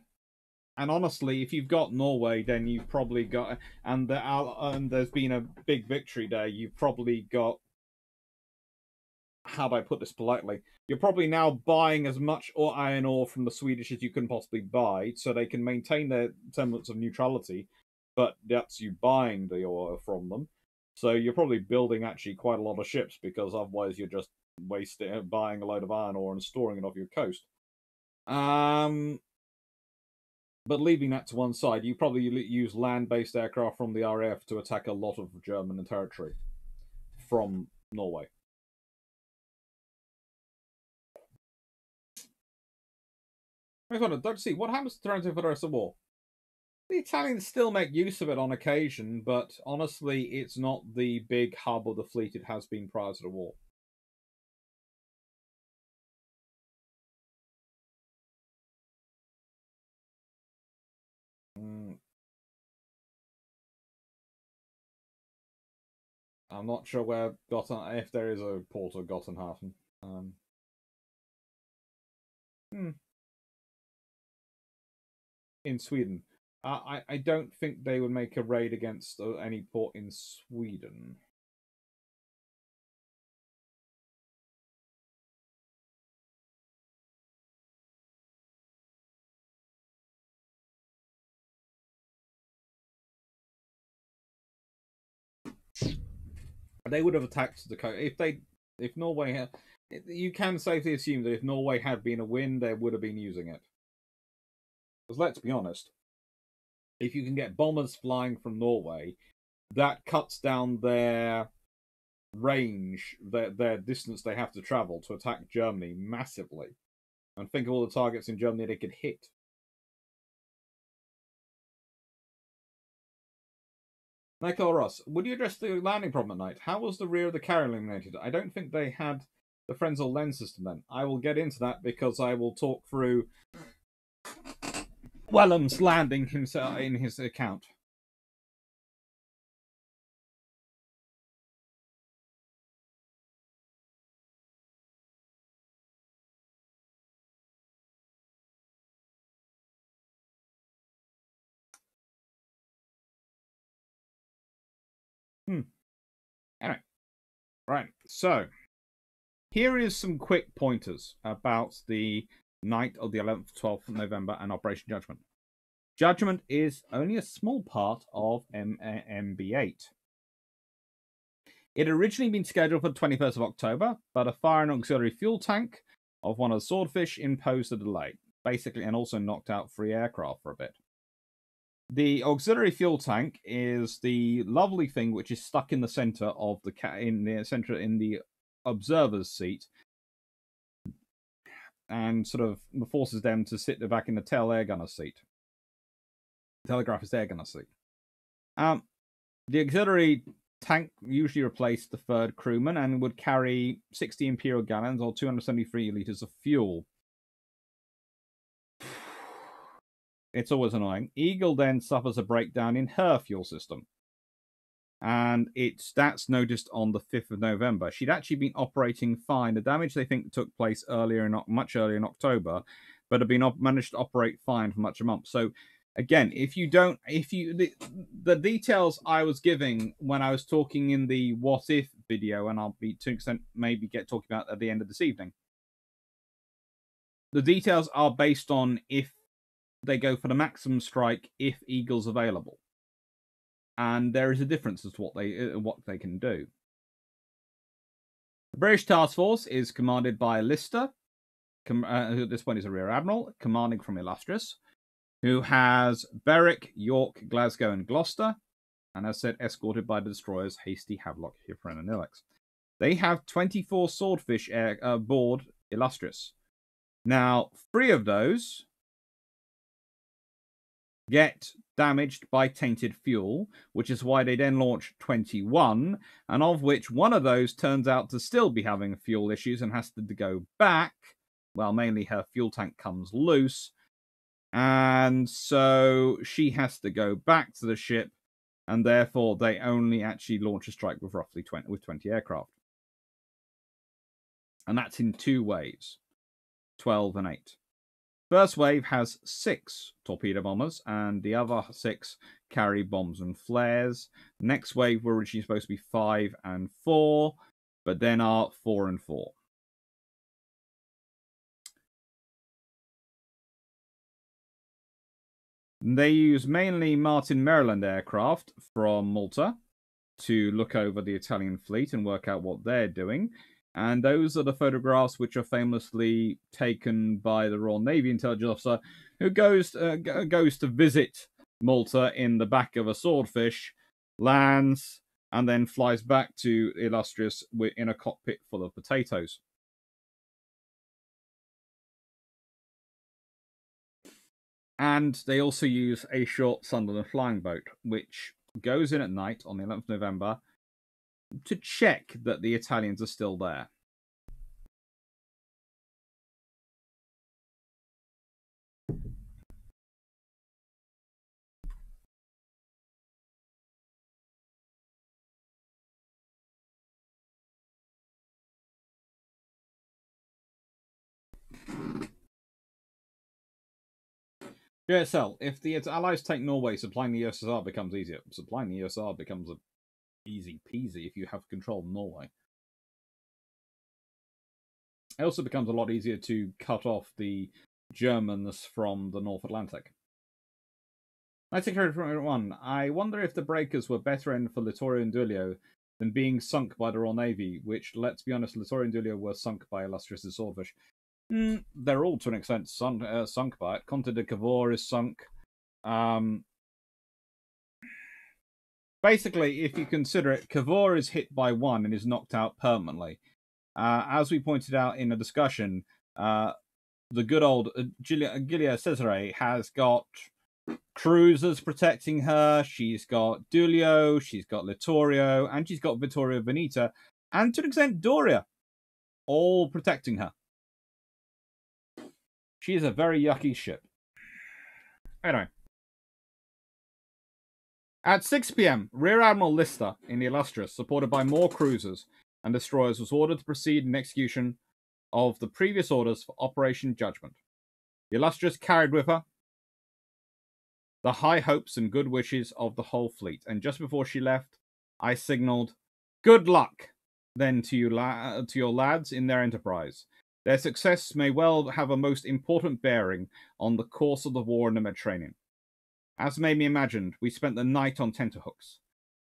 And honestly, if you've got Norway, then you've probably got and the and there's been a big victory there. You've probably got how do I put this politely? You're probably now buying as much or iron ore from the Swedish as you can possibly buy, so they can maintain their semblance of neutrality but that's you buying the ore from them. So you're probably building actually quite a lot of ships because otherwise you're just wasting buying a load of iron ore and storing it off your coast. Um, but leaving that to one side, you probably use land-based aircraft from the RAF to attack a lot of German territory from Norway. Wonder, don't see what happens to for the rest of the war. The Italians still make use of it on occasion, but honestly, it's not the big hub of the fleet it has been prior to the war. Mm. I'm not sure where Gotten if there is a port of Gottenhafen. Um, hmm. In Sweden. I, I don't think they would make a raid against uh, any port in Sweden. They would have attacked the coast if they if Norway had. You can safely assume that if Norway had been a win, they would have been using it. Because let's be honest, if you can get bombers flying from Norway, that cuts down their range, their their distance they have to travel to attack Germany massively. And think of all the targets in Germany they could hit. Michael Ross, would you address the landing problem at night? How was the rear of the carrier illuminated? I don't think they had the Fresnel lens system then. I will get into that because I will talk through Wellham's landing himself in his account. Hmm. Anyway, right. So here is some quick pointers about the night of the 11th, 12th of November and Operation Judgment. Judgment is only a small part of M- MB8. It had originally been scheduled for the 21st of October, but a fire and auxiliary fuel tank of one of the Swordfish imposed a delay, basically, and also knocked out three aircraft for a bit. The auxiliary fuel tank is the lovely thing which is stuck in the center of the ca- in the center in the observer's seat and sort of forces them to sit back in the tail air gunner seat. Telegraphist air gunner seat. Um, the auxiliary tank usually replaced the third crewman and would carry 60 imperial gallons or 273 liters of fuel. [sighs] It's always annoying. Eagle then suffers a breakdown in her fuel system and it's that's noticed on the 5th of November. She'd actually been operating fine. The damage they think took place earlier in much earlier in October, but had been op- managed to operate fine for much a month. So again, if you don't, if you the, the details I was giving when I was talking in the what if video, and I'll be to extent maybe get talking about at the end of this evening. The details are based on if they go for the maximum strike if Eagle's available and there is a difference as to what they uh, what they can do. The British Task Force is commanded by Lyster, com- uh, at this point is a Rear Admiral, commanding from Illustrious, who has Berwick, York, Glasgow, and Gloucester, and as said, escorted by the destroyers Hasty, Havelock, Hyperion, and Ilex. They have 24 swordfish uh, aboard Illustrious. Now, three of those get damaged by tainted fuel, which is why they then launch 21, and of which one of those turns out to still be having fuel issues and has to go back. Well, mainly her fuel tank comes loose, and so she has to go back to the ship, and therefore they only actually launch a strike with roughly 20 with 20 aircraft. And that's in two ways 12 and 8. First wave has six torpedo bombers, and the other six carry bombs and flares. Next wave were originally supposed to be five and four, but then are four and four. They use mainly Martin Maryland aircraft from Malta to look over the Italian fleet and work out what they're doing. And those are the photographs which are famously taken by the Royal Navy intelligence officer who goes uh, goes to visit Malta in the back of a swordfish, lands, and then flies back to Illustrious in a cockpit full of potatoes. And they also use a short Sunderland flying boat, which goes in at night on the 11th of November to check that the Italians are still there. JSL, if the Allies take Norway, supplying the USSR becomes easier. Supplying the USSR becomes a easy peasy if you have control of Norway. It also becomes a lot easier to cut off the Germans from the North Atlantic. 1941. I wonder if the breakers were better end for Littorio and Duilio than being sunk by the Royal Navy, which, let's be honest, Littorio and Duilio were sunk by Illustrious Swordfish. Mm, they're all to an extent sunk, uh, sunk by it. Conte di Cavour is sunk. Um, basically, if you consider it, Cavour is hit by one and is knocked out permanently. Uh, as we pointed out in a discussion, uh, the good old uh, Giulio, Giulio Cesare has got cruisers protecting her. She's got Duilio, she's got Littorio, and she's got Vittorio Veneto, and to an extent Doria, all protecting her. She is a very yucky ship. Anyway. At 6 pm, Rear Admiral Lyster in the Illustrious, supported by more cruisers and destroyers, was ordered to proceed in execution of the previous orders for Operation Judgment. The Illustrious carried with her the high hopes and good wishes of the whole fleet, and just before she left, I signalled, Good luck! Then to you, la- to your lads in their enterprise. Their success may well have a most important bearing on the course of the war in the Mediterranean. As may be imagined, we spent the night on tenterhooks.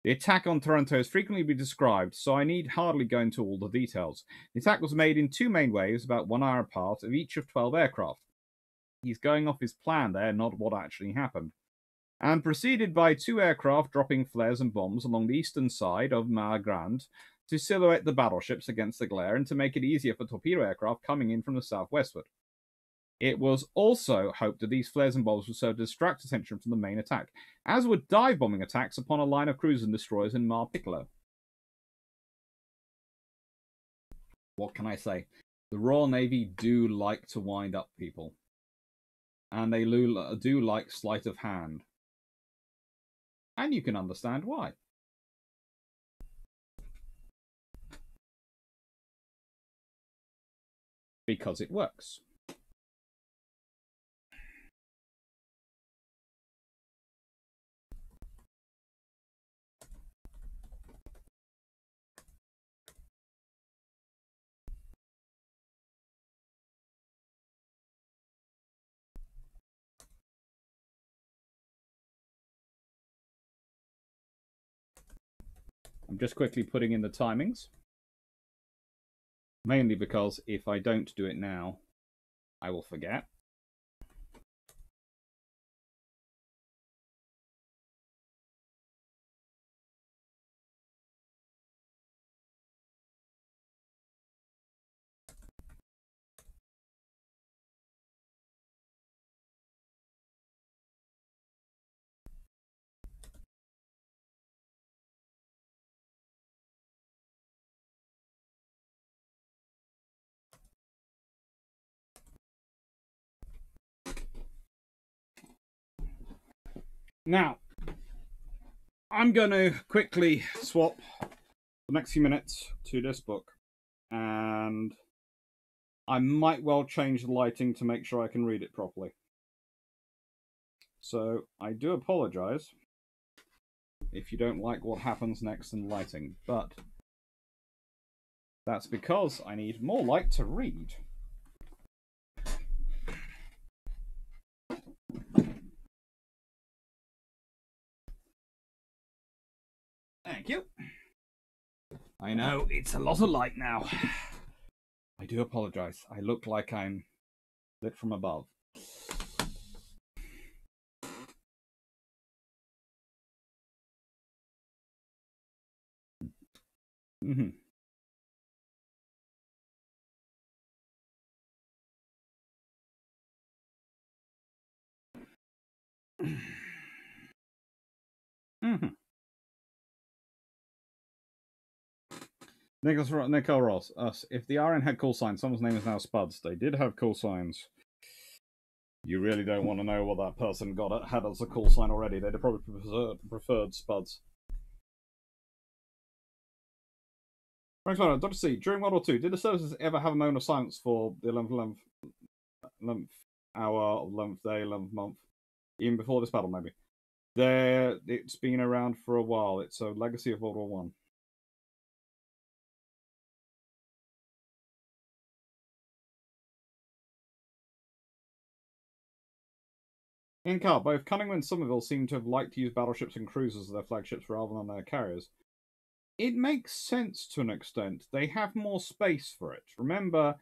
The attack on Taranto has frequently been described, so I need hardly go into all the details. The attack was made in two main waves, about one hour apart, of each of 12 aircraft. He's going off his plan there, not what actually happened. And preceded by two aircraft dropping flares and bombs along the eastern side of Mar Grande to silhouette the battleships against the glare and to make it easier for torpedo aircraft coming in from the southwestward. It was also hoped that these flares and bombs would serve to distract attention from the main attack, as would dive bombing attacks upon a line of cruisers and destroyers in Mar Piccolo. What can I say? The Royal Navy do like to wind up people. And they do like sleight of hand. And you can understand why. because it works. I'm just quickly putting in the timings. Mainly because if I don't do it now, I will forget. Now, I'm going to quickly swap the next few minutes to this book, and I might well change the lighting to make sure I can read it properly. So, I do apologize if you don't like what happens next in lighting, but that's because I need more light to read. I know, it's a lot of light now. [sighs] I do apologize. I look like I'm lit from above. Mm-hmm. mm-hmm. Nicholas Nicole Ross, us. If the RN had call signs, someone's name is now Spuds. They did have call signs. You really don't want to know what that person got it, had as a call sign already. They'd have probably preferred, preferred Spuds. Thanks, man. Dr. C, during World War II, did the services ever have a moment of silence for the 11th, 11th, 11th hour, 11th day, 11th month? Even before this battle, maybe. There, it's been around for a while. It's a legacy of World War One. In car, both Cunningham and Somerville seem to have liked to use battleships and cruisers as their flagships rather than their carriers. It makes sense to an extent. They have more space for it. Remember,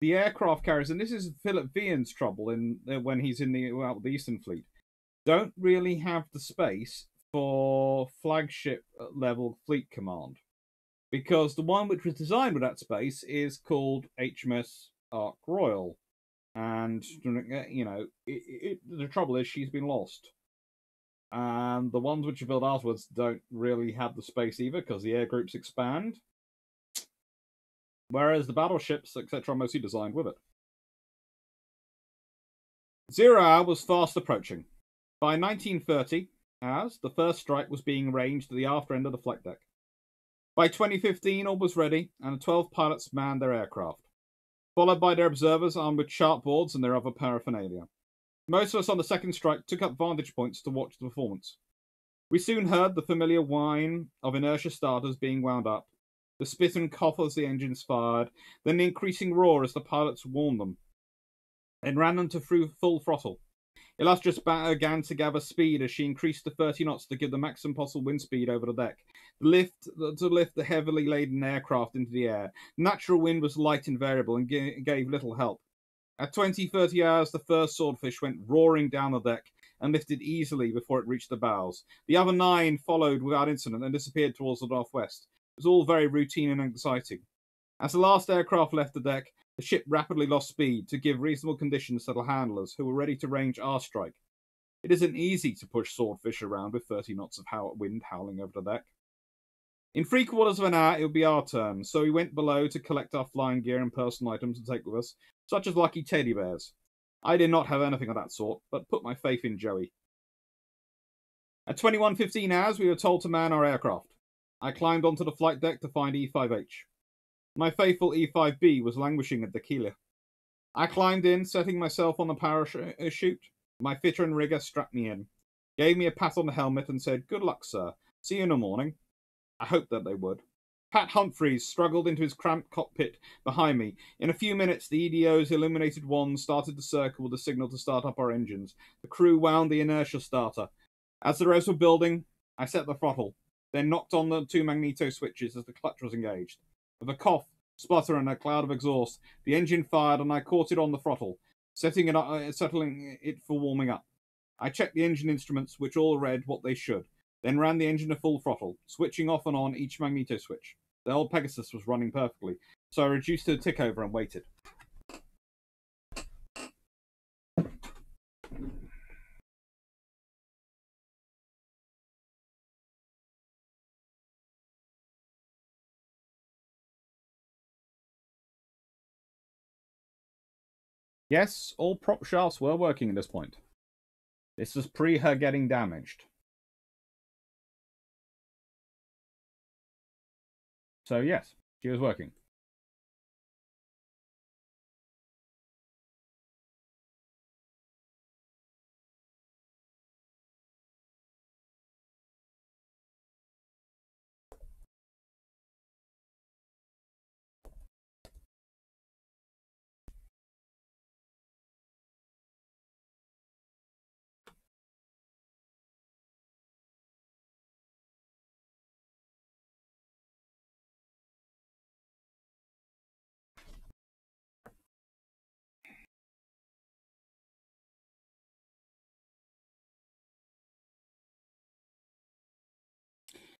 the aircraft carriers, and this is Philip Vian's trouble in uh, when he's in the well, the Eastern Fleet, don't really have the space for flagship uh, level fleet command because the one which was designed with that space is called HMS Ark Royal and you know it, it, the trouble is she's been lost. And the ones which are built afterwards don't really have the space either because the air groups expand. Whereas the battleships etc are mostly designed with it. Zero hour was fast approaching. By 1930 as the first strike was being arranged at the after end of the flight deck. By 2015 all was ready and the 12 pilots manned their aircraft followed by their observers armed with chart boards and their other paraphernalia. Most of us on the second strike took up vantage points to watch the performance. We soon heard the familiar whine of inertia starters being wound up, the spit and cough as the engines fired, then the increasing roar as the pilots warned them, and ran them to full throttle. Illustrious began to gather speed as she increased to 30 knots to give the maximum possible wind speed over the deck. Lift to lift the heavily laden aircraft into the air. Natural wind was light and variable and gave little help. At 20, 30 hours, the first swordfish went roaring down the deck and lifted easily before it reached the bows. The other nine followed without incident and disappeared towards the northwest. It was all very routine and exciting. As the last aircraft left the deck, the ship rapidly lost speed to give reasonable conditions to the handlers, who were ready to range our strike. It isn't easy to push swordfish around with 30 knots of how- wind howling over the deck. In three quarters of an hour, it would be our turn, so we went below to collect our flying gear and personal items to take with us, such as lucky teddy bears. I did not have anything of that sort, but put my faith in Joey. At 21.15 hours, we were told to man our aircraft. I climbed onto the flight deck to find E5H. My faithful E5B was languishing at the Keeler. I climbed in, setting myself on the parachute. My fitter and rigger strapped me in, gave me a pat on the helmet, and said, Good luck, sir. See you in the morning. I hoped that they would. Pat Humphreys struggled into his cramped cockpit behind me. In a few minutes, the EDO's illuminated wand started to circle with a signal to start up our engines. The crew wound the inertia starter. As the revs were building, I set the throttle, then knocked on the two magneto switches as the clutch was engaged. With a cough, sputter, and a cloud of exhaust, the engine fired and I caught it on the throttle, setting it uh, settling it for warming up. I checked the engine instruments, which all read what they should, then ran the engine to full throttle, switching off and on each magneto switch. The old Pegasus was running perfectly, so I reduced to a tick over and waited. Yes, all prop shafts were working at this point. This was pre her getting damaged. So yes, she was working.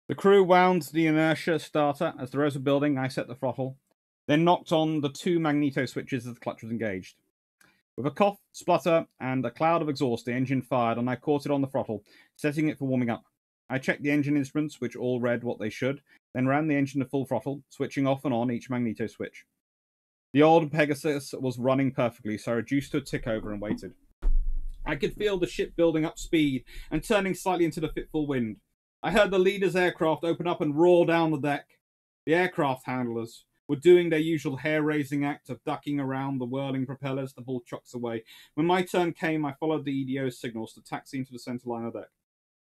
The crew wound the inertia starter as the rows were building. I set the throttle, then knocked on the two magneto switches as the clutch was engaged. With a cough, splutter, and a cloud of exhaust, the engine fired, and I caught it on the throttle, setting it for warming up. I checked the engine instruments, which all read what they should, then ran the engine to full throttle, switching off and on each magneto switch. The old Pegasus was running perfectly, so I reduced to a tick over and waited. I could feel the ship building up speed and turning slightly into the fitful wind. I heard the leader's aircraft open up and roar down the deck. The aircraft handlers were doing their usual hair raising act of ducking around the whirling propellers to pull chocks away. When my turn came, I followed the EDO's signals to taxi into the centre line of deck.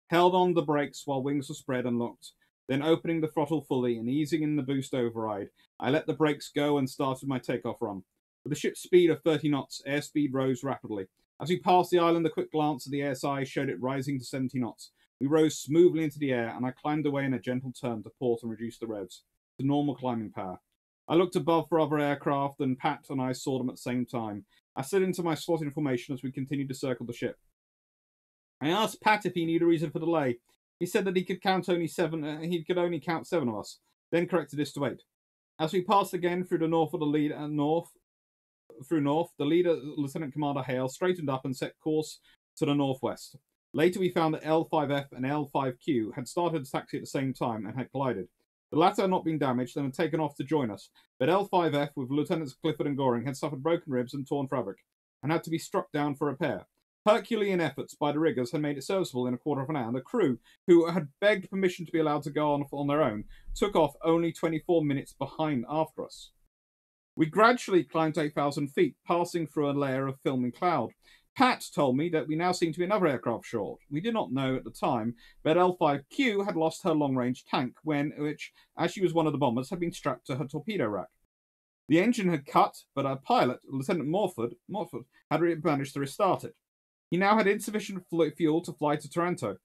Held on the brakes while wings were spread and locked, then opening the throttle fully and easing in the boost override, I let the brakes go and started my takeoff run. With a ship speed of 30 knots, airspeed rose rapidly. As we passed the island, a quick glance at the ASI showed it rising to 70 knots. We rose smoothly into the air, and I climbed away in a gentle turn to port and reduce the revs to normal climbing power. I looked above for other aircraft, and Pat and I saw them at the same time. I slid into my slot formation as we continued to circle the ship. I asked Pat if he knew the reason for delay. He said that he could count only seven. Uh, he could only count seven of us. Then corrected this to eight. As we passed again through the north of the lead, uh, north through north, the leader, Lieutenant Commander Hale, straightened up and set course to the northwest. Later, we found that L5F and L5Q had started to taxi at the same time and had collided. The latter had not been damaged and had taken off to join us, but L5F, with Lieutenants Clifford and Going, had suffered broken ribs and torn fabric, and had to be struck down for repair. Herculean efforts by the riggers had made it serviceable in a quarter of an hour, and the crew, who had begged permission to be allowed to go on on their own, took off only 24 minutes behind after us. We gradually climbed 8,000 feet, passing through a layer of filming cloud. Pat told me that we now seem to be another aircraft short. We did not know at the time, but L5Q had lost her long range tank, when which, as she was one of the bombers, had been strapped to her torpedo rack. The engine had cut, but our pilot, Lieutenant Morford, Morford had managed to restart it. He now had insufficient fuel to fly to Taranto,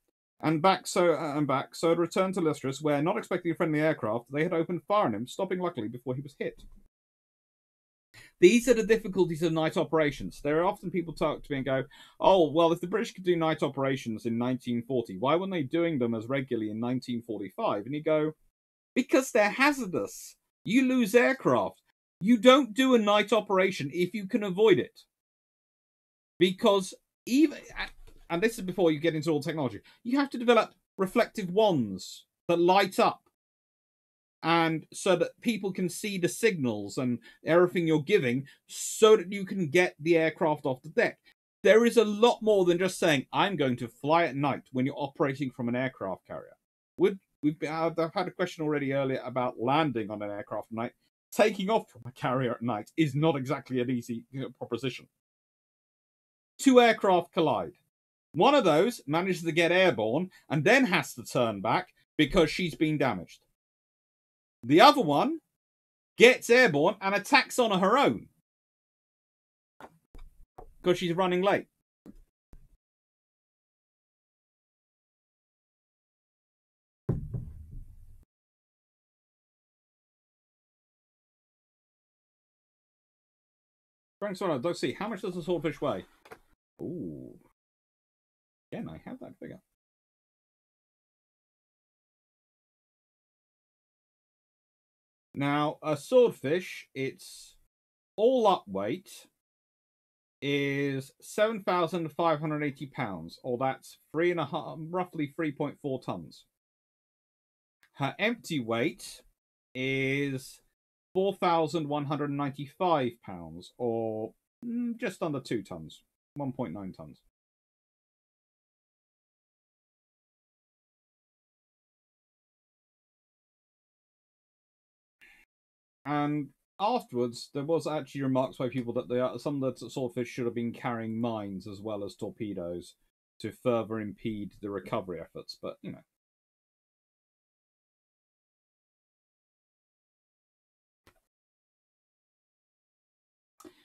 and back so uh, and back, so had returned to Illustrious, where, not expecting a friendly aircraft, they had opened fire on him, stopping luckily before he was hit. These are the difficulties of night operations. There are often people talk to me and go, "Oh, well, if the British could do night operations in 1940, why weren't they doing them as regularly in 1945?" And you go, "Because they're hazardous. You lose aircraft. You don't do a night operation if you can avoid it, because even and this is before you get into all technology. You have to develop reflective wands that light up and so that people can see the signals and everything you're giving so that you can get the aircraft off the deck. There is a lot more than just saying, I'm going to fly at night when you're operating from an aircraft carrier. Would we've I've had a question already earlier about landing on an aircraft at night. Taking off from a carrier at night is not exactly an easy proposition. Two aircraft collide. One of those manages to get airborne and then has to turn back because she's been damaged. The other one gets airborne and attacks on her own because she's running late. Frank Sorrow, let's see. How much does a swordfish weigh? Ooh. Again, I have that figure. Now, a swordfish, its all up weight is 7,580 pounds, or that's three and a half, roughly 3.4 tons. Her empty weight is 4,195 pounds, or mm, just under 2 tons, 1.9 tons. And afterwards, there was actually remarks by people that they are, some of the swordfish should have been carrying mines as well as torpedoes to further impede the recovery efforts. But you know.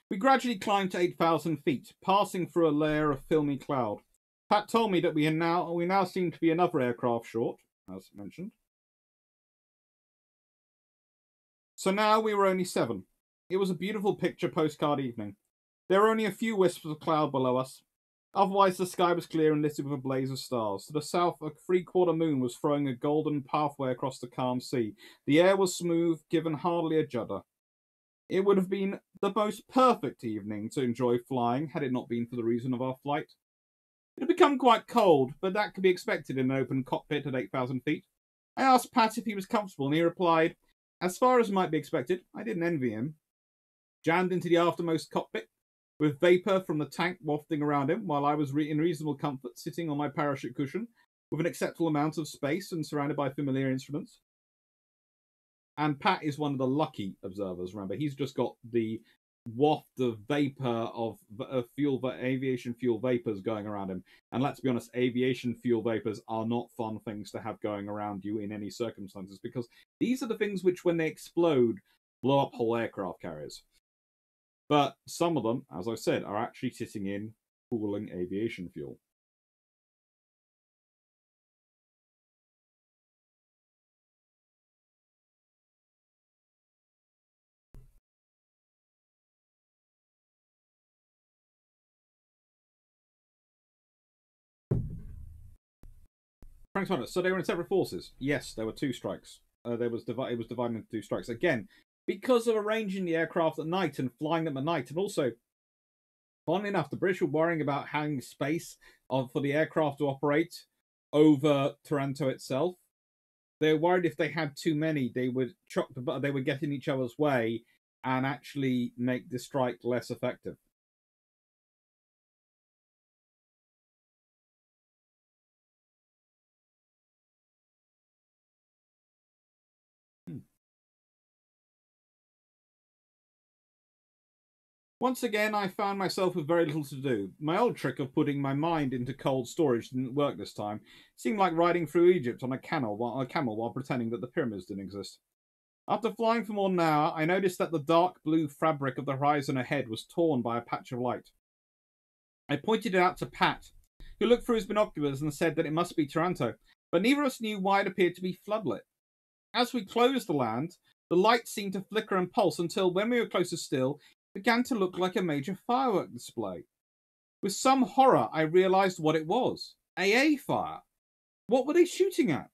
We gradually climbed to 8,000 feet, passing through a layer of filmy cloud. Pat told me that we now we now seem to be another aircraft short, as mentioned. So now we were only seven. It was a beautiful picture postcard evening. There were only a few wisps of cloud below us.
Otherwise, the sky was clear and lit with a blaze of stars. To the south, a three quarter moon was throwing a golden pathway across the calm sea. The air was smooth, given hardly a judder. It would have been the most perfect evening to enjoy flying had it not been for the reason of our flight. It had become quite cold, but that could be expected in an open cockpit at 8,000 feet. I asked Pat if he was comfortable, and he replied, As far as might be expected, I didn't envy him. Jammed into the aftermost cockpit, with vapour from the tank wafting around him, while I was re- in reasonable comfort sitting on my parachute cushion, with an acceptable amount of space and surrounded by familiar instruments. And Pat is one of the lucky observers. Remember, he's just got the waft of vapor of, of uh, fuel, aviation fuel vapors going around him. And let's be honest, aviation fuel vapors are not fun things to have going around you in any circumstances because these are the things which, when they explode, blow up whole aircraft carriers. But some of them, as I said, are actually sitting in cooling aviation fuel. Honor. So they were in separate forces. Yes, there were two strikes. Uh, there was divi- it was divided into two strikes again because of arranging the aircraft at night and flying them at night, and also, funnily enough, the British were worrying about having space for the aircraft to operate over Taranto itself. They were worried if they had too many, they would chuck the they would get in each other's way and actually make the strike less effective. Once again, I found myself with very little to do. My old trick of putting my mind into cold storage didn't work this time. It seemed like riding through Egypt on a camel, while, a camel while pretending that the pyramids didn't exist. After flying for more than an hour, I noticed that the dark blue fabric of the horizon ahead was torn by a patch of light. I pointed it out to Pat, who looked through his binoculars and said that it must be Taranto, but neither of us knew why it appeared to be floodlit. As we closed the land, the light seemed to flicker and pulse until, when we were closer still, began to look like a major firework display. With some horror, I realized what it was AA fire. What were they shooting at?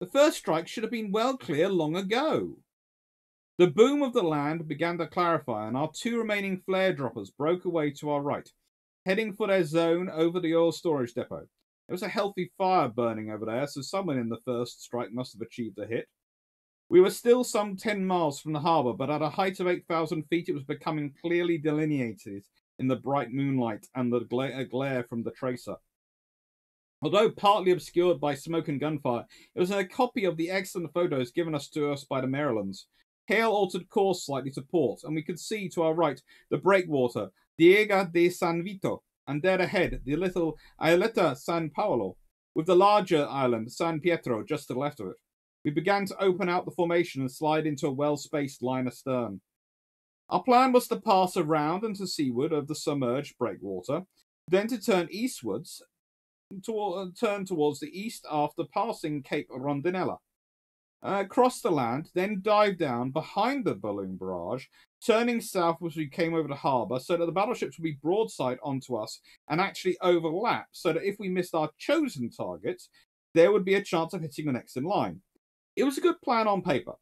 The first strike should have been well clear long ago. The boom of the land began to clarify, and our two remaining flare droppers broke away to our right, heading for their zone over the oil storage depot. There was a healthy fire burning over there, so someone in the first strike must have achieved a hit. We were still some 10 miles from the harbour, but at a height of 8,000 feet, it was becoming clearly delineated in the bright moonlight and the glare, glare from the tracer. Although partly obscured by smoke and gunfire, it was a copy of the excellent photos given us to us by the Marylands. Hale altered course slightly to port, and we could see to our right the breakwater, Diga di San Vito, and there ahead the little Isleta San Paolo, with the larger island, San Pietro, just to the left of it. We began to open out the formation and slide into a well spaced line astern. Our plan was to pass around and to seaward of the submerged breakwater, then to turn eastwards, to, uh, turn towards the east after passing Cape Rondinella. Uh, cross the land, then dive down behind the balloon barrage, turning south as we came over the harbour, so that the battleships would be broadside onto us and actually overlap, so that if we missed our chosen targets, there would be a chance of hitting the next in line. It was a good plan on paper.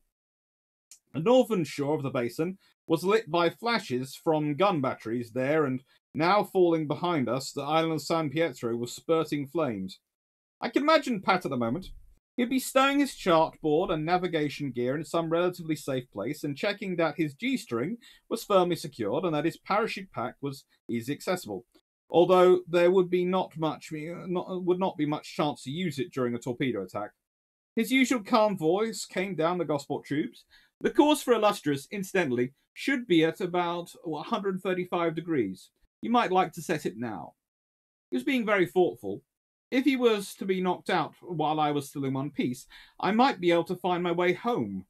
The northern shore of the basin was lit by flashes from gun batteries there, and now falling behind us, the island of San Pietro was spurting flames. I can imagine Pat at the moment. He'd be stowing his chart board and navigation gear in some relatively safe place and checking that his G string was firmly secured and that his parachute pack was easy accessible. Although there would be not much, uh, not, would not be much chance to use it during a torpedo attack. His usual calm voice came down the Gosport tubes. The course for Illustrious, incidentally, should be at about 135 degrees. You might like to set it now. He was being very thoughtful. If he was to be knocked out while I was still in one piece, I might be able to find my way home.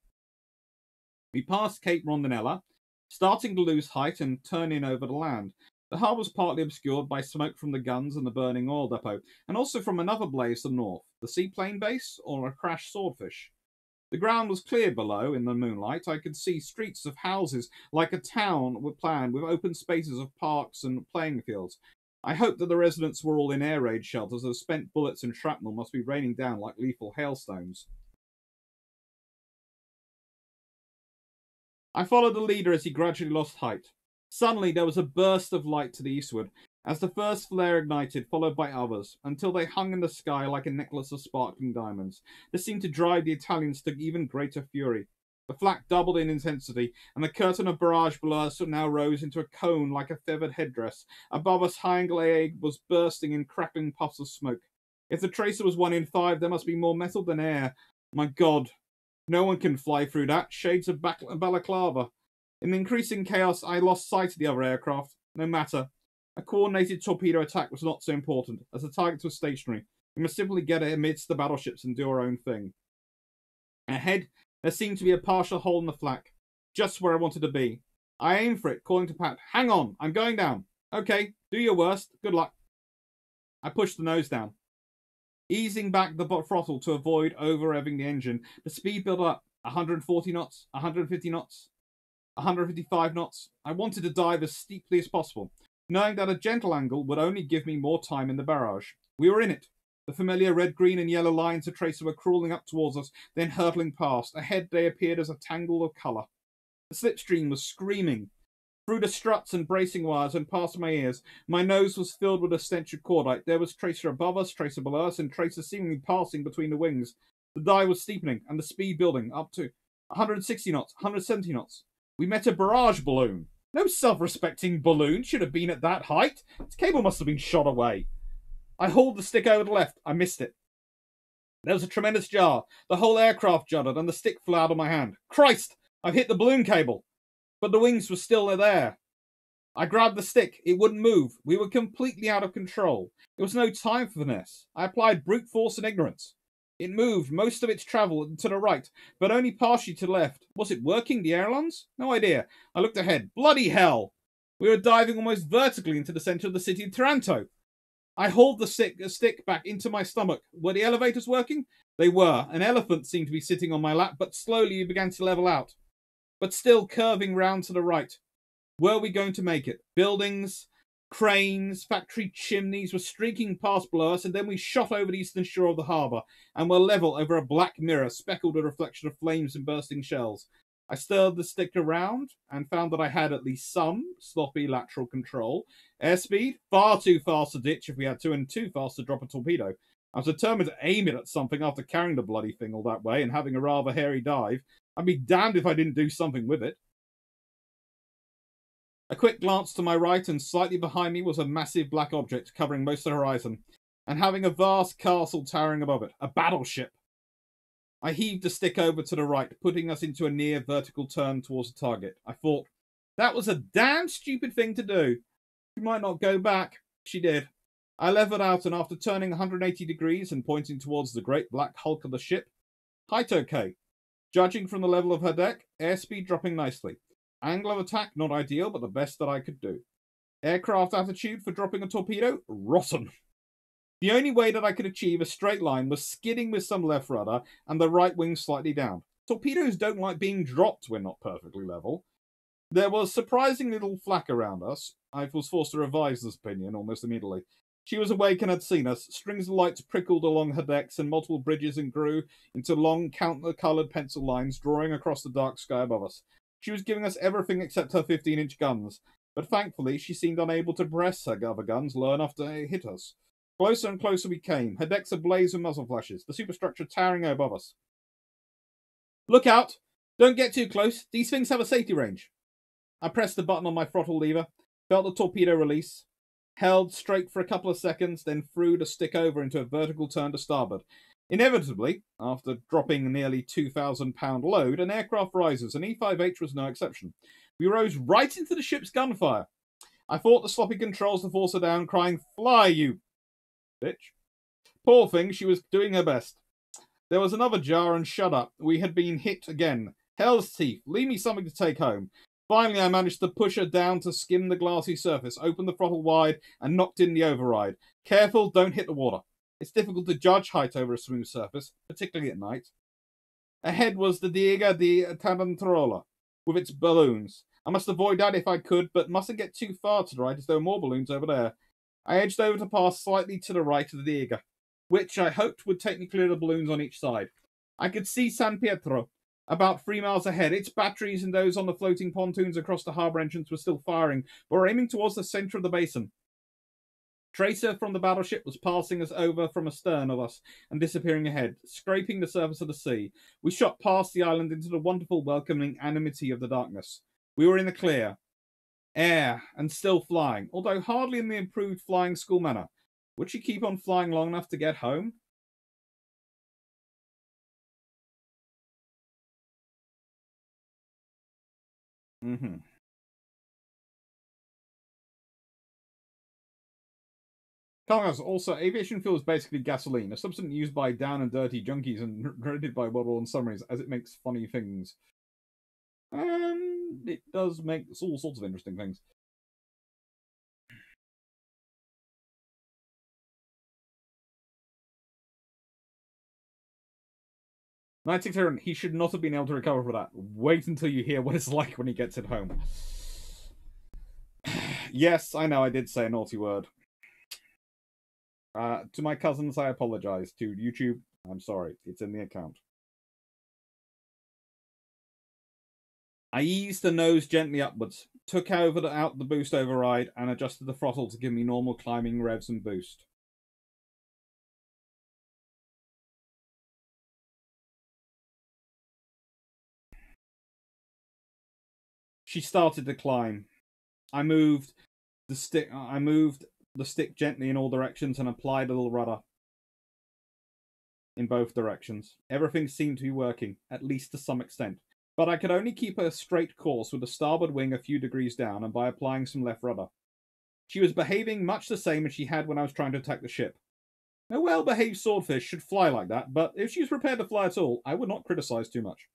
We passed Cape Rondinella, starting to lose height and turn in over the land. The harbour was partly obscured by smoke from the guns and the burning oil depot, and also from another blaze to the north, the seaplane base or a crashed swordfish. The ground was clear below in the moonlight. I could see streets of houses like a town were planned with open spaces of parks and playing fields. I hoped that the residents were all in air raid shelters, as spent bullets and shrapnel must be raining down like lethal hailstones. I followed the leader as he gradually lost height. Suddenly, there was a burst of light to the eastward, as the first flare ignited, followed by others, until they hung in the sky like a necklace of sparkling diamonds. This seemed to drive the Italians to even greater fury. The flak doubled in intensity, and the curtain of barrage below us now rose into a cone like a feathered headdress. Above us, A was bursting in crackling puffs of smoke. If the tracer was one in five, there must be more metal than air. My God, no one can fly through that. Shades of balaclava. In the increasing chaos, I lost sight of the other aircraft. No matter. A coordinated torpedo attack was not so important, as the target was stationary. We must simply get it amidst the battleships and do our own thing. Ahead, there seemed to be a partial hole in the flak, just where I wanted to be. I aimed for it, calling to Pat, Hang on, I'm going down. Okay, do your worst. Good luck. I pushed the nose down. Easing back the throttle to avoid over revving the engine, the speed built up 140 knots, 150 knots, 155 knots. I wanted to dive as steeply as possible, knowing that a gentle angle would only give me more time in the barrage. We were in it. The familiar red, green, and yellow lines of tracer were crawling up towards us, then hurtling past. Ahead they appeared as a tangle of colour. The slipstream was screaming. Through the struts and bracing wires and past my ears, my nose was filled with a stench of cordite. There was tracer above us, tracer below us, and tracer seemingly passing between the wings. The dive was steepening, and the speed building up to 160 knots, 170 knots. We met a barrage balloon. No self respecting balloon should have been at that height. Its cable must have been shot away. I hauled the stick over to the left. I missed it. There was a tremendous jar. The whole aircraft juddered, and the stick flew out of my hand. Christ! I've hit the balloon cable. But the wings were still there. I grabbed the stick. It wouldn't move. We were completely out of control. It was no time for finesse. I applied brute force and ignorance. It moved most of its travel to the right, but only partially to the left. Was it working, the ailerons? No idea. I looked ahead. Bloody hell! We were diving almost vertically into the centre of the city of Taranto. I hauled the stick, the uh, stick back into my stomach. Were the elevators working? They were. An elephant seemed to be sitting on my lap, but slowly we began to level out. But still curving round to the right. Were we going to make it? Buildings, cranes, factory chimneys were streaking past below us, and then we shot over the eastern shore of the harbour and were level over a black mirror speckled with a reflection of flames and bursting shells. I stirred the stick around and found that I had at least some sloppy lateral control. Airspeed, far too fast to ditch if we had to, and too fast to drop a torpedo. I was determined to aim it at something after carrying the bloody thing all that way and having a rather hairy dive. I'd be damned if I didn't do something with it. A quick glance to my right and slightly behind me was a massive black object covering most of the horizon and having a vast castle towering above it. A battleship. I heaved the stick over to the right, putting us into a near vertical turn towards the target. I thought, that was a damn stupid thing to do. She might not go back. She did. I levered out, and after turning 180 degrees and pointing towards the great black hulk of the ship, height okay. Judging from the level of her deck, airspeed dropping nicely. Angle of attack not ideal, but the best that I could do. Aircraft attitude for dropping a torpedo rotten. The only way that I could achieve a straight line was skidding with some left rudder and the right wing slightly down. Torpedoes don't like being dropped when not perfectly level. There was surprising little flak around us. I was forced to revise this opinion almost immediately. She was awake and had seen us. Strings of lights prickled along her decks, and multiple bridges and grew into long, counter-coloured pencil lines drawing across the dark sky above us. She was giving us everything except her 15-inch guns, but thankfully she seemed unable to press her other guns low enough to hit us. Closer and closer we came, her decks ablaze with muzzle flashes, the superstructure towering above us. Look out! Don't get too close. These things have a safety range. I pressed the button on my throttle lever, felt the torpedo release, held straight for a couple of seconds, then threw the stick over into a vertical turn to starboard. Inevitably, after dropping a nearly 2,000 pound load, an aircraft rises, and E5H was no exception. We rose right into the ship's gunfire. I fought the sloppy controls to force her down, crying, Fly, you bitch. Poor thing, she was doing her best. There was another jar and shut up. We had been hit again. Hell's teeth. Leave me something to take home. Finally, I managed to push her down to skim the glassy surface, opened the throttle wide, and knocked in the override. Careful, don't hit the water. It's difficult to judge height over a smooth surface, particularly at night. Ahead was the Diga di Tarantola, with its balloons. I must avoid that if I could, but mustn't get too far to the right as there were more balloons over there. I edged over to pass slightly to the right of the Diga, which I hoped would take me clear of the balloons on each side. I could see San Pietro, about three miles ahead. Its batteries and those on the floating pontoons across the harbour entrance were still firing, but were aiming towards the centre of the basin. Tracer from the battleship was passing us over from astern of us and disappearing ahead, scraping the surface of the sea. We shot past the island into the wonderful, welcoming anonymity of the darkness. We were in the clear, air, and still flying, although hardly in the improved flying school manner. Would she keep on flying long enough to get home? Mm-hmm. Carlos, also, aviation fuel is basically gasoline, a substance used by down and dirty junkies and [laughs] dreaded by well-worn submarines as it makes funny things. Um, it does make all sorts of interesting things. Night he should not have been able to recover for that. Wait until you hear what it's [laughs] like when he gets it home. [sighs] yes, I know I did say a naughty word. Uh, to my cousins, I apologize. To YouTube, I'm sorry. It's in the account. I eased the nose gently upwards, took over the, out the boost override, and adjusted the throttle to give me normal climbing revs and boost. She started to climb. I moved the stick. I moved the stick gently in all directions and applied a little rudder in both directions. Everything seemed to be working, at least to some extent, but I could only keep a straight course with the starboard wing a few degrees down and by applying some left rudder. She was behaving much the same as she had when I was trying to attack the ship. A well behaved swordfish should fly like that, but if she was prepared to fly at all, I would not criticize too much.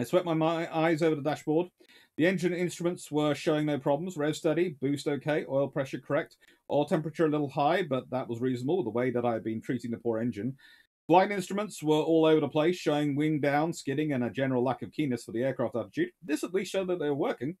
I swept my eyes over the dashboard. The engine instruments were showing no problems. Rev steady, boost okay, oil pressure correct, oil temperature a little high, but that was reasonable with the way that I had been treating the poor engine. Flight instruments were all over the place, showing wing down, skidding, and a general lack of keenness for the aircraft attitude. This at least showed that they were working.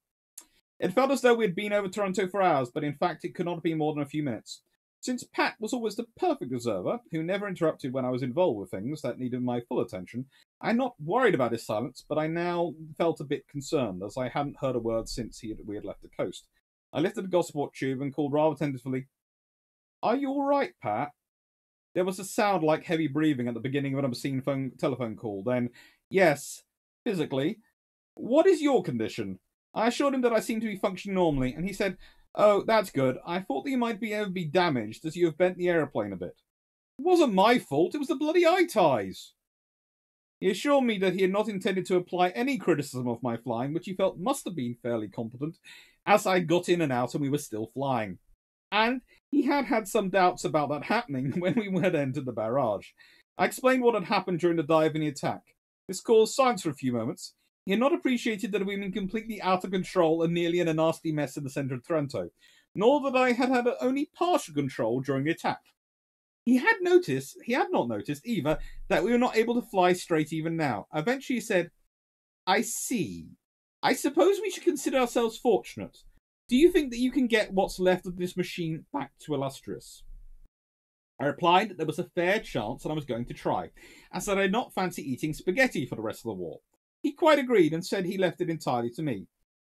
It felt as though we had been over Taranto for hours, but in fact it could not have been more than a few minutes. Since Pat was always the perfect observer, who never interrupted when I was involved with things that needed my full attention, I'm not worried about his silence, but I now felt a bit concerned, as I hadn't heard a word since he had, we had left the coast. I lifted the Gosport tube and called rather tentatively, Are you all right, Pat? There was a sound like heavy breathing at the beginning of an obscene phone, telephone call. Then, yes, physically. What is your condition? I assured him that I seemed to be functioning normally, and he said, Oh, that's good. I thought that you might be to be damaged as you have bent the aeroplane a bit. It wasn't my fault, it was the bloody eye ties. He assured me that he had not intended to apply any criticism of my flying, which he felt must have been fairly competent, as I got in and out and we were still flying. And he had had some doubts about that happening [laughs] when we had entered the barrage. I explained what had happened during the dive and the attack. This caused silence for a few moments, he had not appreciated that we had been completely out of control and nearly in a nasty mess in the centre of Taranto, nor that I had had only partial control during the attack. He had noticed, he had not noticed either, that we were not able to fly straight even now. Eventually he said, I see. I suppose we should consider ourselves fortunate. Do you think that you can get what's left of this machine back to Illustrious? I replied that there was a fair chance and I was going to try, as that I did not fancy eating spaghetti for the rest of the war. He quite agreed and said he left it entirely to me.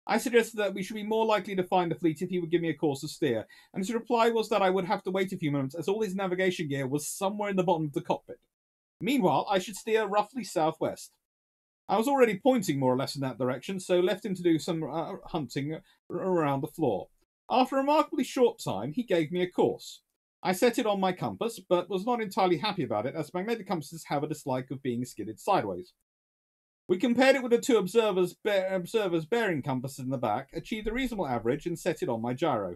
I suggested that we should be more likely to find the fleet if he would give me a course to steer, and his reply was that I would have to wait a few moments as all his navigation gear was somewhere in the bottom of the cockpit. Meanwhile, I should steer roughly southwest. I was already pointing more or less in that direction, so left him to do some uh, hunting around the floor. After a remarkably short time, he gave me a course. I set it on my compass, but was not entirely happy about it, as magnetic compasses have a dislike of being skidded sideways. We compared it with the two observers, observers bearing compasses in the back, achieved a reasonable average, and set it on my gyro.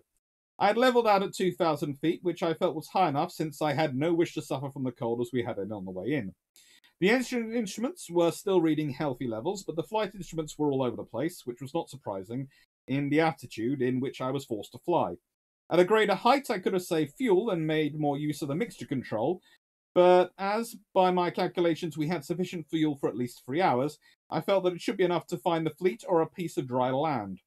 I had levelled out at 2,000 feet, which I felt was high enough since I had no wish to suffer from the cold as we had it on the way in. The instruments were still reading healthy levels, but the flight instruments were all over the place, which was not surprising in the altitude in which I was forced to fly. At a greater height, I could have saved fuel and made more use of the mixture control, but as by my calculations we had sufficient fuel for at least three hours, I felt that it should be enough to find the fleet or a piece of dry land.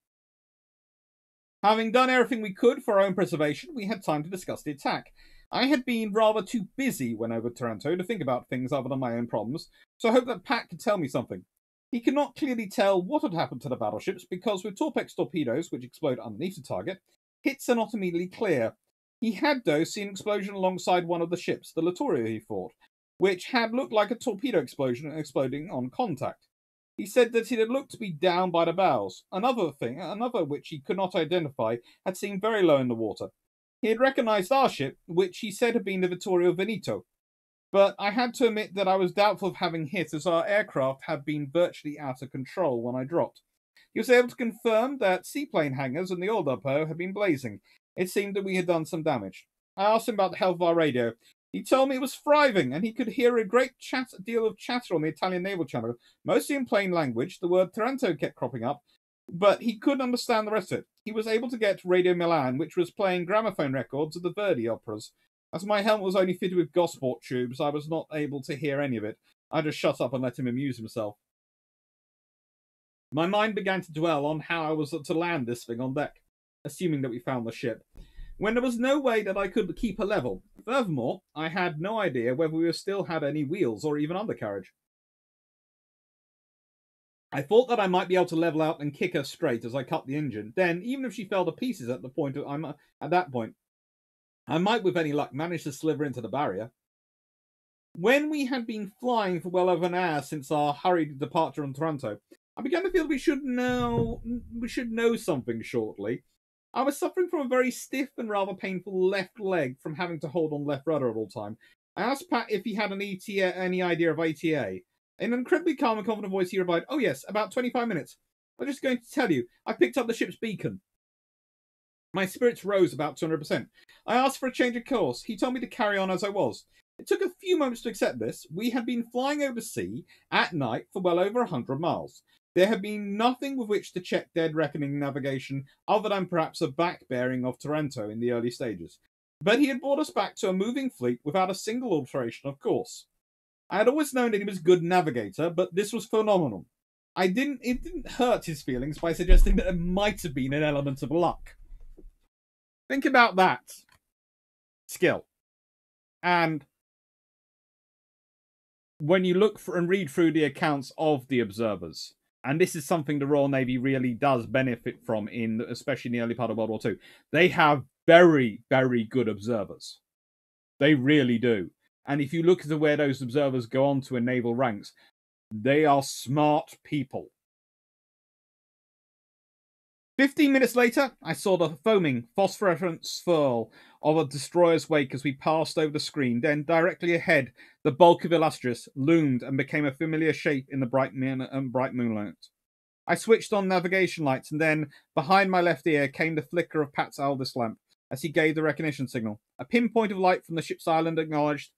Having done everything we could for our own preservation, we had time to discuss the attack. I had been rather too busy when over Taranto to think about things other than my own problems, so I hoped that Pat could tell me something. He could not clearly tell what had happened to the battleships because with Torpex torpedoes, which explode underneath the target, hits are not immediately clear. He had, though, seen an explosion alongside one of the ships, the Littorio he fought, which had looked like a torpedo explosion exploding on contact. He said that it had looked to be down by the bows. Another thing, another which he could not identify, had seemed very low in the water. He had recognized our ship, which he said had been the Vittorio Veneto, but I had to admit that I was doubtful of having hit as our aircraft had been virtually out of control when I dropped. He was able to confirm that seaplane hangars and the oil depot had been blazing. It seemed that we had done some damage. I asked him about the health of our radio. He told me it was thriving, and he could hear a great chat, deal of chatter on the Italian naval channel, mostly in plain language. The word Taranto kept cropping up, but he couldn't understand the rest of it. He was able to get Radio Milan, which was playing gramophone records of the Verdi operas. As my helmet was only fitted with Gosport tubes, I was not able to hear any of it. I just shut up and let him amuse himself. My mind began to dwell on how I was to land this thing on deck, assuming that we found the ship when there was no way that I could keep a level. Furthermore, I had no idea whether we still had any wheels or even undercarriage. I thought that I might be able to level out and kick her straight as I cut the engine. Then, even if she fell to pieces at the point of, I'm uh, at that point, I might, with any luck, manage to sliver into the barrier. When we had been flying for well over an hour since our hurried departure from Taranto, I began to feel we should know we should know something shortly. I was suffering from a very stiff and rather painful left leg from having to hold on left rudder at all time. I asked Pat if he had an ETA, any idea of ETA. In an incredibly calm and confident voice, he replied, "Oh yes, about twenty-five minutes. I'm just going to tell you, I picked up the ship's beacon." My spirits rose about 200%. I asked for a change of course. He told me to carry on as I was. It took a few moments to accept this. We had been flying over sea at night for well over a hundred miles. There had been nothing with which to check dead reckoning navigation other than perhaps a back bearing of Taranto in the early stages. But he had brought us back to a moving fleet without a single alteration of course. I had always known that he was a good navigator, but this was phenomenal. I didn't it didn't hurt his feelings by suggesting that there might have been an element of luck. Think about that skill. And when you look for and read through the accounts of the observers, and this is something the Royal Navy really does benefit from in especially in the early part of World War II. They have very, very good observers. They really do. And if you look at where those observers go on to in naval ranks, they are smart people. Fifteen minutes later, I saw the foaming phosphorescent swirl of a destroyer's wake as we passed over the screen. Then, directly ahead, the bulk of Illustrious loomed and became a familiar shape in the bright, um, bright moonlight. I switched on navigation lights, and then, behind my left ear, came the flicker of Pat's Aldis lamp as he gave the recognition signal. A pinpoint of light from the ship's island acknowledged.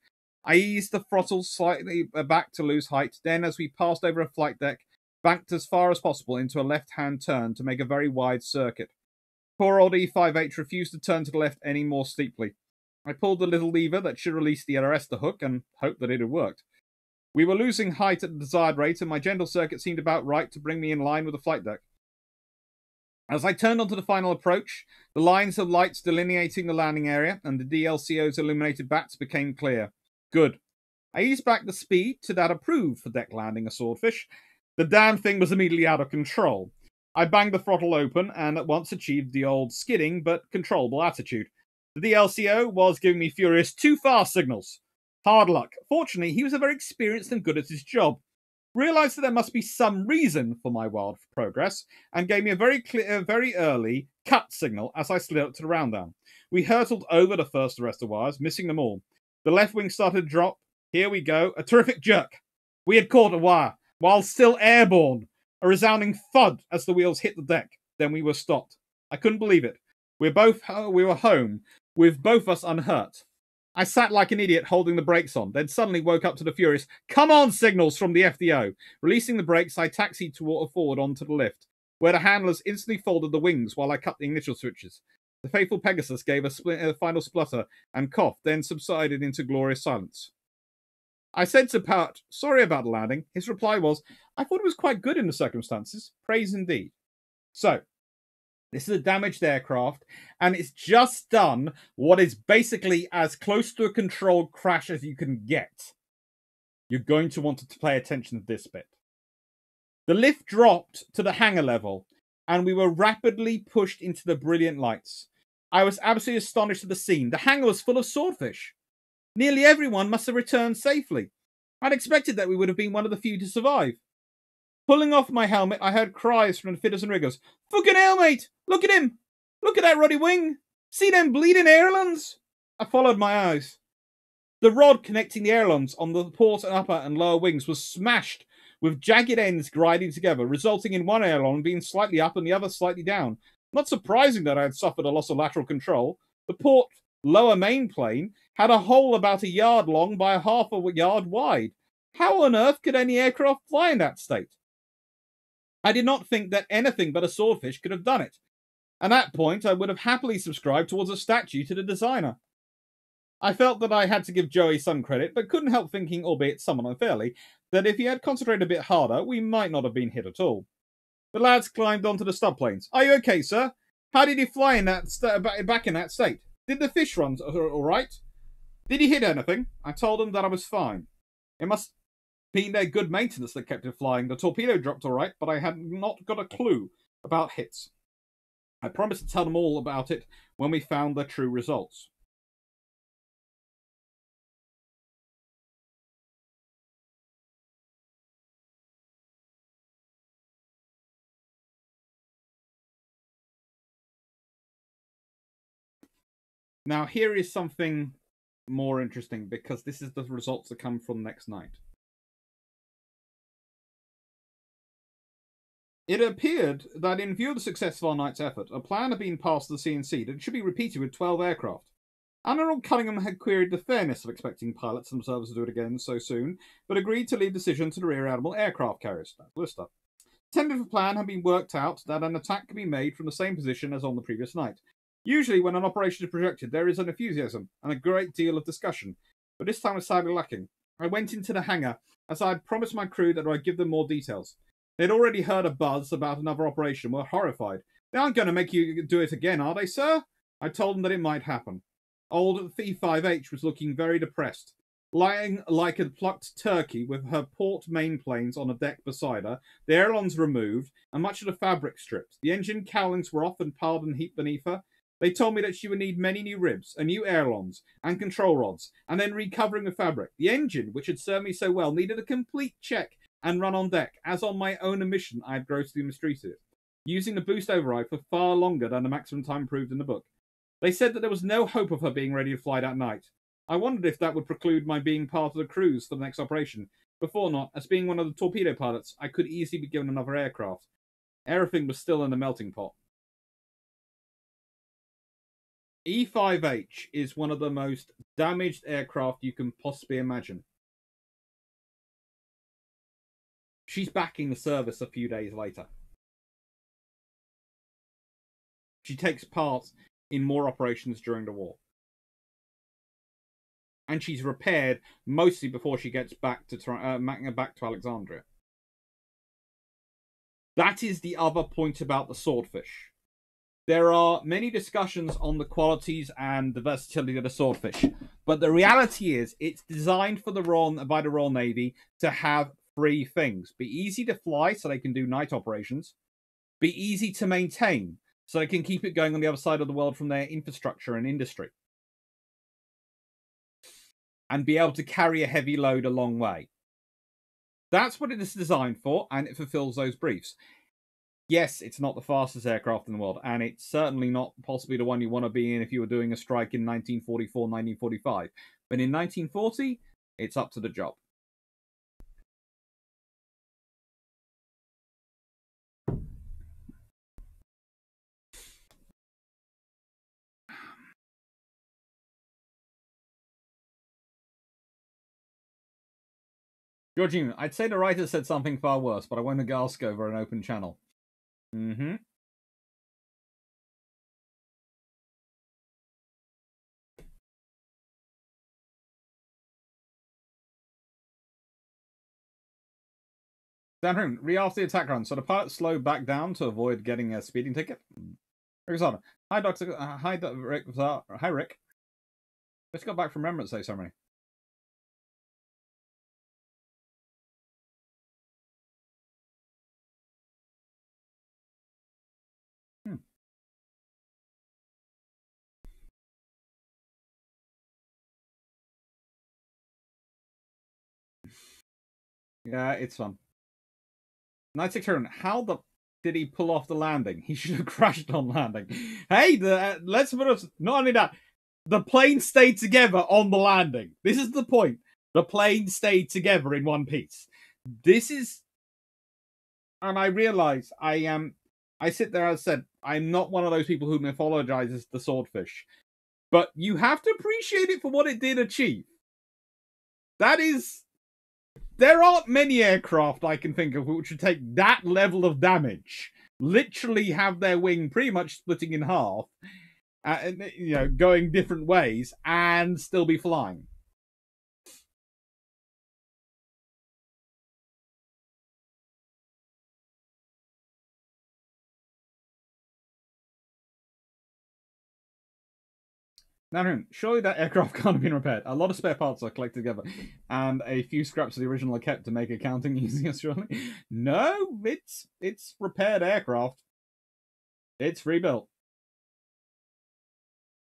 I eased the throttle slightly uh, back to lose height. Then, as we passed over a flight deck, banked as far as possible into a left hand turn to make a very wide circuit. Poor old E5H refused to turn to the left any more steeply. I pulled the little lever that should release the arrestor hook and hoped that it had worked. We were losing height at the desired rate, and my gentle circuit seemed about right to bring me in line with the flight deck. As I turned onto the final approach, the lines of lights delineating the landing area and the DLCO's illuminated bats became clear. Good. I eased back the speed to that approved for deck landing a swordfish. The damn thing was immediately out of control. I banged the throttle open and at once achieved the old skidding but controllable attitude. The DLCO was giving me furious too fast signals. Hard luck. Fortunately, he was a very experienced and good at his job. Realized that there must be some reason for my wild progress and gave me a very clear, very early cut signal as I slid up to the round down. We hurtled over the first arrestor wires, missing them all. The left wing started to drop. Here we go. A terrific jerk. We had caught a wire while still airborne. A resounding thud as the wheels hit the deck. Then we were stopped. I couldn't believe it. We're both uh, we were home, with both us unhurt. I sat like an idiot holding the brakes on, then suddenly woke up to the furious "Come on!" signals from the FDO. Releasing the brakes, I taxied toward uh, forward onto the lift, where the handlers instantly folded the wings while I cut the initial switches. The faithful Pegasus gave a, spl- a final splutter and coughed, then subsided into glorious silence. I said to Pat, sorry about the landing. His reply was, I thought it was quite good in the circumstances. Praise indeed. So, This is a damaged aircraft, and it's just done what is basically as close to a controlled crash as you can get. You're going to want to pay attention to this bit. The lift dropped to the hangar level, and we were rapidly pushed into the brilliant lights. I was absolutely astonished at the scene. The hangar was full of swordfish. Nearly everyone must have returned safely. I'd expected that we would have been one of the few to survive. Pulling off my helmet, I heard cries from the fitters and riggers. Fucking hell, mate! Look at him! Look at that ruddy wing! See them bleeding ailerons? I followed my eyes. The rod connecting the ailerons on the port and upper and lower wings was smashed, with jagged ends grinding together, resulting in one aileron being slightly up and the other slightly down. Not surprising that I had suffered a loss of lateral control. The port lower main plane had a hole about a yard long by a half a yard wide. How on earth could any aircraft fly in that state? I did not think that anything but a swordfish could have done it. At that point, I would have happily subscribed towards a statue to the designer. I felt that I had to give Joey some credit, but couldn't help thinking, albeit somewhat unfairly, that if he had concentrated a bit harder, we might not have been hit at all. The lads climbed onto the stub planes. Are you okay, sir? How did he fly in that st- back in that state? Did the fish run all right? Did he hit anything? I told them that I was fine. It must been their good maintenance that kept it flying. The torpedo dropped all right, but I had not got a clue about hits. I promised to tell them all about it when we found the true results. Now, here is something more interesting because this is the results that come from next night. It appeared that, in view of the success of our night's effort, a plan had been passed to the CNC that it should be repeated with 12 aircraft. Admiral Cunningham had queried the fairness of expecting pilots themselves to do it again so soon, but agreed to leave decision to the rear admiral aircraft carriers, that's Lyster. Tentative plan had been worked out that an attack could be made from the same position as on the previous night, Usually, when an operation is projected, there is an enthusiasm and a great deal of discussion, but this time was sadly lacking. I went into the hangar as I had promised my crew that I'd give them more details. They'd already heard a buzz about another operation were horrified. They aren't going to make you do it again, are they, sir? I told them that it might happen. Old E5H was looking very depressed, lying like a plucked turkey with her port main planes on a deck beside her, the ailerons removed, and much of the fabric stripped. The engine cowlings were off and piled in heap beneath her, they told me that she would need many new ribs, and new ailerons, and control rods, and then recovering the fabric. The engine, which had served me so well, needed a complete check and run on deck, as on my own admission I had grossly mistreated it, using the boost override for far longer than the maximum time proved in the book. They said that there was no hope of her being ready to fly that night. I wondered if that would preclude my being part of the crews for the next operation. Before not, as being one of the torpedo pilots, I could easily be given another aircraft. Everything was still in the melting pot. E5H is one of the most damaged aircraft you can possibly imagine. She's backing the service a few days later. She takes part in more operations during the war. And she's repaired mostly before she gets back to uh, back to Alexandria. That is the other point about the swordfish there are many discussions on the qualities and the versatility of the swordfish, but the reality is it's designed for the Royal by the Royal Navy to have three things: be easy to fly, so they can do night operations; be easy to maintain, so they can keep it going on the other side of the world from their infrastructure and industry, and be able to carry a heavy load a long way. That's what it is designed for, and it fulfills those briefs yes, it's not the fastest aircraft in the world, and it's certainly not possibly the one you want to be in if you were doing a strike in 1944, 1945. But in 1940, it's up to the job. Georgine, I'd say the writer said something far worse, but I won't ask over an open channel. Mm-hmm. After the attack run, so the pilot slowed back down to avoid getting a speeding ticket. Hi, Doctor. Uh, hi, Rick. Hi, Rick. Just got back from Remembrance Day ceremony. Yeah, it's fun. Night Six Turn. How the did he pull off the landing? He [laughs] should have crashed on landing. Hey, the, uh, let's put us. Not only that, the plane stayed together on the landing. This is the point. The plane stayed together in one piece. This is, and I realize I am. I sit there. I said, I'm not one of those people who mythologizes the swordfish, but you have to appreciate it for what it did achieve. That is there aren't many aircraft I can think of which would take that level of damage, literally have their wing pretty much splitting in half, uh, you know, going different ways, and still be flying. Now, surely that aircraft [laughs] can't have been repaired. A lot of spare parts are collected together, and a few scraps of the original are kept to make accounting [laughs] easier. Surely, no, it's it's repaired aircraft. It's rebuilt.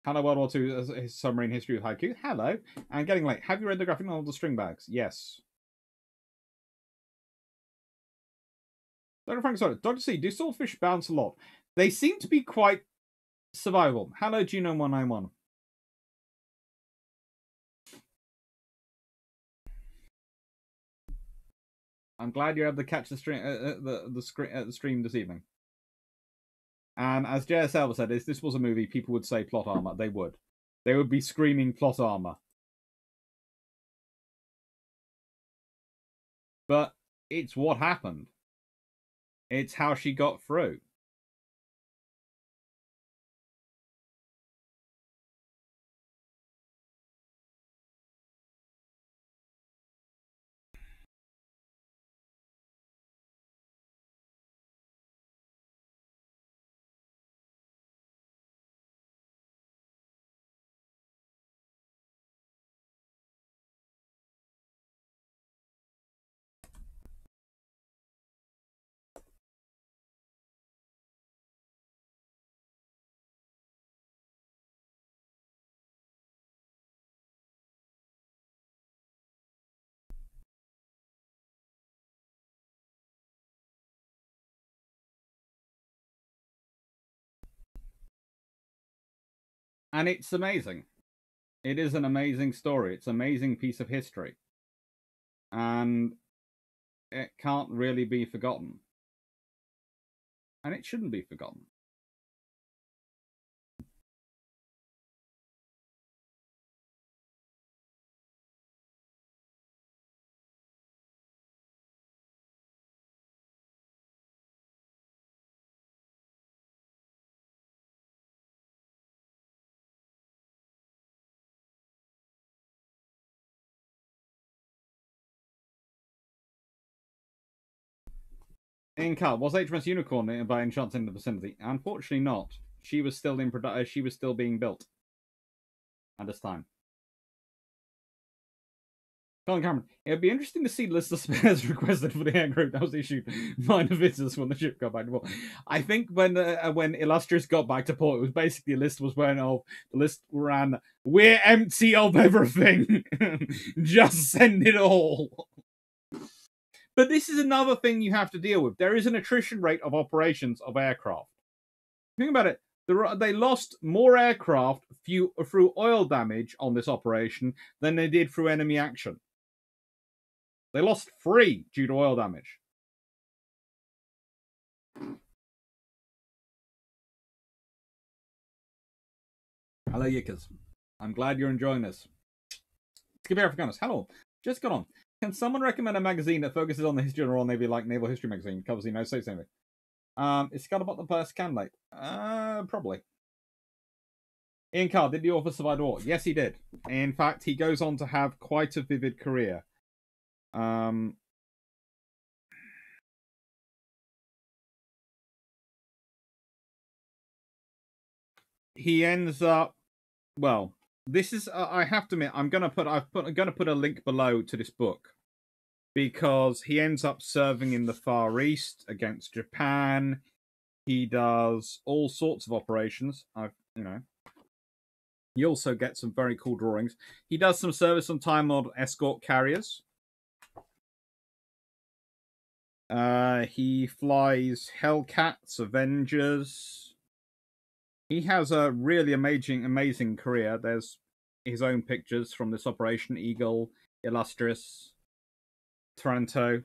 Hello, World War uh, II submarine history of haiku. Hello, and getting late. Have you read the graphic novel The Stringbags? Yes. Dr. Frank, sorry, Dr. C, do swordfish bounce a lot? They seem to be quite survivable. Hello, Genome 191. I'm glad you're able to catch the stream, uh, uh, the the, screen, uh, the stream this evening. And as JSL said, if this was a movie, people would say plot armor. They would. They would be screaming plot armor. But it's what happened. It's how she got through. And it's amazing. It is an amazing story. It's an amazing piece of history, and it can't really be forgotten, and it shouldn't be forgotten. Ian Carr, was HMS Unicorn by any chance in the vicinity? Unfortunately, not. She was still in production. Uh, she was still being built at this time. Colin Cameron, it would be interesting to see the list of [laughs] spares requested for the air group that was issued [laughs] minor visitors when the ship got back to port. I think when uh, when Illustrious got back to port, it was basically a list was when of the list ran, "We're empty of everything, [laughs] just send it all." But this is another thing you have to deal with. There is an attrition rate of operations of aircraft. Think about it. They lost more aircraft through oil damage on this operation than they did through enemy action. They lost three due to oil damage. Hello, Yickers. I'm glad you're enjoying this. Scipio Africanus. Hello. Just got on. Can someone recommend a magazine that focuses on the history of the Royal Navy, like Naval History Magazine, covers the United States Navy? Um, is Scuttlebutt the best candidate? Uh, probably. Ian Carr, did the author survive the war? Yes, he did. In fact, he goes on to have quite a vivid career. Um, he ends up. Well, this is. Uh, I have to admit, I'm gonna put. I've put. I'm gonna put a link below to this book because he ends up serving in the Far East against Japan. He does all sorts of operations. I've, you know, you also get some very cool drawings. He does some service on Time Lord escort carriers. Uh, he flies Hellcats, Avengers. He has a really amazing, amazing career. There's his own pictures from this operation: Eagle, Illustrious, Taranto.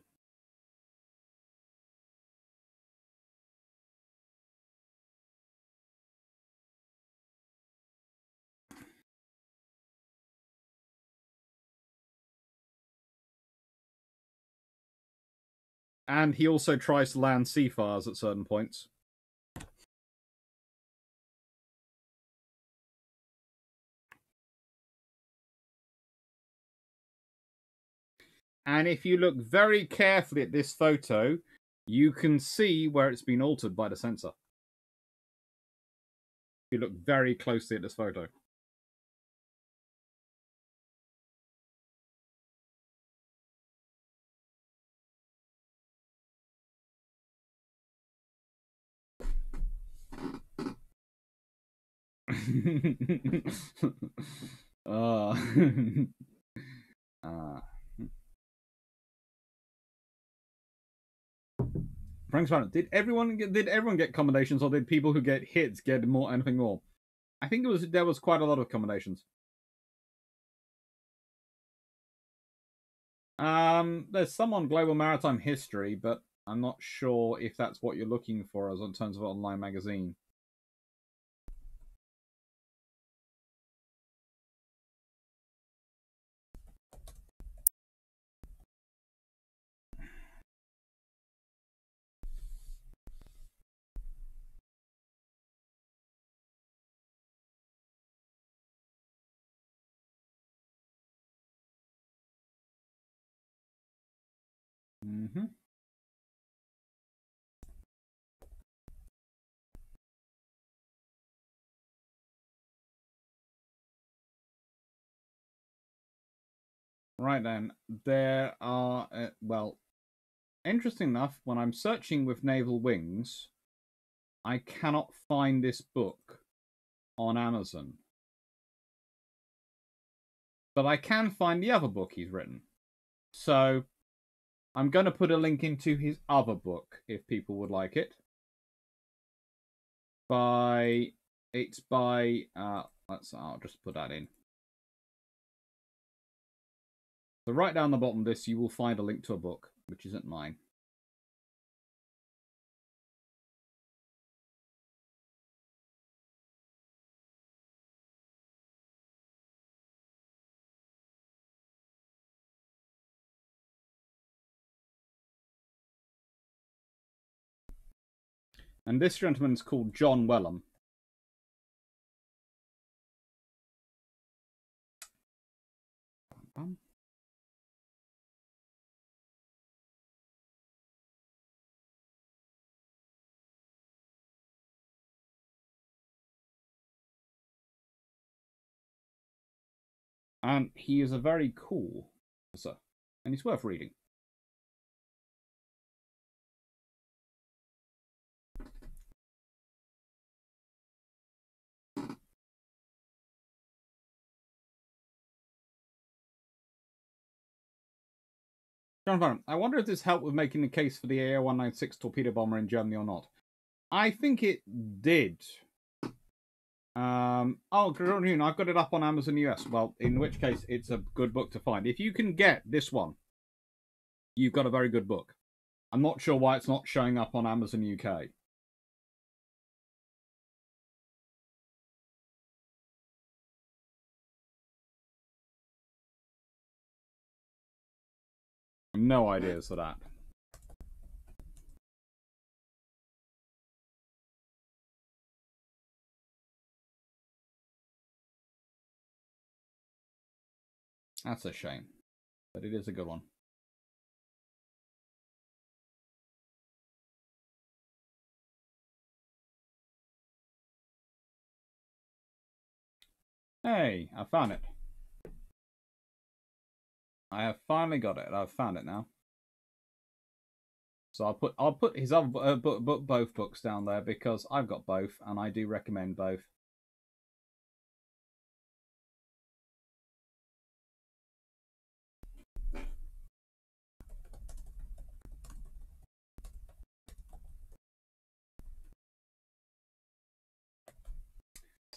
And he also tries to land Seafires at certain points. And if you look very carefully at this photo, you can see where it's been altered by the censor. If you look very closely at this photo. uh, [laughs] uh. [laughs] Frank Spanner, did everyone get, did everyone get commendations, or did people who get hits get more anything more? I think it was there was quite a lot of commendations. Um, there's some on global maritime history, but I'm not sure if that's what you're looking for as in terms of online magazine. Right then, there are, uh, well, interesting enough, when I'm searching with Naval Wings, I cannot find this book on Amazon. But I can find the other book he's written. So I'm going to put a link into his other book if people would like it. By it's by uh let's I'll just put that in. So right down the bottom of this you will find a link to a book, which isn't mine. And this gentleman's called John Wellham. And he is a very cool officer, and he's worth reading. John I wonder if this helped with making the case for the AO-196 torpedo bomber in Germany or not. I think it did. Um, oh, Gregorian, I've got it up on Amazon US. Well, in which case, it's a good book to find. If you can get this one, you've got a very good book. I'm not sure why it's not showing up on Amazon UK. No ideas for that. That's a shame, but it is a good one. Hey, I found it. I have finally got it. I've found it now. So I'll put I'll put his other uh, book, book, both books down there because I've got both and I do recommend both.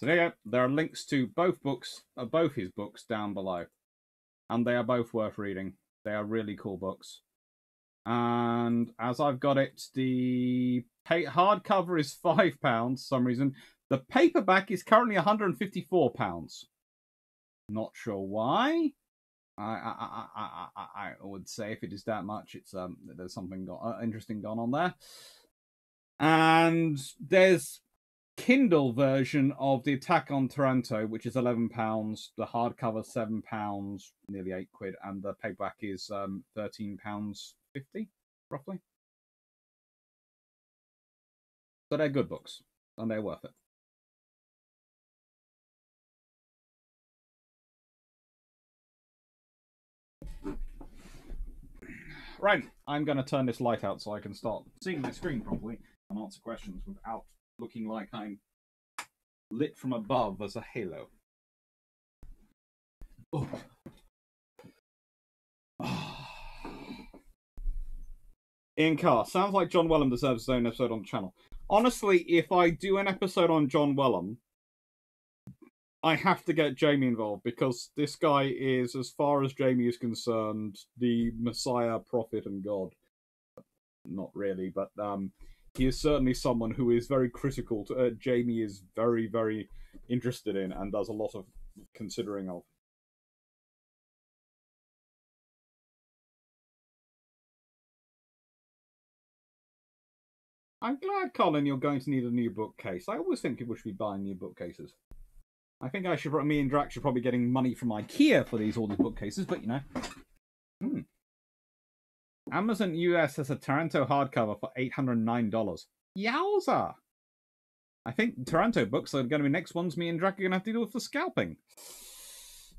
So there go. There are links to both books, uh, both his books down below, and they are both worth reading. They are really cool books. And as I've got it, the hardcover is [laughs] five pounds. Some reason the paperback is currently 154 pounds. Not sure why. I I, I I I would say if it is that much, it's um there's something got, uh, interesting gone on there. And there's Kindle version of the Attack on Taranto, which is eleven pounds. The hardcover seven pounds, nearly eight quid, and the paperback is um thirteen pounds fifty, roughly. So they're good books, and they're worth it. Right, I'm going to turn this light out so I can start seeing my screen properly and answer questions without looking like I'm lit from above as a halo. Oh. [sighs] Ian Carr, sounds like John Wellham deserves his own episode on the channel. Honestly, if I do an episode on John Wellham, I have to get Jamie involved because this guy is, as far as Jamie is concerned, the Messiah, prophet, and God. Not really, but um, he is certainly someone who is very critical to. Uh, Jamie is very, very interested in and does a lot of considering of. I'm glad, Colin, you're going to need a new bookcase. I always think people should be buying new bookcases. I think I should. Me and Drach should probably getting money from IKEA for these all these bookcases, but you know. Hmm. Amazon US has a Taranto hardcover for eight hundred nine dollars. Yowza! I think Taranto books are going to be next ones. Me and Drach are going to have to deal with for scalping.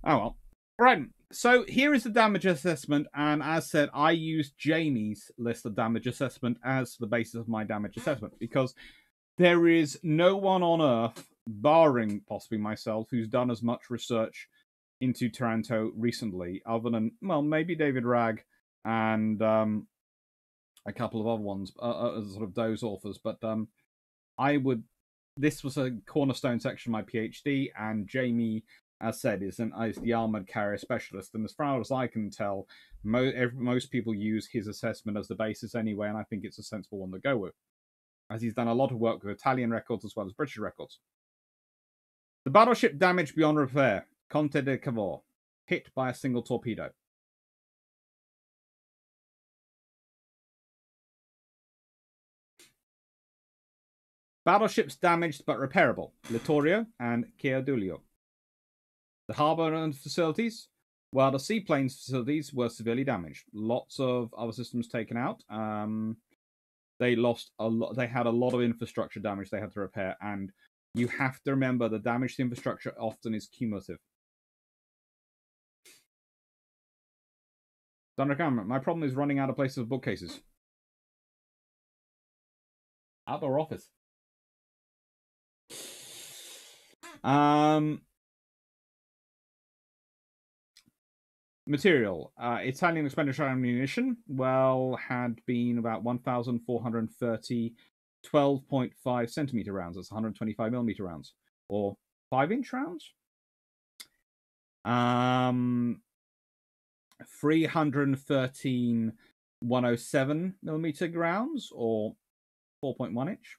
Oh well. Right. So here is the damage assessment, and as said, I used Jamie's list of damage assessment as the basis of my damage assessment because there is no one on Earth, barring possibly myself, who's done as much research into Taranto recently, other than well, maybe David Ragg and um, a couple of other ones, uh, uh, sort of those authors. But um, I would. This was a cornerstone section of my PhD, and Jamie as said, is an is the armored carrier specialist, and as far as I can tell, mo- every, most people use his assessment as the basis anyway, and I think it's a sensible one to go with, as he's done a lot of work with Italian records as well as British records. The battleship damaged beyond repair, Conte di Cavour, hit by a single torpedo. Battleships damaged but repairable, Littorio and Caio Duilio. The harbour and facilities, while the seaplanes facilities were severely damaged. Lots of other systems taken out. Um, they lost a lot. They had a lot of infrastructure damage they had to repair, and you have to remember the damaged infrastructure often is cumulative. Thunder Camera, my problem is running out of places for bookcases. Outdoor office. Um, material. Uh, Italian expenditure on ammunition, well, had been about 1,430 12.5 centimeter rounds. That's 125 millimeter rounds. Or 5 inch rounds? Um, 313 107 millimeter rounds, or 4.1 inch.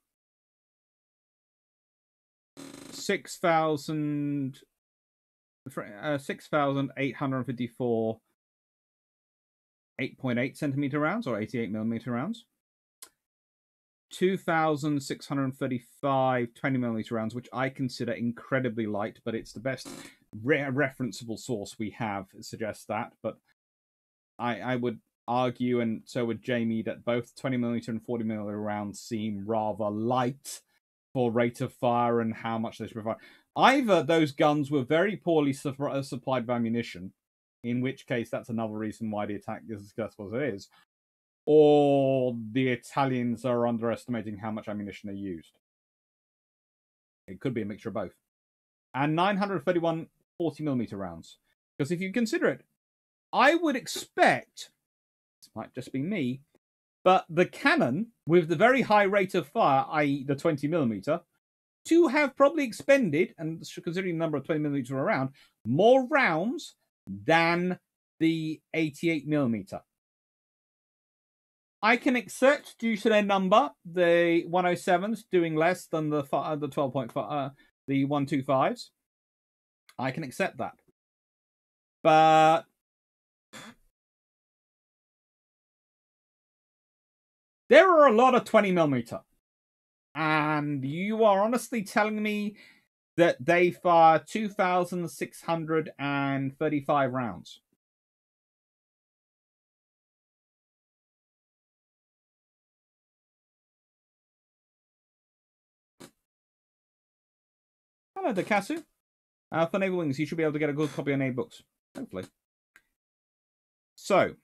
6,000 uh, 6,854 8.8 centimeter rounds or 88 millimeter rounds. 2,635 20 millimeter rounds, which I consider incredibly light, but it's the best re- referenceable source we have suggests that. But I, I would argue, and so would Jamie, that both 20 millimeter and 40 millimeter rounds seem rather light for rate of fire and how much they should provide. Either those guns were very poorly su- uh, supplied with ammunition, in which case that's another reason why the attack is as successful as it is, or the Italians are underestimating how much ammunition they used. It could be a mixture of both. And 931 40mm rounds. Because if you consider it, I would expect, this might just be me, but the cannon with the very high rate of fire, i.e., the 20mm, to have probably expended, and considering the number of 20mm around, more rounds than the 88mm. I can accept due to their number the 107s doing less than the the 12.5 uh, the 125s. I can accept that. But there are a lot of 20 millimeter. And you are honestly telling me that they fire 2,635 rounds. Hello, Dekasu. Uh, for Naval Wings, you should be able to get a good copy of Navy books. Hopefully. So,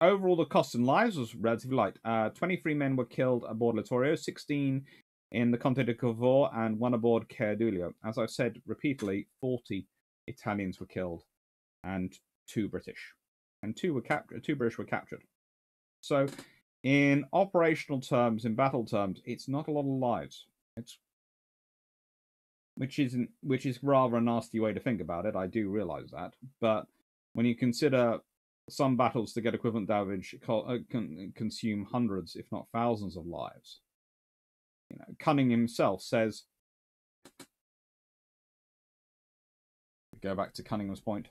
overall, the cost in lives was relatively light. Uh, 23 men were killed aboard Littorio, 16 in the Conte di Cavour, and one aboard Caio Duilio. As I've said repeatedly, 40 Italians were killed, and two British. And two were captured. Two British were captured. So, in operational terms, in battle terms, it's not a lot of lives. It's which isn't which is rather a nasty way to think about it. I do realize that, but when you consider some battles to get equivalent damage uh, consume hundreds, if not thousands, of lives. You know, Cunning himself says. Go back to Cunningham's point.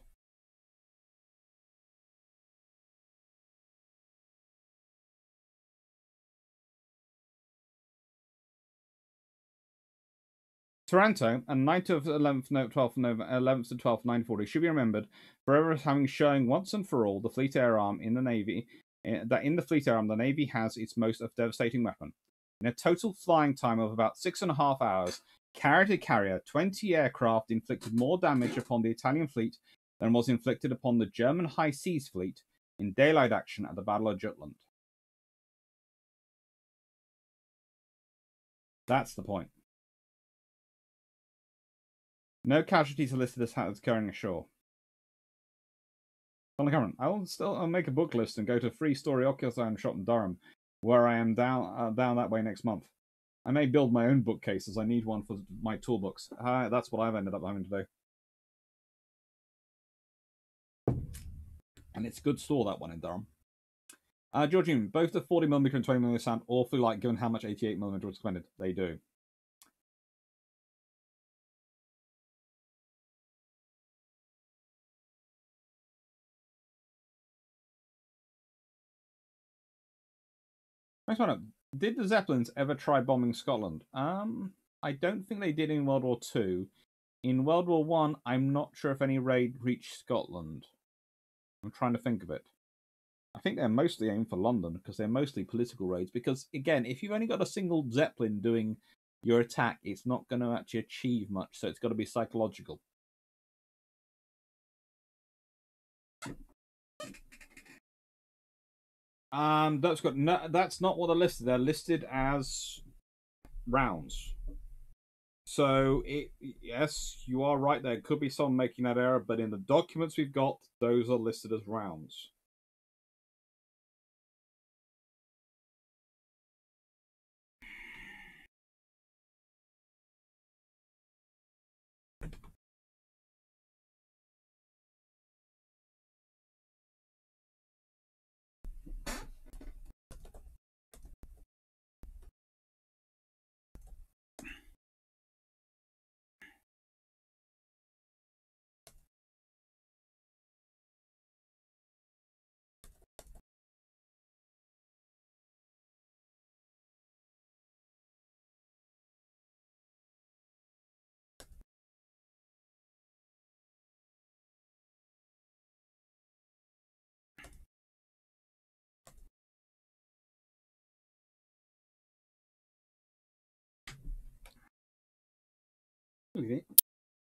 Taranto and night of 11th, 12th, 11th to 12th, 940 should be remembered forever as having shown once and for all the fleet air arm in the Navy, eh, that in the fleet air arm the Navy has its most devastating weapon. In a total flying time of about six and a half hours, carrier to carrier, 20 aircraft inflicted more damage upon the Italian fleet than was inflicted upon the German High Seas Fleet in daylight action at the Battle of Jutland. That's the point. No casualties are listed as carrying ashore. Donald Cameron, I will still I'll make a book list and go to Free Story Oculus shop in Durham, where I am down uh, down that way next month. I may build my own bookcase as I need one for my toolbooks. Uh, that's what I've ended up having to do. And it's a good store, that one in Durham. Uh, both the 40mm and 20mm sound awfully like given how much 88mm was expended. They do. Next one up. Did the Zeppelins ever try bombing Scotland? Um, I don't think they did in World War Two. In World War One, I'm not sure if any raid reached Scotland. I'm trying to think of it. I think they're mostly aimed for London because they're mostly political raids. Because again, if you've only got a single Zeppelin doing your attack, it's not going to actually achieve much. So it's got to be psychological. Um, that's got no, that's not what they're listed. They're listed as rounds. So it yes, you are right. There could be someone making that error, but in the documents we've got, those are listed as rounds.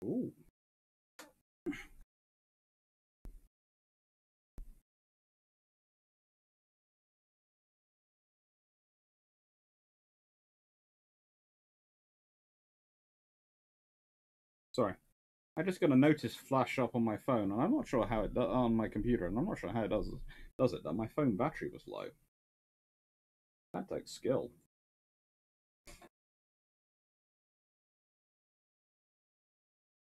Ooh. Sorry. I just got a notice flash up on my phone, and I'm not sure how it does on my computer, and I'm not sure how it does does it. That my phone battery was low. That takes skill.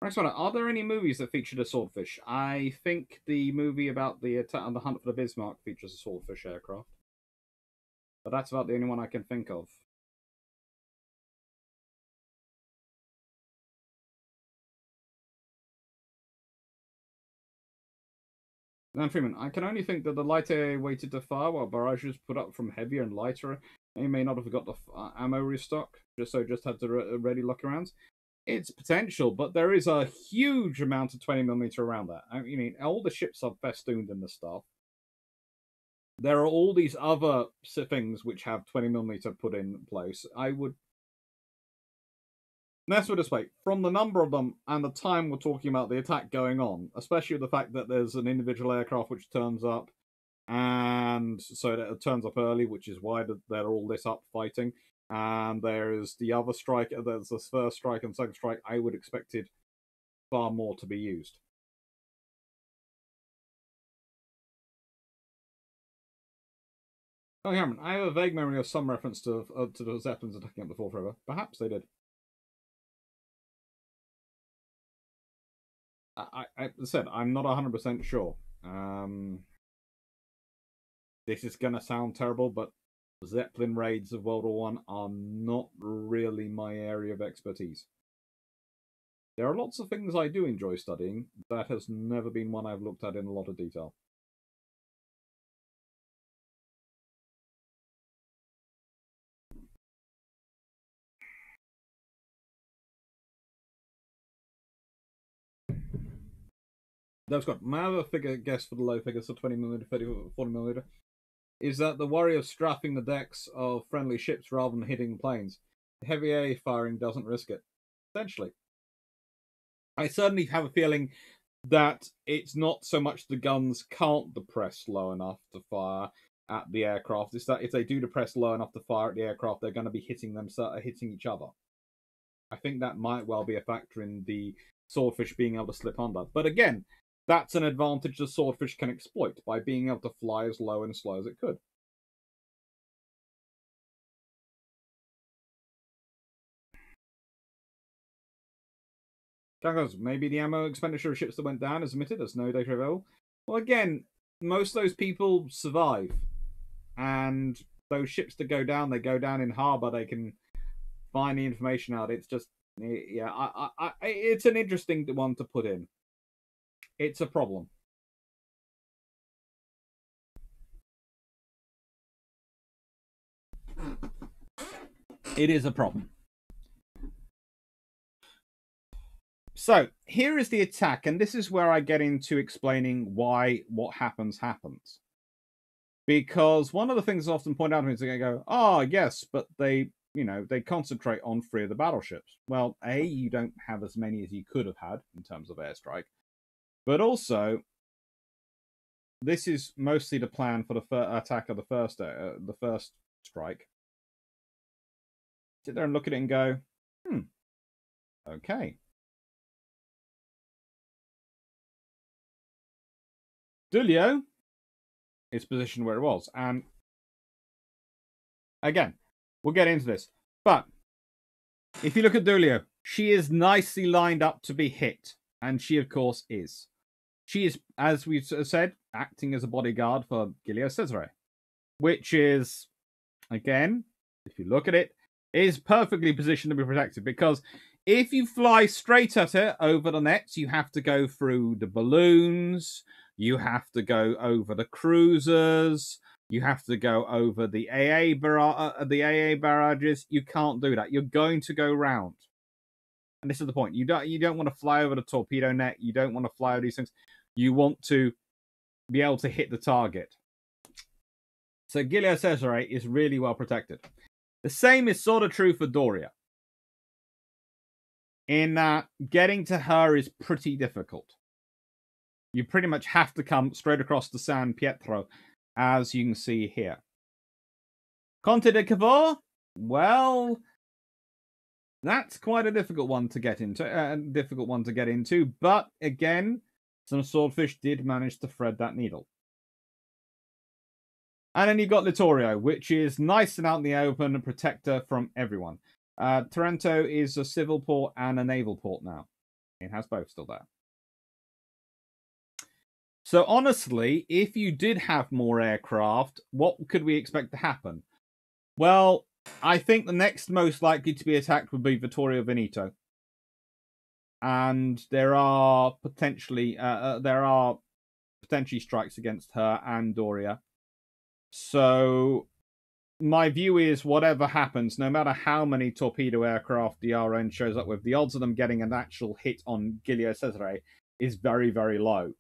Next one. Are there any movies that featured a swordfish? I think the movie about the attack the hunt for the Bismarck features a swordfish aircraft, but that's about the only one I can think of. Dan Freeman, I can only think that the lighter waited to fire while barrages put up from heavier and lighter. They may not have got the uh, ammo restock, just so just had to re- ready lock around. It's potential, but there is a huge amount of 20 millimeter around that. I mean, all the ships are festooned in the stuff. There are all these other things which have 20 millimeter put in place. I would Let's put this way: from the number of them and the time we're talking about the attack going on, especially the fact that there's an individual aircraft which turns up, and so it turns up early, which is why they're all lit up fighting. And there is the other strike. There's the first strike and second strike. I would expected far more to be used. Oh, Cameron, I have a vague memory of some reference to uh, to the Zeppelins attacking up the Forth River. Perhaps they did. I, I said I'm not 100% sure. Um, this is to sound terrible, but Zeppelin raids of World War One are not really my area of expertise. There are lots of things I do enjoy studying. That has never been one I've looked at in a lot of detail. That's got my other figure guess for the low figure, so 20 millimeter, 30, 40 millimeter, is that the worry of strafing the decks of friendly ships rather than hitting planes. Heavy air firing doesn't risk it. Essentially. I certainly have a feeling that it's not so much the guns can't depress low enough to fire at the aircraft. It's that if they do depress low enough to fire at the aircraft, they're going to be hitting them, uh, hitting each other. I think that might well be a factor in the swordfish being able to slip under. But again, that's an advantage the swordfish can exploit by being able to fly as low and slow as it could. Maybe the ammo expenditure of ships that went down is omitted as no data available. Well, again, most of those people survive, and those ships that go down, they go down in harbour. They can find the information out. It's just, yeah, I, I, I, it's an interesting one to put in it's a problem. It is a problem. So here is the attack, and this is where I get into explaining why what happens happens. Because one of the things I often point out to me is they go, "Oh, yes, but they, you know, they concentrate on three of the battleships." Well, a you don't have as many as you could have had in terms of airstrike, but also, this is mostly the plan for the fir- attack of the first uh, the first strike. Sit there and look at it and go, hmm, okay. Duilio is positioned where it was, and again, we'll get into this. But if you look at Duilio, she is nicely lined up to be hit, and she, of course, is. She is, as we've said, acting as a bodyguard for Giulio Cesare, which is, again, if you look at it, is perfectly positioned to be protected because if you fly straight at it over the nets, you have to go through the balloons, you have to go over the cruisers, you have to go over the AA bar- uh, the AA barrages. You can't do that. You're going to go round. And this is the point. You don't you don't want to fly over the torpedo net. You don't want to fly over these things you want to be able to hit the target. So Giulio Cesare is really well protected. The same is sort of true for Doria. in that getting to her is pretty difficult. You pretty much have to come straight across the San Pietro, as you can see here. Conte di Cavour? Well, that's quite a difficult one to get into. A uh, difficult one to get into, but again, some swordfish did manage to thread that needle. And then you've got Littorio, which is nice and out in the open, a protector from everyone. Uh, Taranto is a civil port and a naval port now. It has both still there. So honestly, if you did have more aircraft, what could we expect to happen? Well, I think the next most likely to be attacked would be Vittorio Veneto. And there are potentially uh, uh, there are potentially strikes against her and Doria. So my view is whatever happens, no matter how many torpedo aircraft the RN shows up with, the odds of them getting an actual hit on Giulio Cesare is very, very low.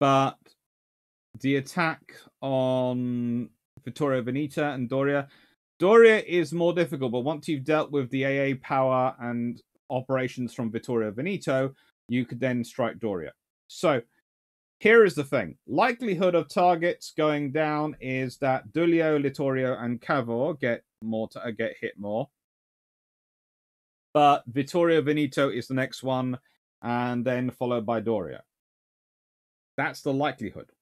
But the attack on Vittorio Veneto and Doria, Doria is more difficult, but once you've dealt with the AA power and operations from Vittorio Veneto, you could then strike Doria. So here is the thing likelihood of targets going down is that Duilio, Littorio, and Cavour get more to, uh, get hit more. But Vittorio Veneto is the next one, and then followed by Doria. That's the likelihood.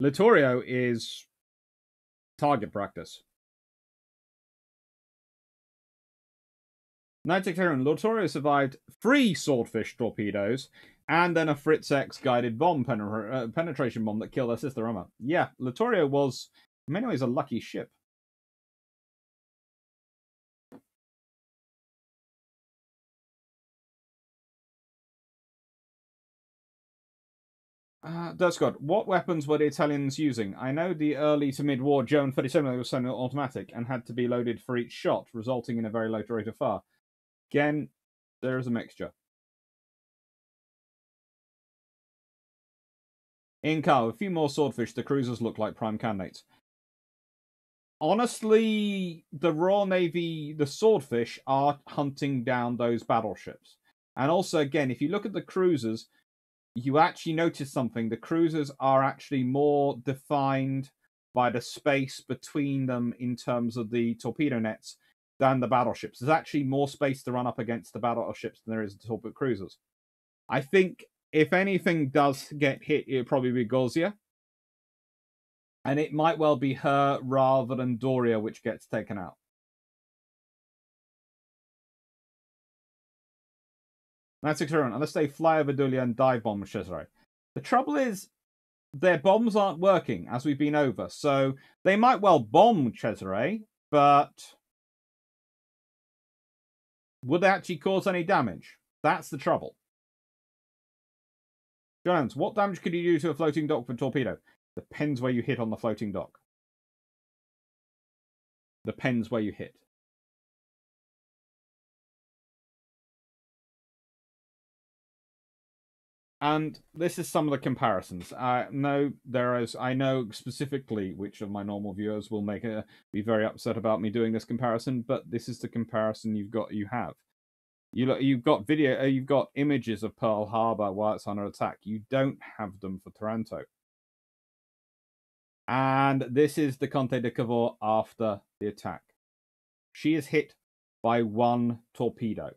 Littorio is target practice. Knight Sectarian Littorio survived three swordfish torpedoes and then a Fritz X guided bomb uh, penetration bomb that killed her sister Emma. Yeah, Littorio was in many ways a lucky ship. Uh, Scott, what weapons were the Italians using? I know the early to mid war Joan 37 was semi automatic and had to be loaded for each shot, resulting in a very low rate of fire. Again, there is a mixture. In Car, a few more swordfish, the cruisers look like prime candidates. Honestly, the Royal Navy, the swordfish are hunting down those battleships. And also, again, if you look at the cruisers, you actually notice something. The cruisers are actually more defined by the space between them in terms of the torpedo nets than the battleships. There's actually more space to run up against the battleships than there is the torpedo cruisers. I think if anything does get hit, it'll probably be Gosia. And it might well be her rather than Doria which gets taken out. That's excellent. Unless they fly over Duilio and dive bomb Cesare. The trouble is, their bombs aren't working, as we've been over. So they might well bomb Cesare, but would they actually cause any damage? That's the trouble. Jones, what damage could you do to a floating dock a torpedo? Depends where you hit on the floating dock. Depends where you hit. And this is some of the comparisons. I know there is. I know specifically which of my normal viewers will make a be very upset about me doing this comparison, but this is the comparison you've got. You have. You look. you've got video, uh, you've got images of Pearl Harbor while it's under attack. You don't have them for Taranto. And this is the Conte di Cavour after the attack. She is hit by one torpedo.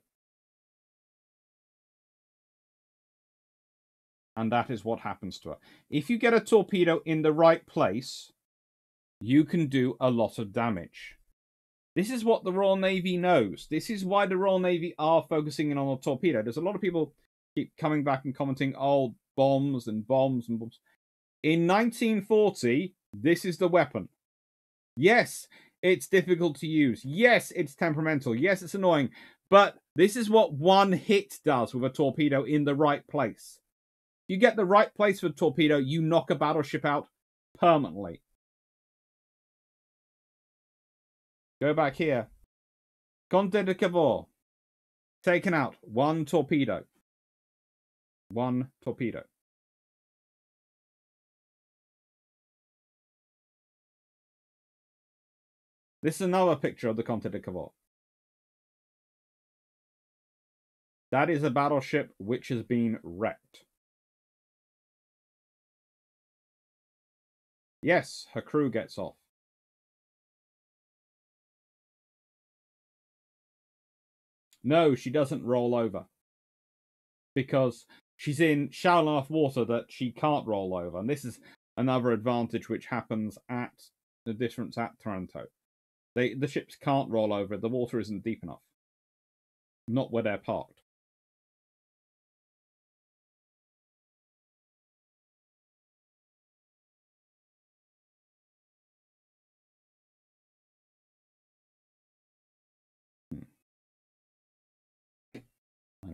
And that is what happens to her. If you get a torpedo in the right place, you can do a lot of damage. This is what the Royal Navy knows. This is why the Royal Navy are focusing in on a torpedo. There's a lot of people keep coming back and commenting, oh, bombs and bombs and bombs. In 1940, this is the weapon. Yes, it's difficult to use. Yes, it's temperamental. Yes, it's annoying. But this is what one hit does with a torpedo in the right place. You get the right place for torpedo, you knock a battleship out permanently. Go back here. Conte di Cavour. Taken out. One torpedo. One torpedo. This is another picture of the Conte di Cavour. That is a battleship which has been wrecked. Yes, her crew gets off. No, she doesn't roll over. Because she's in shallow enough water that she can't roll over. And this is another advantage which happens at the difference at Taranto. They the ships can't roll over, the water isn't deep enough. Not where they're parked.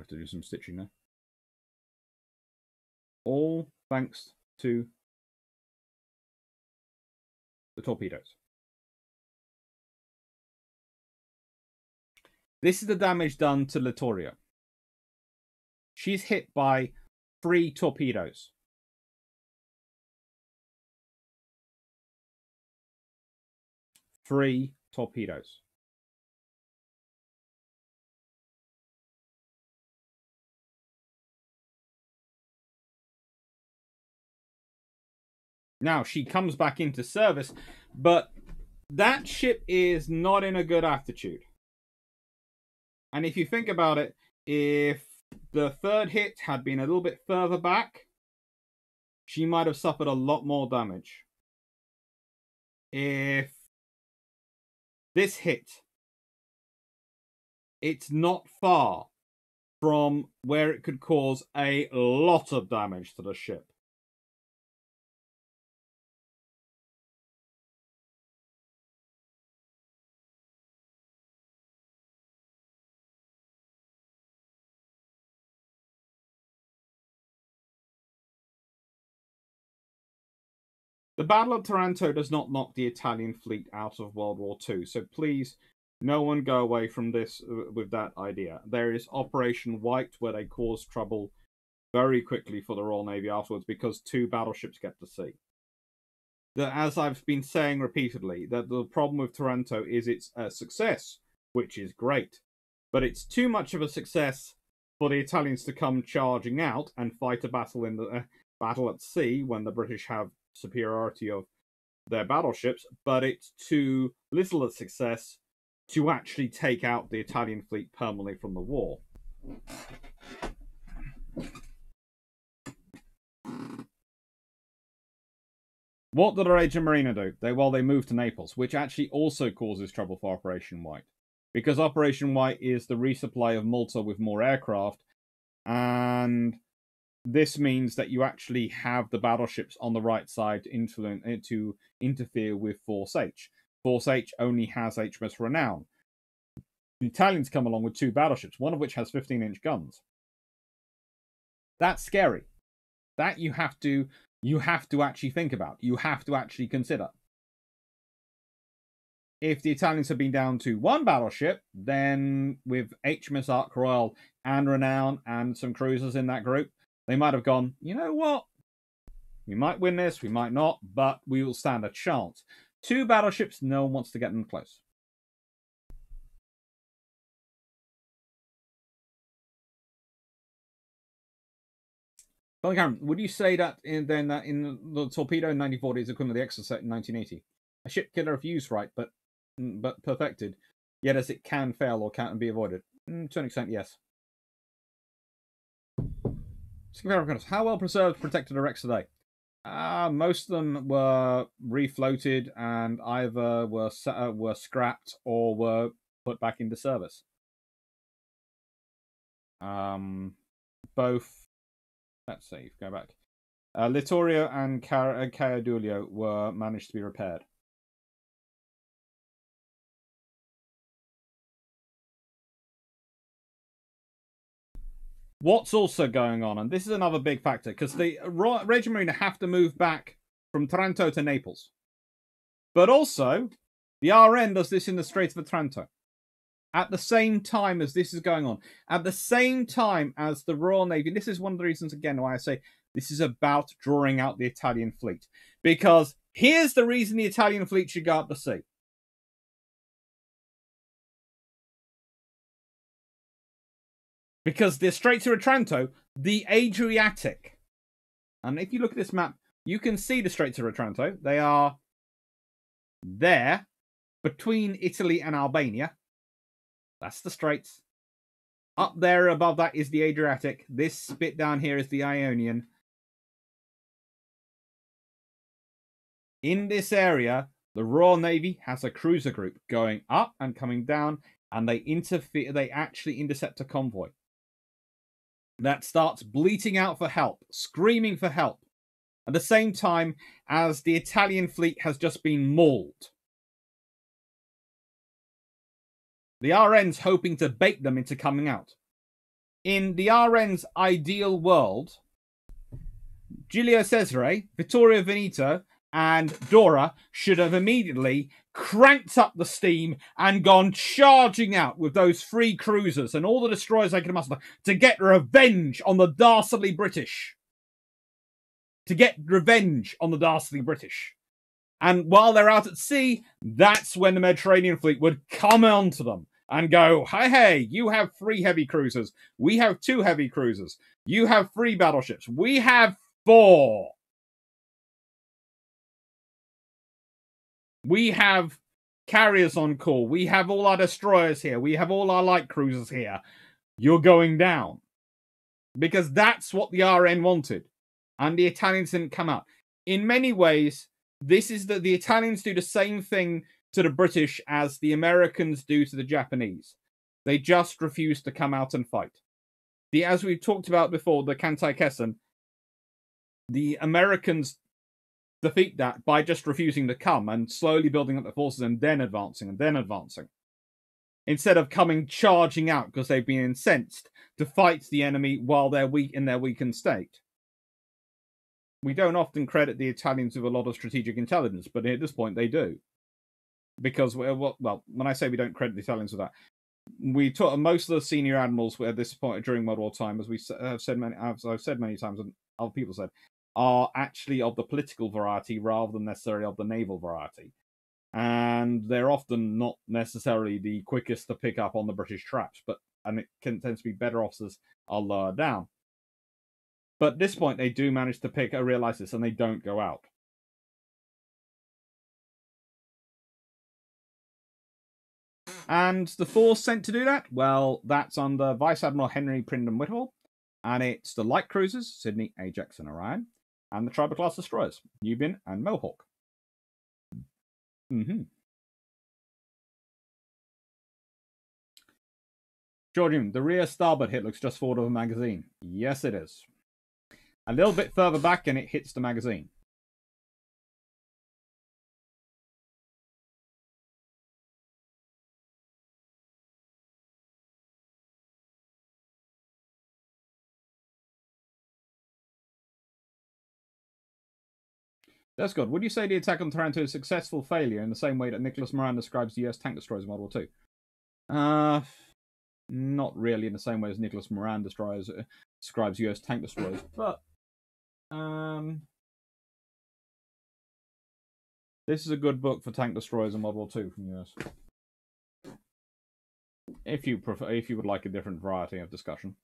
To do some stitching there. All thanks to the torpedoes. This is the damage done to Littorio. She's hit by three torpedoes. Three torpedoes. Now she comes back into service, but that ship is not in a good attitude. And if you think about it, if the third hit had been a little bit further back, she might have suffered a lot more damage. If this hit, it's not far from where it could cause a lot of damage to the ship. The Battle of Taranto does not knock the Italian fleet out of World War II, so please, no one go away from this uh, with that idea. There is Operation White, where they cause trouble very quickly for the Royal Navy afterwards because two battleships get to sea. The, as I've been saying repeatedly, that the problem with Taranto is its a success, which is great, but it's too much of a success for the Italians to come charging out and fight a battle in the uh, battle at sea when the British have superiority of their battleships, but it's too little a success to actually take out the Italian fleet permanently from the war. What did Regia Marina do? They well, they moved to Naples, which actually also causes trouble for Operation White, because Operation White is the resupply of Malta with more aircraft, and this means that you actually have the battleships on the right side to, influence, eh, to interfere with Force H. Force H only has HMS Renown. The Italians come along with two battleships, one of which has 15 inch guns. That's scary. That you have to you have to actually think about. You have to actually consider. If the Italians had been down to one battleship, then with HMS Ark Royal and Renown and some cruisers in that group, they might have gone, you know what? We might win this, we might not, but we will stand a chance. Two battleships, no one wants to get them close. Well, Cameron, would you say that in, then that in the torpedo in 1940 is equivalent to the Exocet in 1980? A ship killer if used right, but mm, but perfected, yet as it can fail or can be avoided. Mm, to an extent, yes. How well preserved, protected are wrecks today? Uh, most of them were refloated and either were uh, were scrapped or were put back into service. Um, both. Let's see. Go back. Uh, Littorio and Car- uh, were managed to be repaired. What's also going on, and this is another big factor, because the Regia Marina have to move back from Taranto to Naples. But also, the RN does this in the Strait of Otranto. At the same time as this is going on, at the same time as the Royal Navy, this is one of the reasons, again, why I say this is about drawing out the Italian fleet. Because here's the reason the Italian fleet should go out to sea. Because the Straits of Otranto, the Adriatic, and if you look at this map, you can see the Straits of Otranto. They are there between Italy and Albania. That's the Straits. Up there above that is the Adriatic. This bit down here is the Ionian. In this area, the Royal Navy has a cruiser group going up and coming down, and they interfere. They actually intercept a convoy that starts bleating out for help, screaming for help, at the same time as the Italian fleet has just been mauled. The RN's hoping to bait them into coming out. In the RN's ideal world, Giulio Cesare, Vittorio Veneto, and Doria should have immediately cranked up the steam and gone charging out with those three cruisers and all the destroyers they could muster to get revenge on the dastardly British. To get revenge on the dastardly British. And while they're out at sea, that's when the Mediterranean fleet would come onto them and go, hey, hey, you have three heavy cruisers. We have two heavy cruisers. You have three battleships. We have four. We have carriers on call. We have all our destroyers here. We have all our light cruisers here. You're going down. Because that's what the RN wanted. And the Italians didn't come out. In many ways, this is that the Italians do the same thing to the British as the Americans do to the Japanese. They just refuse to come out and fight. The as we've talked about before, the Kantei Kessen, the Americans defeat that by just refusing to come and slowly building up the forces and then advancing and then advancing. Instead of coming charging out because they've been incensed to fight the enemy while they're weak in their weakened state. We don't often credit the Italians with a lot of strategic intelligence, but at this point they do. Because, well, when I say we don't credit the Italians with that, we taught most of the senior admirals were disappointed during World War time, as we have said many, as I've said many times, and other people said, are actually of the political variety rather than necessarily of the naval variety. And they're often not necessarily the quickest to pick up on the British traps, but and it can, tends to be better officers are lower down. But at this point, they do manage to pick, a realize this, and they don't go out. And the force sent to do that? Well, that's under Vice Admiral Henry Pridham Wippell, and it's the light cruisers, Sydney, Ajax, and Orion, and the Tribal class destroyers, Nubian and Mohawk. Mm-hmm. Georgian, the rear starboard hit looks just forward of a magazine. Yes, it is. A little bit further back and it hits the magazine. That's good. Would you say the attack on Taranto is a successful failure in the same way that Nicholas Moran describes the US tank destroyers in World War II? Uh, not really in the same way as Nicholas Moran destroyers, uh, describes US tank destroyers, but um, this is a good book for tank destroyers in World War II from US. If you prefer, if you would like a different variety of discussion.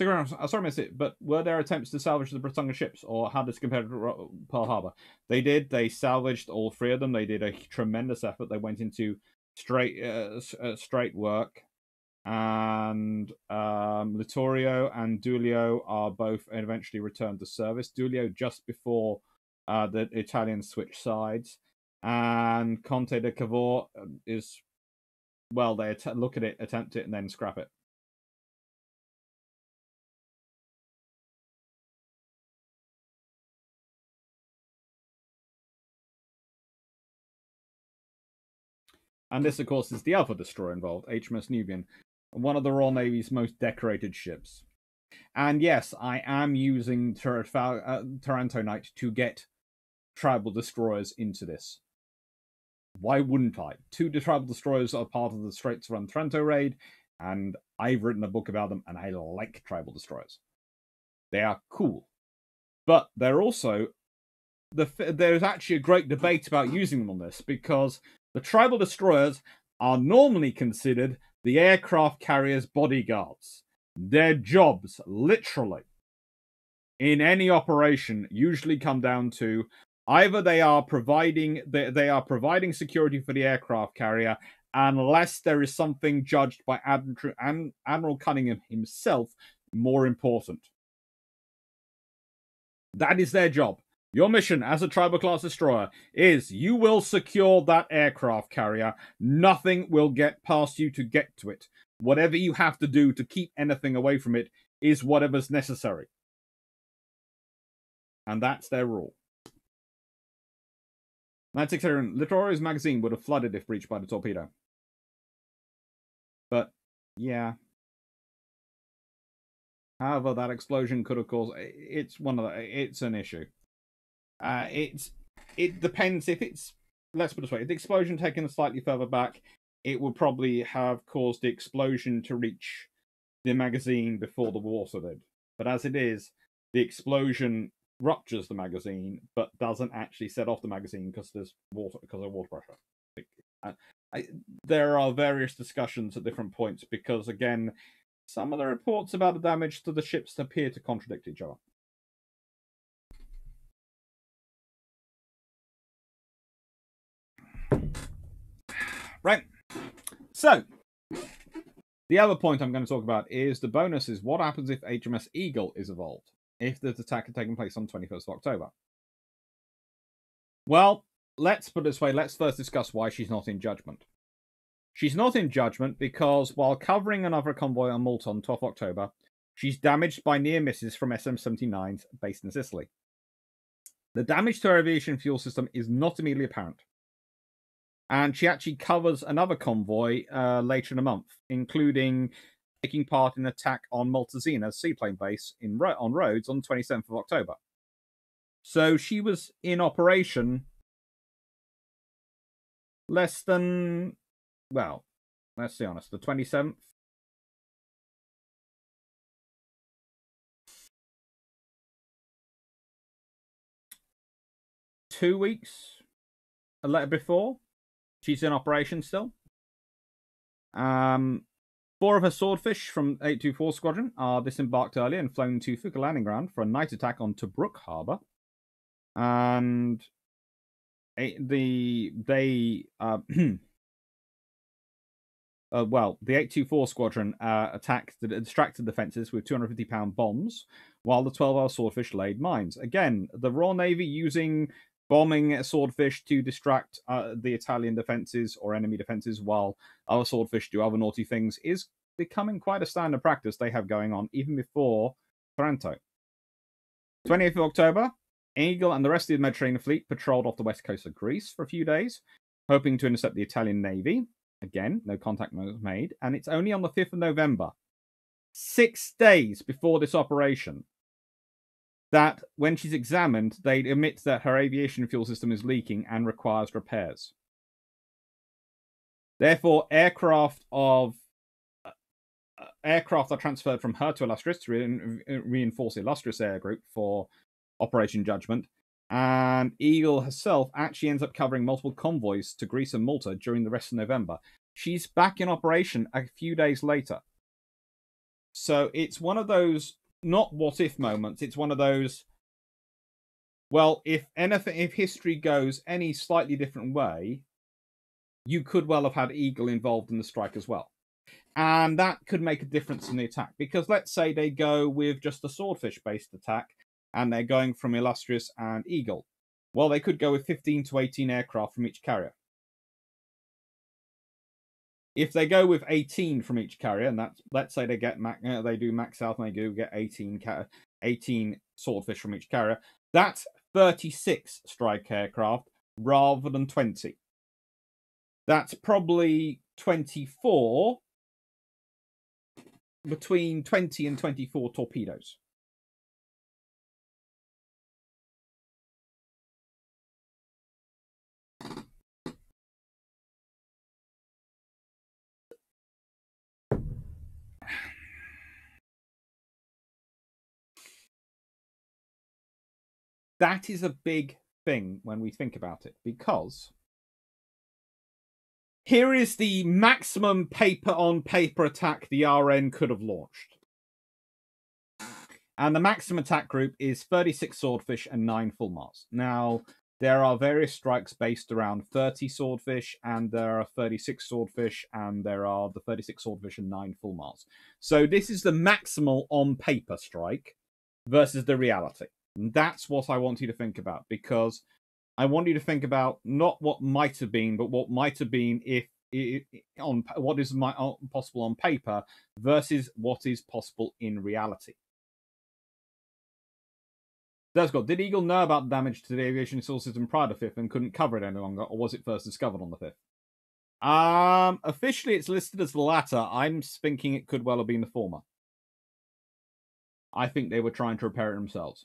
I'm sorry, I missed it, but were there attempts to salvage the Bretanya ships, or how does it compare to Pearl Harbor? They did. They salvaged all three of them. They did a tremendous effort. They went into straight uh, uh, straight work, and um, Littorio and Duilio are both eventually returned to service. Duilio just before uh, the Italians switched sides, and Conte di Cavour um, is well. They att- look at it, attempt it, and then scrap it. And this, of course, is the other destroyer involved, HMS Nubian, one of the Royal Navy's most decorated ships. And yes, I am using uh, Taranto Night to get tribal destroyers into this. Why wouldn't I? Two tribal destroyers are part of the Straits of Otranto raid, and I've written a book about them, and I like tribal destroyers. They are cool, but they're also the there's actually a great debate about using them on this because the tribal destroyers are normally considered the aircraft carrier's bodyguards. Their jobs, literally, in any operation, usually come down to either they are providing they, are providing security for the aircraft carrier unless there is something judged by Admiral Cunningham himself more important. That is their job. Your mission as a tribal class destroyer is you will secure that aircraft carrier. Nothing will get past you to get to it. Whatever you have to do to keep anything away from it is whatever's necessary. And that's their rule. 967 Littorio's magazine would have flooded if breached by the torpedo. But, yeah. However, that explosion could have caused. It's one of the. It's an issue. Uh, it's it depends if it's let's put it this way: if the explosion taken slightly further back, it would probably have caused the explosion to reach the magazine before the water did. But as it is, the explosion ruptures the magazine, but doesn't actually set off the magazine because there's water because of water pressure. I, I, there are various discussions at different points because again, some of the reports about the damage to the ships appear to contradict each other. Right. So, the other point I'm going to talk about is the bonus is what happens if HMS Eagle is evolved, if the attack had taken place on 21st of October. Well, let's put it this way let's first discuss why she's not in judgment. She's not in judgment because while covering another convoy on Malta on 12th October, she's damaged by near misses from SM 79s based in Sicily. The damage to her aviation fuel system is not immediately apparent and she actually covers another convoy uh, later in the month, including taking part in an attack on Maltezana's seaplane base in on Rhodes on 27th of October. So she was in operation less than, well, let's be honest, the 27th. Two weeks, a letter before. She's in operation still. Um, four of her swordfish from 824 Squadron are disembarked earlier and flown to Fuka landing ground for a night attack on Tobruk Harbour. And the they uh, [clears throat] uh, well, the 824 squadron uh, attacked the distracted defenses with 250 pound bombs, while the 12 hour swordfish laid mines. Again, the Royal Navy using bombing swordfish to distract uh, the Italian defenses or enemy defenses while our swordfish do other naughty things is becoming quite a standard practice they have going on even before Taranto. 28th of October, Eagle and the rest of the Mediterranean fleet patrolled off the west coast of Greece for a few days, hoping to intercept the Italian Navy. Again, no contact was made, and it's only on the 5th of November, six days before this operation, that when she's examined, they admit that her aviation fuel system is leaking and requires repairs. Therefore, aircraft of uh, aircraft are transferred from her to Illustrious to re- reinforce Illustrious Air Group for Operation Judgment. And Eagle herself actually ends up covering multiple convoys to Greece and Malta during the rest of November. She's back in operation a few days later. So it's one of those not what if moments. It's one of those. Well, if anything, if history goes any slightly different way, you could well have had Eagle involved in the strike as well. And that could make a difference in the attack. Because let's say they go with just a swordfish based attack and they're going from Illustrious and Eagle. Well, they could go with 15 to 18 aircraft from each carrier. If they go with 18 from each carrier, and that's let's say they get Mac, uh, they do max south and they do get 18 ca- 18 swordfish from each carrier, that's 36 strike aircraft rather than 20. That's probably 24 between 20 and 24 torpedoes. That is a big thing when we think about it because Here is the maximum paper on paper attack the RN could have launched. And the maximum attack group is 36 swordfish and 9 fulmars. Now, there are various strikes based around 30 swordfish, and there are 36 swordfish, and there are the 36 swordfish and 9 fulmars. So this is the maximal on paper strike versus the reality. That's what I want you to think about because I want you to think about not what might have been, but what might have been if on what is my possible on paper versus what is possible in reality. Descott, did Eagle know about the damage to the aviation source system prior to 5th and couldn't cover it any longer, or was it first discovered on the 5th? Um, officially, it's listed as the latter. I'm thinking it could well have been the former. I think they were trying to repair it themselves.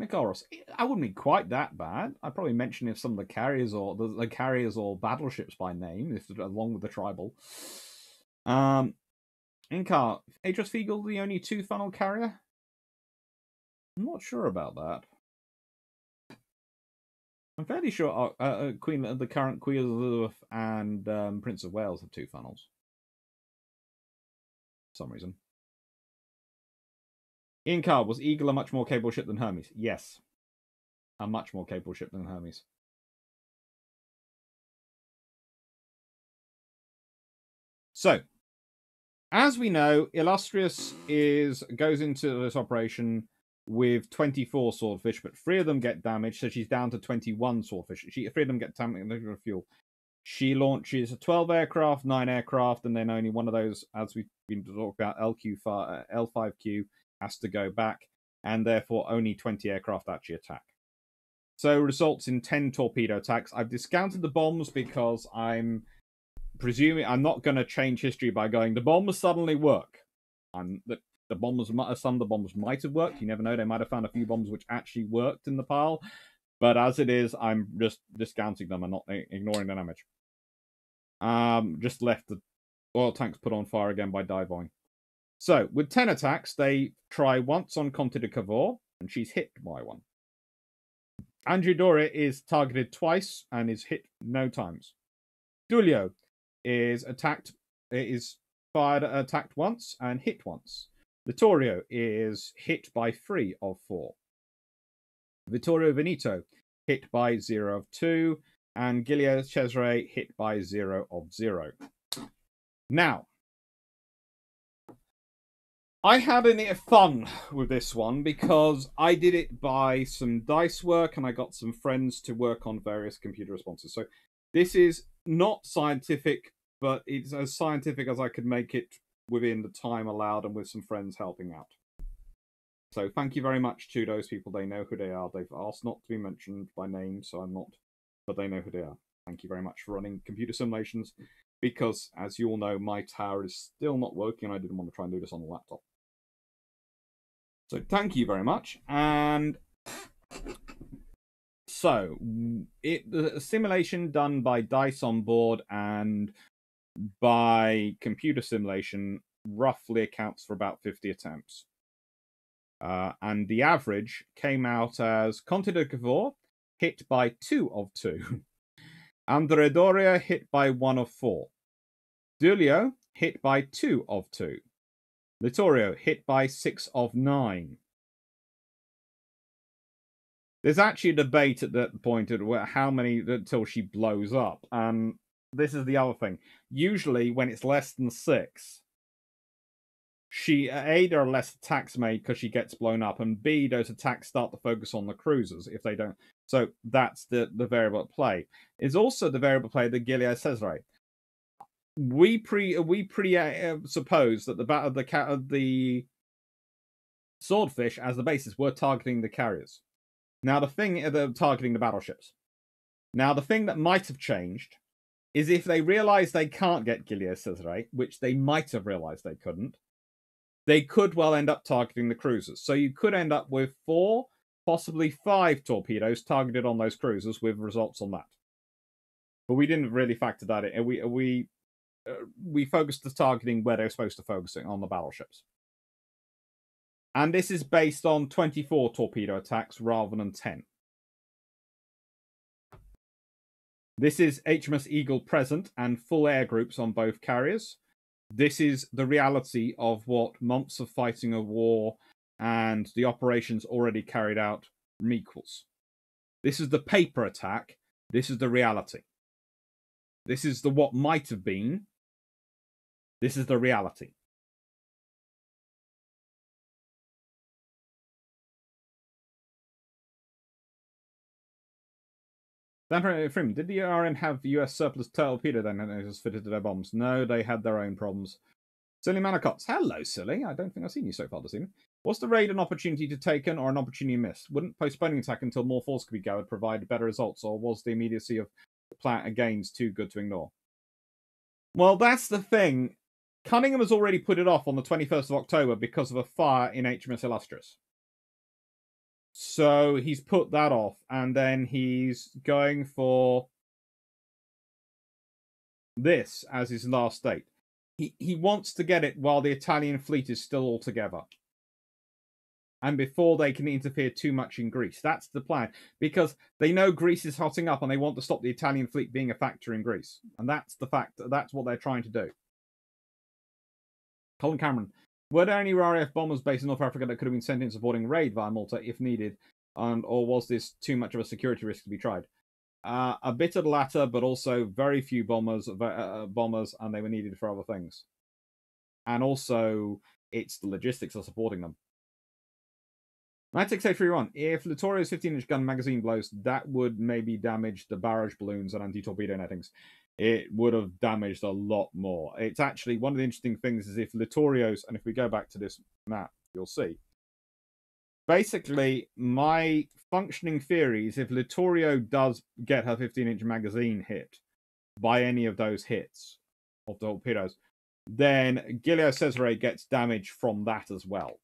Mikaros, I wouldn't be quite that bad. I'd probably mention if some of the carriers or the, the carriers or battleships by name, if along with the tribal. Um, Inkar, Aedros Fiegel the only two funnel carrier? I'm not sure about that. I'm fairly sure uh, uh, Queen, the current Queen Elizabeth and um, Prince of Wales have two funnels. For some reason. Ian Carr, was Eagle a much more capable ship than Hermes? Yes. A much more capable ship than Hermes. So, as we know, Illustrious is goes into this operation with 24 swordfish, but three of them get damaged, so she's down to 21 swordfish. She, three of them get damaged fuel. She launches 12 aircraft, 9 aircraft, and then only one of those, as we've been talking about, LQ uh, L5Q has to go back, and therefore only 20 aircraft actually attack. So results in 10 torpedo attacks. I've discounted the bombs because I'm presuming I'm not going to change history by going the bombs suddenly work. I'm the, the bombs some of the bombs might have worked. You never know. They might have found a few bombs which actually worked in the pile. But as it is, I'm just discounting them and not ignoring the damage. Um, just left the oil tanks put on fire again by Divoing. So with ten attacks, they try once on Conte di Cavour, and she's hit by one. Andrea Doria is targeted twice and is hit no times. Duilio is attacked eh, is fired attacked once and hit once. Vittorio is hit by three of four. Vittorio Veneto hit by zero of two, and Giulio Cesare hit by zero of zero. Now, I had a fun with this one because I did it by some dice work and I got some friends to work on various computer responses. So this is not scientific, but it's as scientific as I could make it within the time allowed and with some friends helping out. So thank you very much to those people. They know who they are. They've asked not to be mentioned by name, so I'm not, but they know who they are. Thank you very much for running computer simulations because, as you all know, my tower is still not working. And I didn't want to try and do this on the laptop. So thank you very much. And so it the simulation done by dice on board and by computer simulation roughly accounts for about 50 attempts. Uh, and the average came out as Conte di Cavour hit by two of two. [laughs] Andrea Doria hit by one of four. Duilio hit by two of two. Littorio hit by six of nine. There's actually a debate at that point at how many until she blows up. And this is the other thing. Usually, when it's less than six, she a there are less attacks made because she gets blown up, and b those attacks start to focus on the cruisers if they don't. So that's the the variable at play. Is also the variable play that Giulio Cesare we pre we pre uh, suppose that the bat of the cat of the swordfish as the basis were targeting the carriers. Now the thing uh, they're targeting the battleships. Now the thing that might have changed is if they realize they can't get Giulio Cesare, which they might have realized they couldn't, they could well end up targeting the cruisers. So you could end up with four, possibly five torpedoes targeted on those cruisers with results on that. But we didn't really factor that in. We we we focused the targeting where they're supposed to focusing on the battleships. And this is based on 24 torpedo attacks rather than 10. This is HMS Eagle present and full air groups on both carriers. This is the reality of what months of fighting a war and the operations already carried out equals. This is the paper attack. This is the reality. This is the what might have been. This is the reality. Frim, uh, did the RN have US surplus torpedo detonators fitted to their bombs? No, they had their own problems. Silly Manicots. Hello, Silly. I don't think I've seen you so far this evening. Was the raid an opportunity to take taken or an opportunity missed? Wouldn't postponing attack until more force could be gathered provide better results, or was the immediacy of the plan gains too good to ignore? Well, that's the thing. Cunningham has already put it off on the 21st of October because of a fire in HMS Illustrious. So he's put that off, and then he's going for this as his last date. He he wants to get it while the Italian fleet is still all together. And before they can interfere too much in Greece. That's the plan. Because they know Greece is hotting up and they want to stop the Italian fleet being a factor in Greece. And that's the fact. That's what they're trying to do. Colin Cameron. Were there any RAF bombers based in North Africa that could have been sent in supporting raid via Malta if needed? And, or was this too much of a security risk to be tried? Uh, a bit of the latter, but also very few bombers, uh, uh, bombers, and they were needed for other things. And also, it's the logistics of supporting them. 96831. If Littorio's 15 inch gun magazine blows, that would maybe damage the barrage balloons and anti torpedo nettings it would have damaged a lot more. It's actually one of the interesting things is if Littorio's, and if we go back to this map, you'll see. Basically, my functioning theory is if Littorio does get her 15 inch magazine hit by any of those hits of the torpedoes, then Giulio Cesare gets damage from that as well.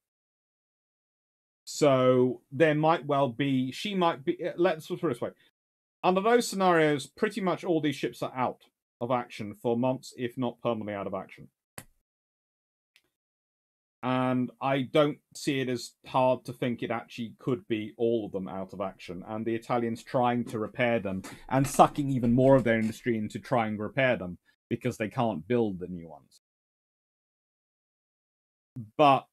So there might well be, she might be, uh, let's put it this way under those scenarios, pretty much all these ships are out of action for months, if not permanently out of action. And I don't see it as hard to think it actually could be all of them out of action, and the Italians trying to repair them and sucking even more of their industry into trying to repair them because they can't build the new ones. But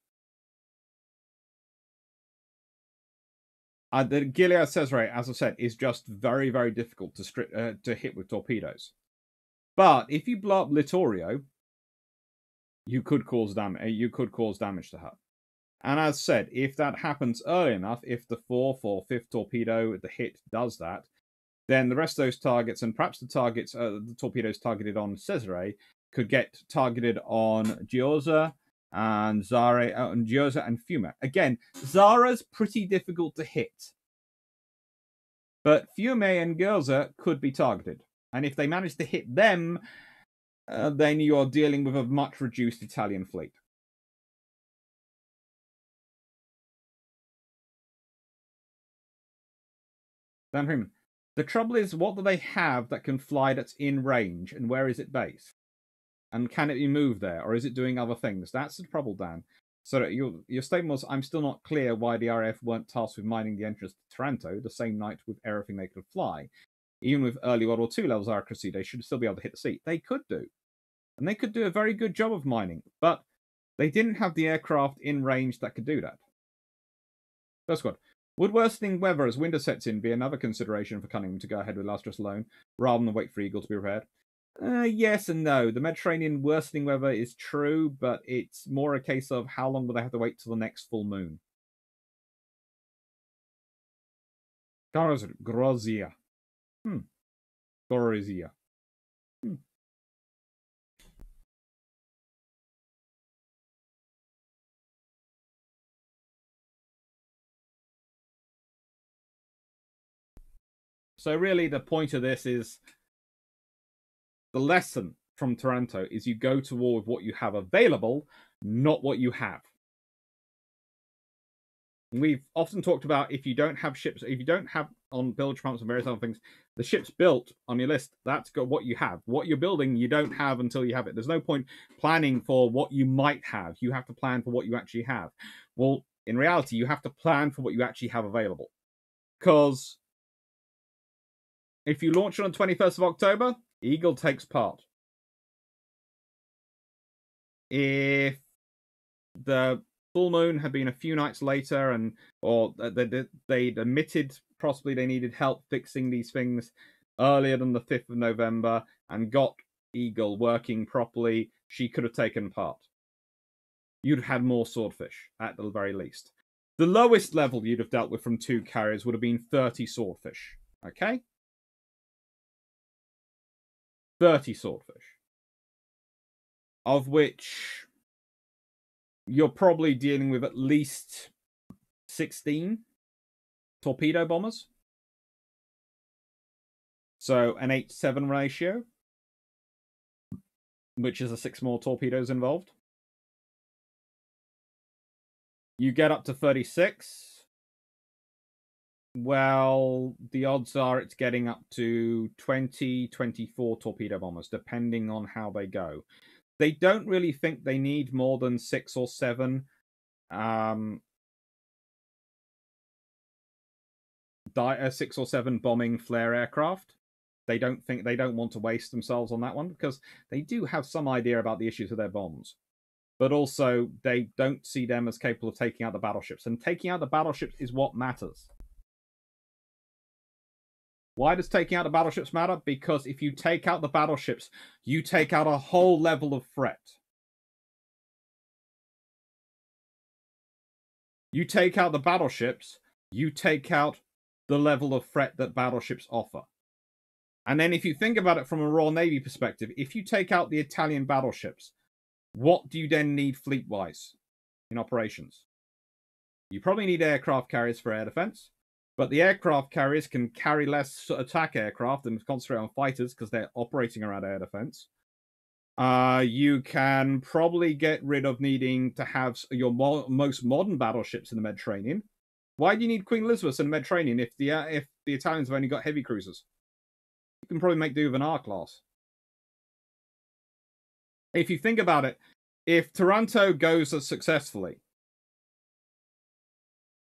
Uh, the Giulio Cesare, as I said, is just very, very difficult to stri- uh, to hit with torpedoes. But if you blow up Littorio, you could cause damage. Uh, you could cause damage to her. And as said, if that happens early enough, if the fourth or fifth torpedo, the hit does that, then the rest of those targets, and perhaps the targets, uh, the torpedoes targeted on Cesare, could get targeted on Gorizia and Zara uh, and Gorizia and Fiume. Again, Zara's pretty difficult to hit. But Fiume and Gorizia could be targeted. And if they manage to hit them, uh, then you're dealing with a much reduced Italian fleet. Dan Freeman. The trouble is, what do they have that can fly that's in range, and where is it based? And can it be moved there, or is it doing other things? That's the trouble, Dan. So your your statement was, I'm still not clear why the RAF weren't tasked with mining the entrance to Taranto the same night with everything they could fly. Even with early World War II levels of accuracy, they should still be able to hit the sea. They could do. And they could do a very good job of mining, but they didn't have the aircraft in range that could do that. First squad. Would worsening weather as winter sets in be another consideration for Cunningham to go ahead with Illustrious alone, rather than wait for Eagle to be repaired? Uh, yes and no. The Mediterranean worsening weather is true, but it's more a case of how long will they have to wait till the next full moon. Grozia. Hmm. Gorizia. Hmm. So really the point of this is the lesson from Taranto is you go to war with what you have available, not what you have. We've often talked about if you don't have ships, if you don't have on build trumps and various other things, the ships built on your list, that's got what you have. What you're building, you don't have until you have it. There's no point planning for what you might have. You have to plan for what you actually have. Well, in reality, you have to plan for what you actually have available. Because If you launch on the 21st of October, Eagle takes part. If the full moon had been a few nights later and or they'd admitted possibly they needed help fixing these things earlier than the 5th of November and got Eagle working properly, she could have taken part. You'd have had more swordfish, at the very least. The lowest level you'd have dealt with from two carriers would have been 30 swordfish. Okay? 30 swordfish. Of which you're probably dealing with at least 16 torpedo bombers. So an 8 7 ratio, which is a 6 more torpedoes involved. You get up to 36. Well, the odds are it's getting up to 20, 24 torpedo bombers, depending on how they go. They don't really think they need more than six or seven um, uh, six or seven bombing flare aircraft. They don't think they don't want to waste themselves on that one because they do have some idea about the issues of their bombs. But also they don't see them as capable of taking out the battleships. And taking out the battleships is what matters. Why does taking out the battleships matter? Because if you take out the battleships, you take out a whole level of threat. You take out the battleships, you take out the level of threat that battleships offer. And then if you think about it from a Royal Navy perspective, if you take out the Italian battleships, what do you then need fleet wise in operations? You probably need aircraft carriers for air defense, but the aircraft carriers can carry less attack aircraft and concentrate on fighters because they're operating around air defense. Uh, you can probably get rid of needing to have your mo- most modern battleships in the Mediterranean why do you need Queen Elizabeth in the Mediterranean if the uh, if the Italians have only got heavy cruisers? You can probably make do with an R class. If you think about it, if Taranto goes as successfully,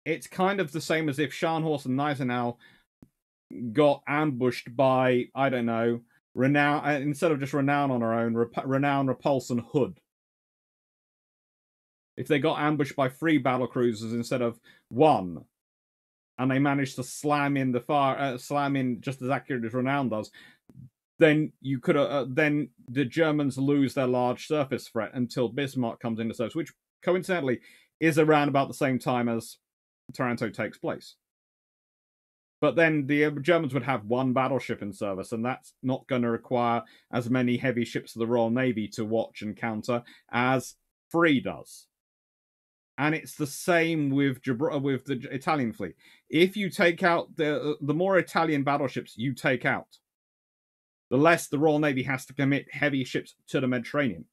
it's kind of the same as if Scharnhorst and Gneisenau got ambushed by I don't know renown uh, instead of just renown on our own, rep- renown, repulse, and hood. If they got ambushed by three battle cruisers instead of one, and they managed to slam in the far uh, slam in just as accurate as Renown does, then you could uh, then the Germans lose their large surface threat until Bismarck comes into service, which coincidentally is around about the same time as Taranto takes place. But then the uh, Germans would have one battleship in service, and that's not going to require as many heavy ships of the Royal Navy to watch and counter as three does and it's the same with Gibraltar with the Italian fleet. If you take out the the more Italian battleships you take out, the less the Royal Navy has to commit heavy ships to the Mediterranean,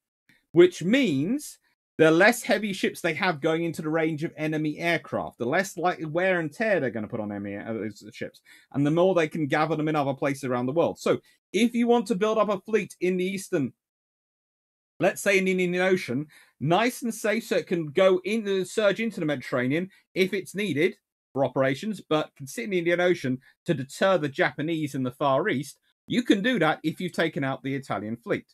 which means the less heavy ships they have going into the range of enemy aircraft, the less like wear and tear they're going to put on enemy uh, ships, and the more they can gather them in other places around the world. So, if you want to build up a fleet in the eastern let's say in the Indian Ocean, nice and safe so it can go in the surge into the Mediterranean if it's needed for operations, but can sit in the Indian Ocean to deter the Japanese in the Far East. You can do that if you've taken out the Italian fleet.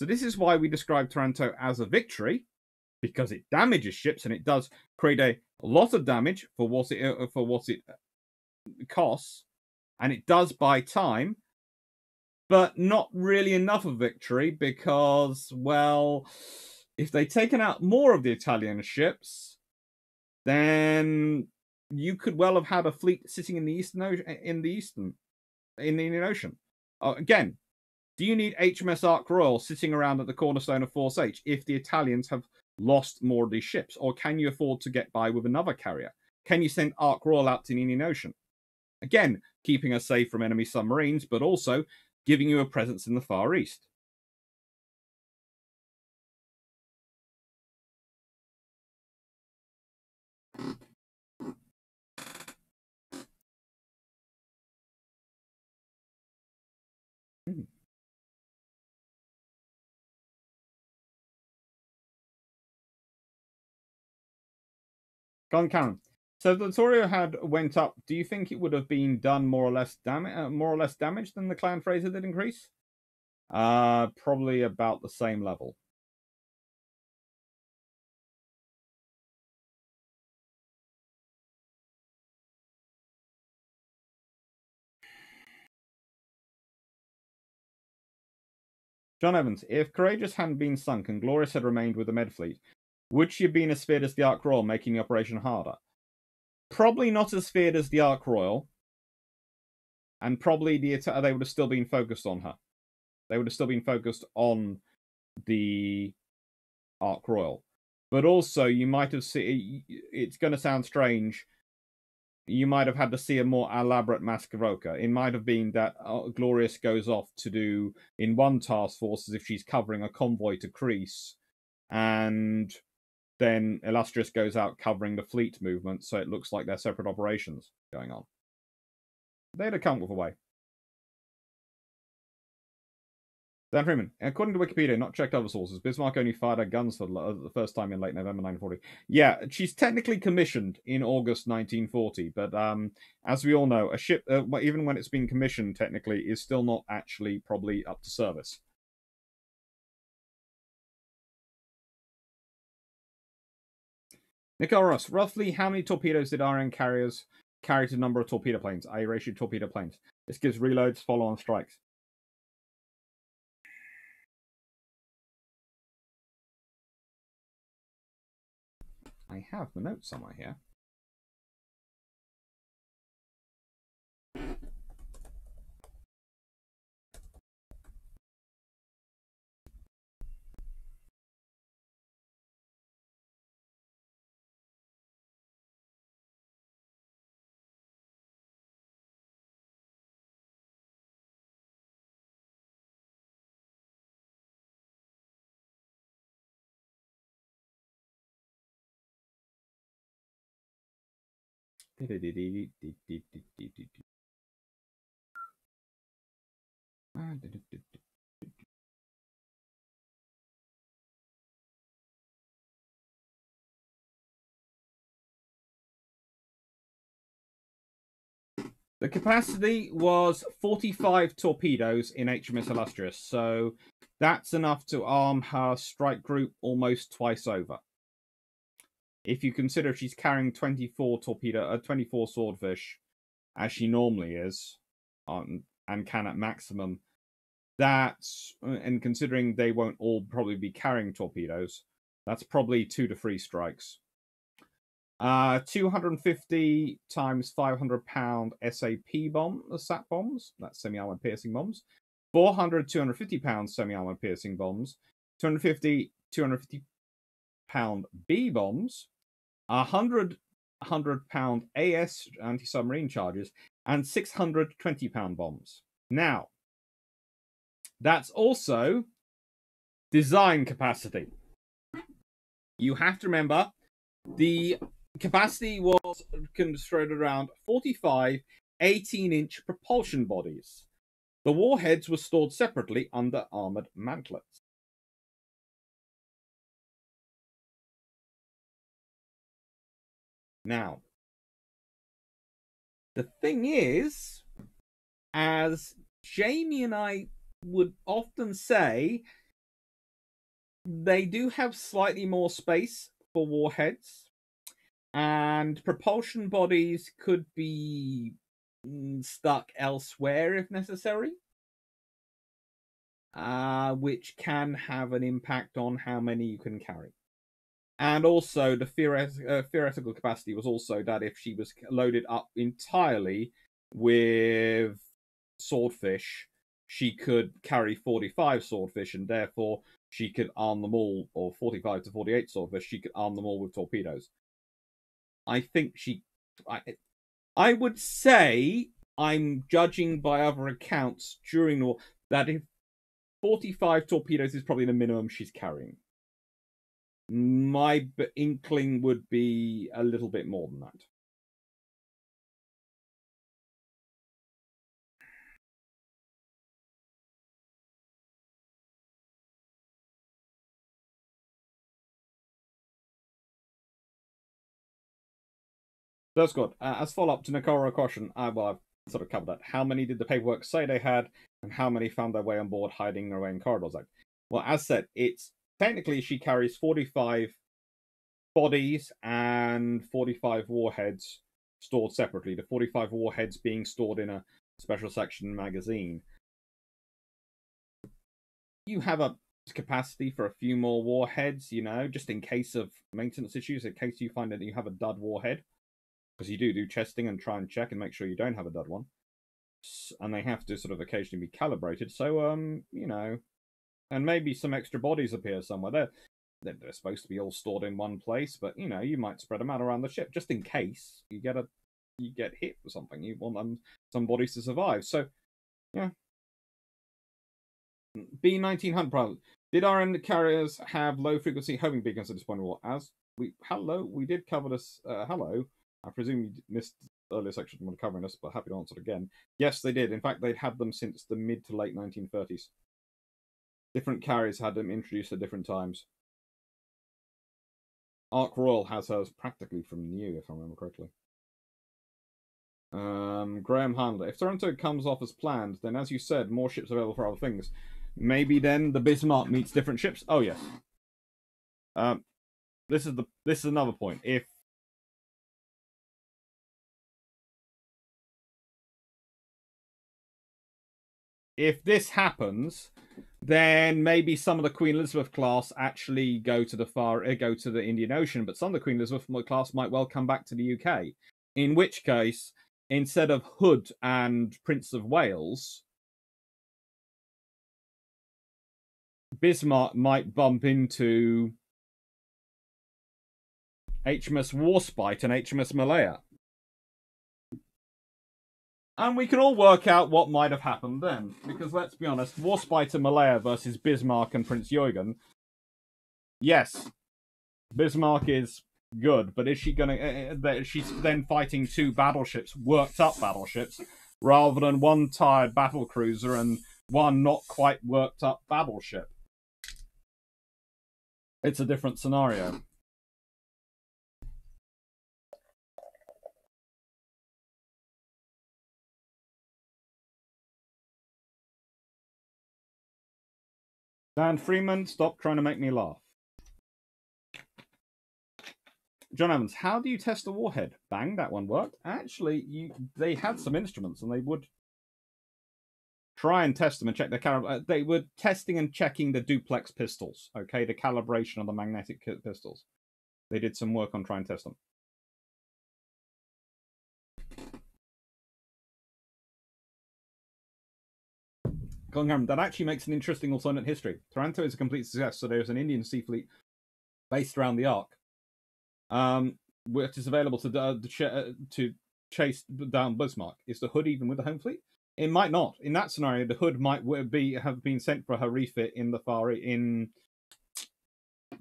So this is why we describe Taranto as a victory, because it damages ships and it does create a lot of damage for what it uh, for what it uh, costs, and it does buy time but not really enough of victory because, well, if they'd taken out more of the Italian ships, then you could well have had a fleet sitting in the eastern in the eastern, in the Indian Ocean. Uh, again, do you need HMS Ark Royal sitting around at the cornerstone of Force H if the Italians have lost more of these ships, or can you afford to get by with another carrier? Can you send Ark Royal out to the Indian Ocean? Again, keeping us safe from enemy submarines, but also giving you a presence in the Far East. Karen. So Littorio had went up. Do you think it would have been done more or less damage, uh, more or less damage than the Clan Fraser did in Greece? Uh, probably about the same level. John Evans, if Courageous hadn't been sunk and Glorious had remained with the Med Fleet, would she have been as feared as the Ark Royal, making the operation harder? Probably not as feared as the Ark Royal, and probably the they would have still been focused on her. They would have still been focused on the Ark Royal, but also you might have seen. It's going to sound strange. You might have had to see a more elaborate maskirovka. It might have been that uh, Glorious goes off to do in one task force as if she's covering a convoy to Greece, and then Illustrious goes out covering the fleet movement, so it looks like they're separate operations going on. They'd have come with a way. Dan Freeman, according to Wikipedia, not checked other sources, Bismarck only fired her guns for the first time in late November 1940. Yeah, she's technically commissioned in August 1940, but um, as we all know, a ship, uh, even when it's been commissioned, technically, is still not actually probably up to service. Nicole Ross, roughly how many torpedoes did RN carriers carry to the number of torpedo planes, i.e. ratio torpedo planes? This gives reloads, follow-on strikes. I have the notes somewhere here. The capacity was 45 torpedoes in HMS Illustrious, so that's enough to arm her strike group almost twice over if you consider she's carrying 24 torpedo, uh, 24 swordfish, as she normally is, um, and can at maximum, that's uh, and considering they won't all probably be carrying torpedoes, that's probably two to three strikes. Uh, 250 times 500 pound SAP bomb, the SAP bombs, that's semi armored piercing bombs. 400, 250 pound semi armored piercing bombs. 250, 250 pound B bombs, 100 100 pound AS anti submarine charges, and 620 pound bombs. Now, that's also design capacity. You have to remember the capacity was constructed around 45 18 inch propulsion bodies. The warheads were stored separately under armored mantlets. Now, the thing is, as Jamie and I would often say, they do have slightly more space for warheads, and propulsion bodies could be mm, stuck elsewhere if necessary, uh, which can have an impact on how many you can carry and also the theoret- uh, theoretical capacity was also that if she was loaded up entirely with swordfish, she could carry 45 swordfish, and therefore she could arm them all, or 45 to 48 swordfish, she could arm them all with torpedoes. I think she. I, I would say I'm judging by other accounts during the war that if 45 torpedoes is probably the minimum she's carrying my inkling would be a little bit more than that. That's good. Uh, as follow up to Nakora question, I well, I've sort of covered that. How many did the paperwork say they had, and how many found their way on board hiding away in corridors? Like, well, as said, it's technically she carries 45 bodies and 45 warheads stored separately. The 45 warheads being stored in a special section magazine. You have a capacity for a few more warheads, you know, just in case of maintenance issues, in case you find that you have a dud warhead. Because you do do testing and try and check and make sure you don't have a dud one. And they have to sort of occasionally be calibrated. So, um, you know, and maybe some extra bodies appear somewhere. They're, they're, they're supposed to be all stored in one place, but, you know, you might spread them out around the ship just in case you get a you get hit or something. You want them some bodies to survive. So, yeah. B nineteen hundred. problem. Did RN carriers have low frequency homing beacons at this point? Well, as we hello, we did cover this. Uh, hello, I presume you missed earlier section when covering this, but happy to answer it again. Yes, they did. In fact, they'd had them since the mid to late 1930s. Different carriers had them introduced at different times. Ark Royal has hers practically from new, if I remember correctly. Um, Graham Handler. If Taranto comes off as planned, then as you said, more ships available for other things. Maybe then the Bismarck meets different ships. Oh yes. Um, this is the this is another point. If if this happens, then maybe some of the Queen Elizabeth class actually go to the far uh, go to the Indian Ocean, but some of the Queen Elizabeth class might well come back to the UK. In which case, instead of Hood and Prince of Wales, Bismarck might bump into HMS Warspite and HMS Malaya. And we can all work out what might have happened then. Because let's be honest, Warspite and Malaya versus Bismarck and Prinz Eugen. Yes, Bismarck is good, but is she gonna? Uh, she's then fighting two battleships, worked up battleships, rather than one tired battle cruiser and one not quite worked up battleship. It's a different scenario. Dan Freeman, stop trying to make me laugh. John Evans, how do you test a warhead? Bang, that one worked. Actually, you they had some instruments and they would try and test them and check the cal- uh, they were testing and checking the duplex pistols okay the calibration of the magnetic pistols they did some work on trying to test them That actually makes an interesting alternate history. Taranto is a complete success, so there's an Indian sea fleet based around the Ark, um, which is available to uh, to chase down Bismarck. Is the Hood even with the home fleet? It might not. In that scenario, the hood might be have been sent for her refit in the far East in.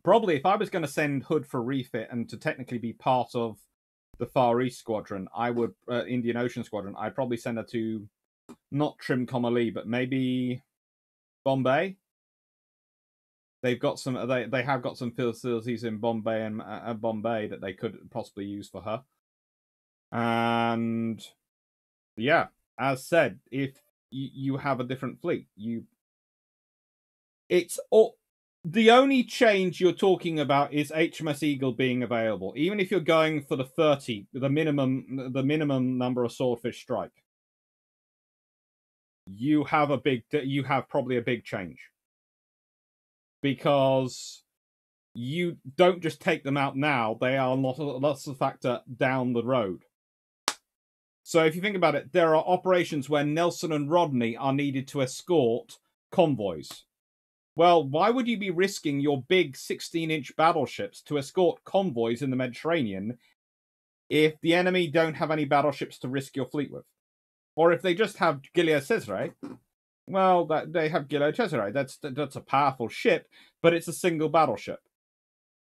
Probably, if I was going to send Hood for refit and to technically be part of the Far East Squadron, I would uh, Indian Ocean Squadron. I'd probably send her to not Trincomalee, but maybe Bombay. They've got some. They they have got some facilities in Bombay and uh, Bombay that they could possibly use for her. And yeah, as said, if you, you have a different fleet, you it's all the only change you're talking about is HMS Eagle being available. Even if you're going for the 30, the minimum the minimum number of swordfish strike, you have a big you have probably a big change. Because you don't just take them out now, they are not lots of factor down the road. So if you think about it, there are operations where Nelson and Rodney are needed to escort convoys. Well, why would you be risking your big 16 inch battleships to escort convoys in the Mediterranean if the enemy don't have any battleships to risk your fleet with? Or if they just have Giulio Cesare, well, that, they have Giulio Cesare. That's, that's a powerful ship, but it's a single battleship.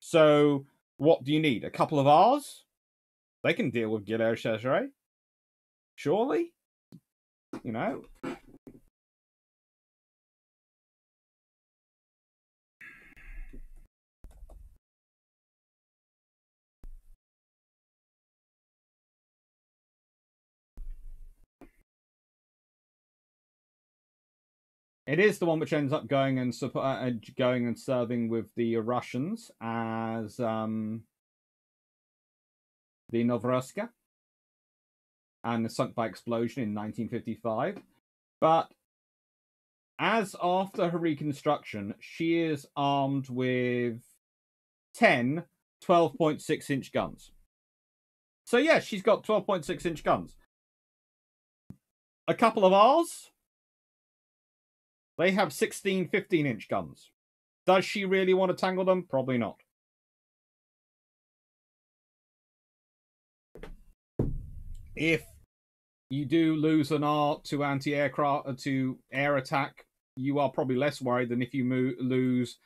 So what do you need? A couple of R's? They can deal with Giulio Cesare. Surely? You know? It is the one which ends up going and suppo- uh, going and serving with the Russians as um, the Novorossiyska and sunk by explosion in 1955. But as after her reconstruction, she is armed with 10 12.6 inch guns. So, yeah, she's got 12.6 inch guns. A couple of ours, they have 16, 15 inch guns. Does she really want to tangle them? Probably not. If you do lose an R to anti-aircraft uh, to air attack, you are probably less worried than if you mo- lose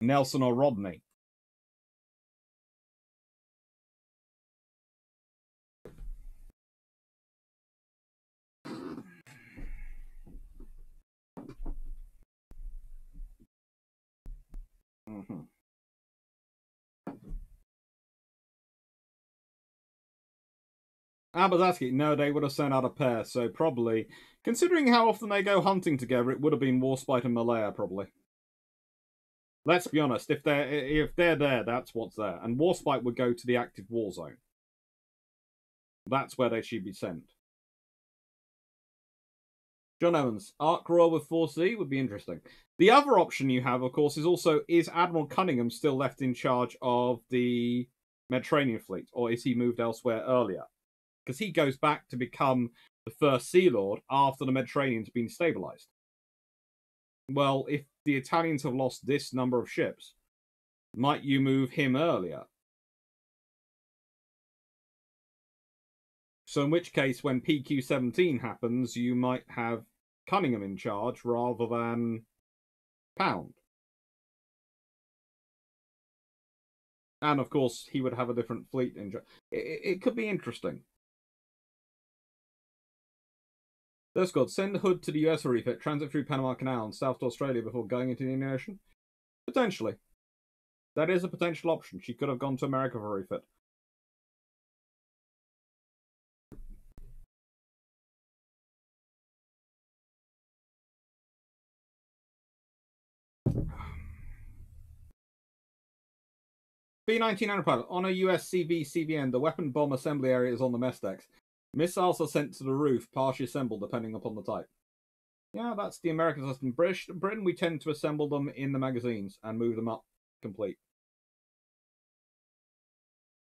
Nelson or Rodney. Mm-hmm. No, they would have sent out a pair, so probably, considering how often they go hunting together, it would have been Warspite and Malaya, probably. Let's be honest, if they're if they're there, that's what's there. And Warspite would go to the active war zone. That's where they should be sent. John Evans, Ark Royal with 4C would be interesting. The other option you have, of course, is also is Admiral Cunningham still left in charge of the Mediterranean fleet, or is he moved elsewhere earlier? Because he goes back to become the first Sea Lord after the Mediterranean's been stabilized. Well, if the Italians have lost this number of ships, might you move him earlier? So, in which case, when PQ 17 happens, you might have Cunningham in charge rather than Pound. And of course, he would have a different fleet in. It, it could be interesting. That's good. Send Hood to the US for refit, transit through Panama Canal and south to Australia before going into the Indian Ocean? Potentially. That is a potential option. She could have gone to America for refit. B-19 Anapilot, on a US CV CVN, the weapon bomb assembly area is on the mess decks. Missiles are sent to the roof, partially assembled depending upon the type. Yeah, that's the American system. British Britain, we tend to assemble them in the magazines and move them up complete.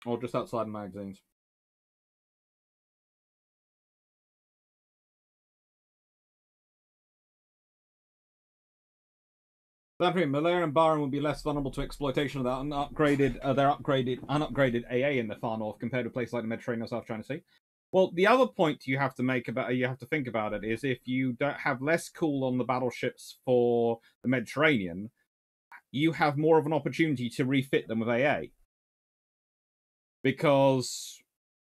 Or just outside the magazines. That Malaya and Barham would be less vulnerable to exploitation of that upgraded, uh, their upgraded, unupgraded AA in the far north compared to places like the Mediterranean or South China Sea. Well, the other point you have to make about you have to think about it is if you don't have less cool on the battleships for the Mediterranean, you have more of an opportunity to refit them with AA because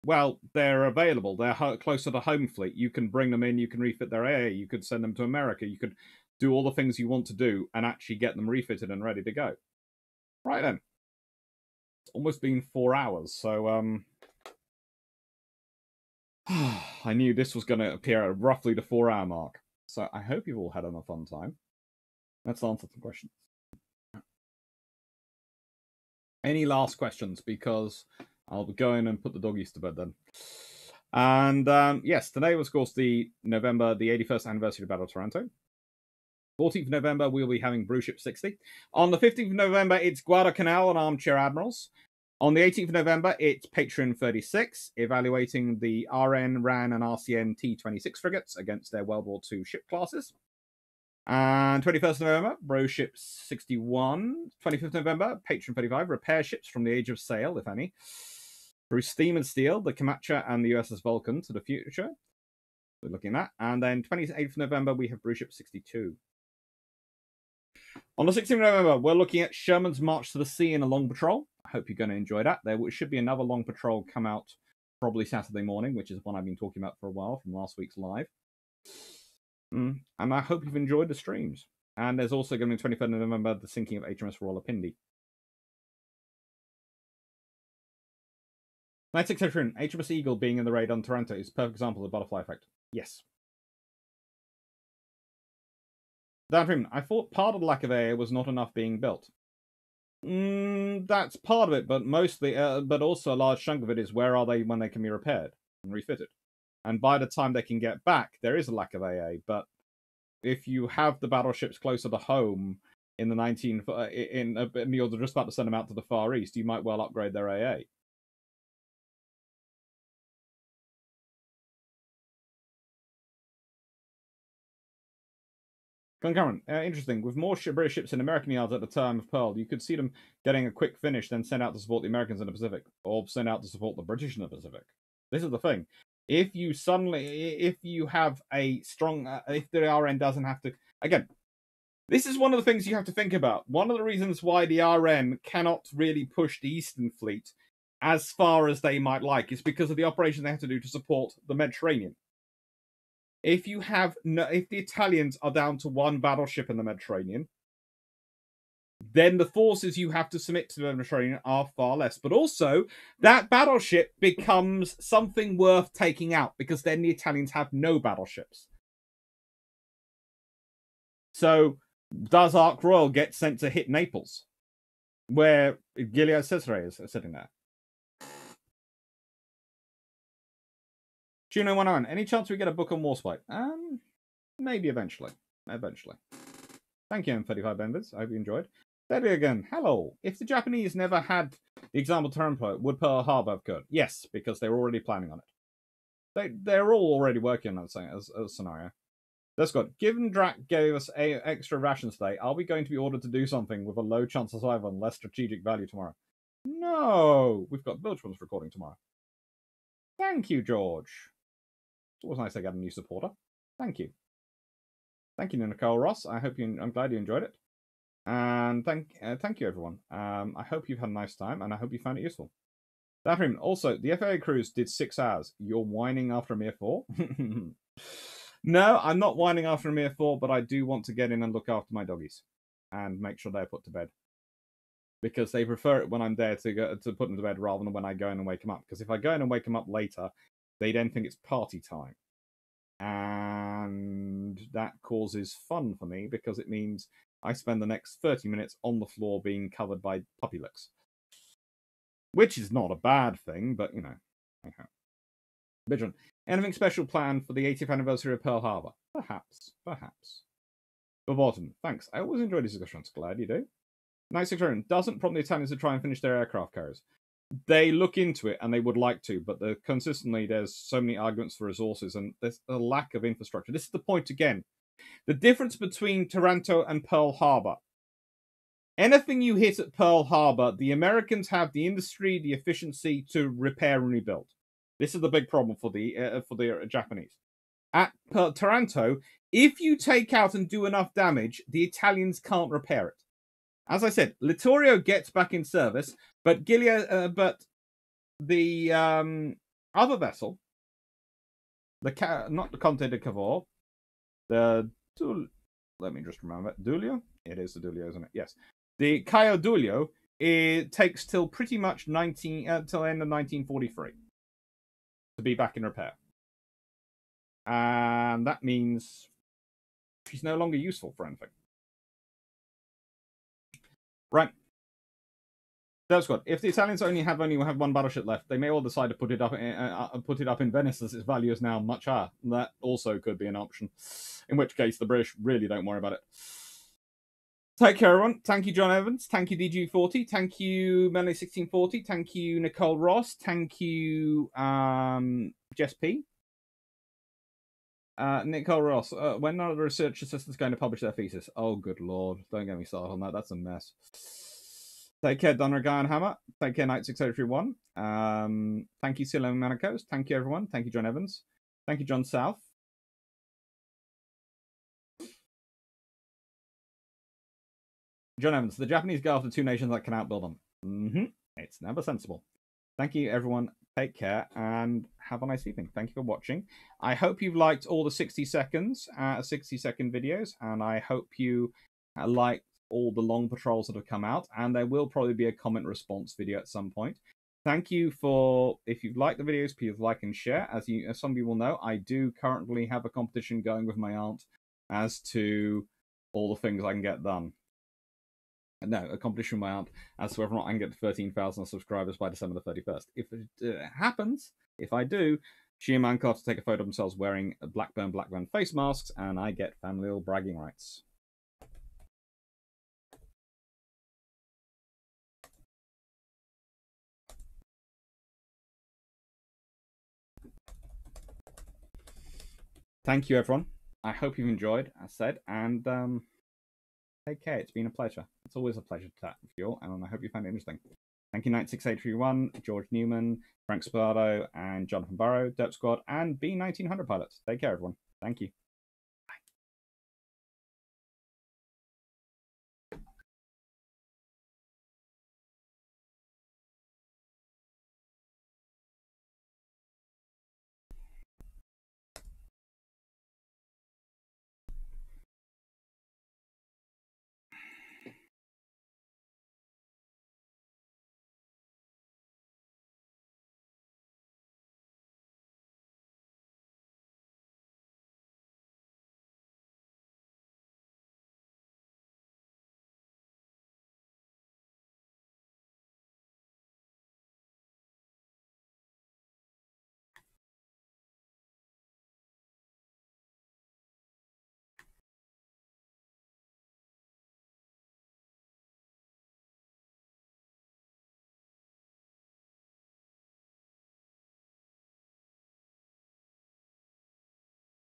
well, they're available. They're closer to home fleet. You can bring them in. You can refit their AA. You could send them to America. You could do all the things you want to do, and actually get them refitted and ready to go. Right then. It's almost been four hours, so um [sighs] I knew this was going to appear at roughly the four hour mark. So I hope you've all had a fun time. Let's answer some questions. Any last questions? Because I'll go in and put the doggies to bed then. And um, yes, today was, of course, the November, the 81st anniversary of Battle of Taranto. 14th of November, we'll be having Brewship 60. On the 15th of November, it's Guadalcanal and Armchair Admirals. On the 18th of November, it's Patreon 36, evaluating the RN, RAN, and RCN T 26 frigates against their World War II ship classes. And 21st of November, Brewship 61. 25th of November, Patreon 35, repair ships from the Age of Sail, if any. Through Steam and Steel, the Kamchatka and the USS Vulcan to the future. We're looking at. And then 28th of November, we have Brewship 62. On the 16th of November, we're looking at Sherman's March to the Sea in a long patrol. I hope you're going to enjoy that. There should be another long patrol come out probably Saturday morning, which is one I've been talking about for a while from last week's live. Mm, and I hope you've enjoyed the streams. And there's also going to be 23rd of November, the sinking of HMS Royal Rawalpindi. 96 Veteran, HMS Eagle being in the raid on Taranto is a perfect example of the butterfly effect. Yes. Dan I thought part of the lack of AA was not enough being built. Mm, that's part of it, but mostly, uh, but also a large chunk of it is where are they when they can be repaired and refitted? And by the time they can get back, there is a lack of AA. But if you have the battleships closer to home in the 19, uh, in, uh, in you're just about to send them out to the Far East, you might well upgrade their AA. Concurrent. Uh, interesting. With more British ships in American yards at the time of Pearl, you could see them getting a quick finish, then sent out to support the Americans in the Pacific, or sent out to support the British in the Pacific. This is the thing. If you suddenly, if you have a strong, uh, if the RN doesn't have to, again, this is one of the things you have to think about. One of the reasons why the RN cannot really push the Eastern Fleet as far as they might like is because of the operation they have to do to support the Mediterranean if you have no, if the Italians are down to one battleship in the Mediterranean, then the forces you have to submit to the Mediterranean are far less. But also, that battleship becomes something worth taking out because then the Italians have no battleships. So, does Ark Royal get sent to hit Naples, where Giulio Cesare is sitting there? Juno 101. Any chance we get a book on Warspite? Um, maybe eventually. Eventually. Thank you, M35 members. I hope you enjoyed. There we again. Hello. If the Japanese never had the example template, would Pearl Harbor have good? Yes, because they were already planning on it. They they're all already working on that as, as a scenario. That's good. Given Drach gave us a extra rations today, are we going to be ordered to do something with a low chance of survival and less strategic value tomorrow? No, we've got Bilgewater's recording tomorrow. Thank you, George. It's was nice I got a new supporter. Thank you. Thank you, Nicole Ross. I hope you. I'm glad you enjoyed it. And thank uh, thank you, everyone. Um, I hope you've had a nice time, and I hope you found it useful. Daphne, also, the FAA cruise did six hours. You're whining after a mere four? [laughs] no, I'm not whining after a mere four, but I do want to get in and look after my doggies and make sure they're put to bed because they prefer it when I'm there to go to put them to bed rather than when I go in and wake them up. Because if I go in and wake them up later, they then think it's party time. And that causes fun for me because it means I spend the next 30 minutes on the floor being covered by puppy licks. Which is not a bad thing, but you know. Okay. Anything special planned for the 80th anniversary of Pearl Harbor? Perhaps. Perhaps. Bottom. Thanks. I always enjoy these discussions. Glad you do. Night Secretarian doesn't prompt the Italians to try and finish their aircraft carriers they look into it and they would like to, but consistently there's so many arguments for resources and there's a lack of infrastructure. This is the point again. The difference between Taranto and Pearl Harbor. Anything you hit at Pearl Harbor, the Americans have the industry, the efficiency to repair and rebuild. This is the big problem for the uh, for the Japanese. At Pearl, Taranto, if you take out and do enough damage, the Italians can't repair it. As I said, Littorio gets back in service, but Gilead, uh, but the um, other vessel, the not the Conte di Cavour, the let me just remember Duilio. It is the Duilio, isn't it? Yes, the Caio Duilio. It takes till pretty much nineteen uh, till end of nineteen forty three to be back in repair, and that means she's no longer useful for anything. Right. That's good. If the Italians only have only have one battleship left, they may all decide to put it up in, uh, uh, put it up in Venice as its value is now much higher. That also could be an option. In which case, the British really don't worry about it. Take care, everyone. Thank you, John Evans. Thank you, DG40. Thank you, Melanie1640. Thank you, Nicole Ross. Thank you, um, Jess P. Uh, Nicole Ross, uh, when are the research assistants going to publish their thesis? Oh, good lord. Don't get me started on that. That's a mess. Take care, Donner Guy and Hammer. Take care, Night 6031. Um, thank you, Silo Manicos. Thank you, everyone. Thank you, John Evans. Thank you, John South. John Evans, the Japanese go after two nations that can outbuild them. Mm-hmm. It's never sensible. Thank you, everyone. Take care and have a nice evening. Thank you for watching. I hope you've liked all the 60 seconds, uh, 60 second videos, and I hope you uh, liked all the long patrols that have come out. And there will probably be a comment response video at some point. Thank you for if you've liked the videos, please like and share. As you, as some people will know, I do currently have a competition going with my aunt as to all the things I can get done. No, a competition went out as to whether or not I can get to 13,000 subscribers by December the 31st. If it uh, happens, if I do, she and Mancart take a photo of themselves wearing Blackburn Blackburn face masks, and I get familial bragging rights. Thank you, everyone. I hope you've enjoyed, as said, and um, take care. It's been a pleasure. It's always a pleasure to chat with you all, and I hope you found it interesting. Thank you, 96831, George Newman, Frank Spardo, and Jonathan Burrow, Derp Squad, and B1900 pilots. Take care, everyone. Thank you.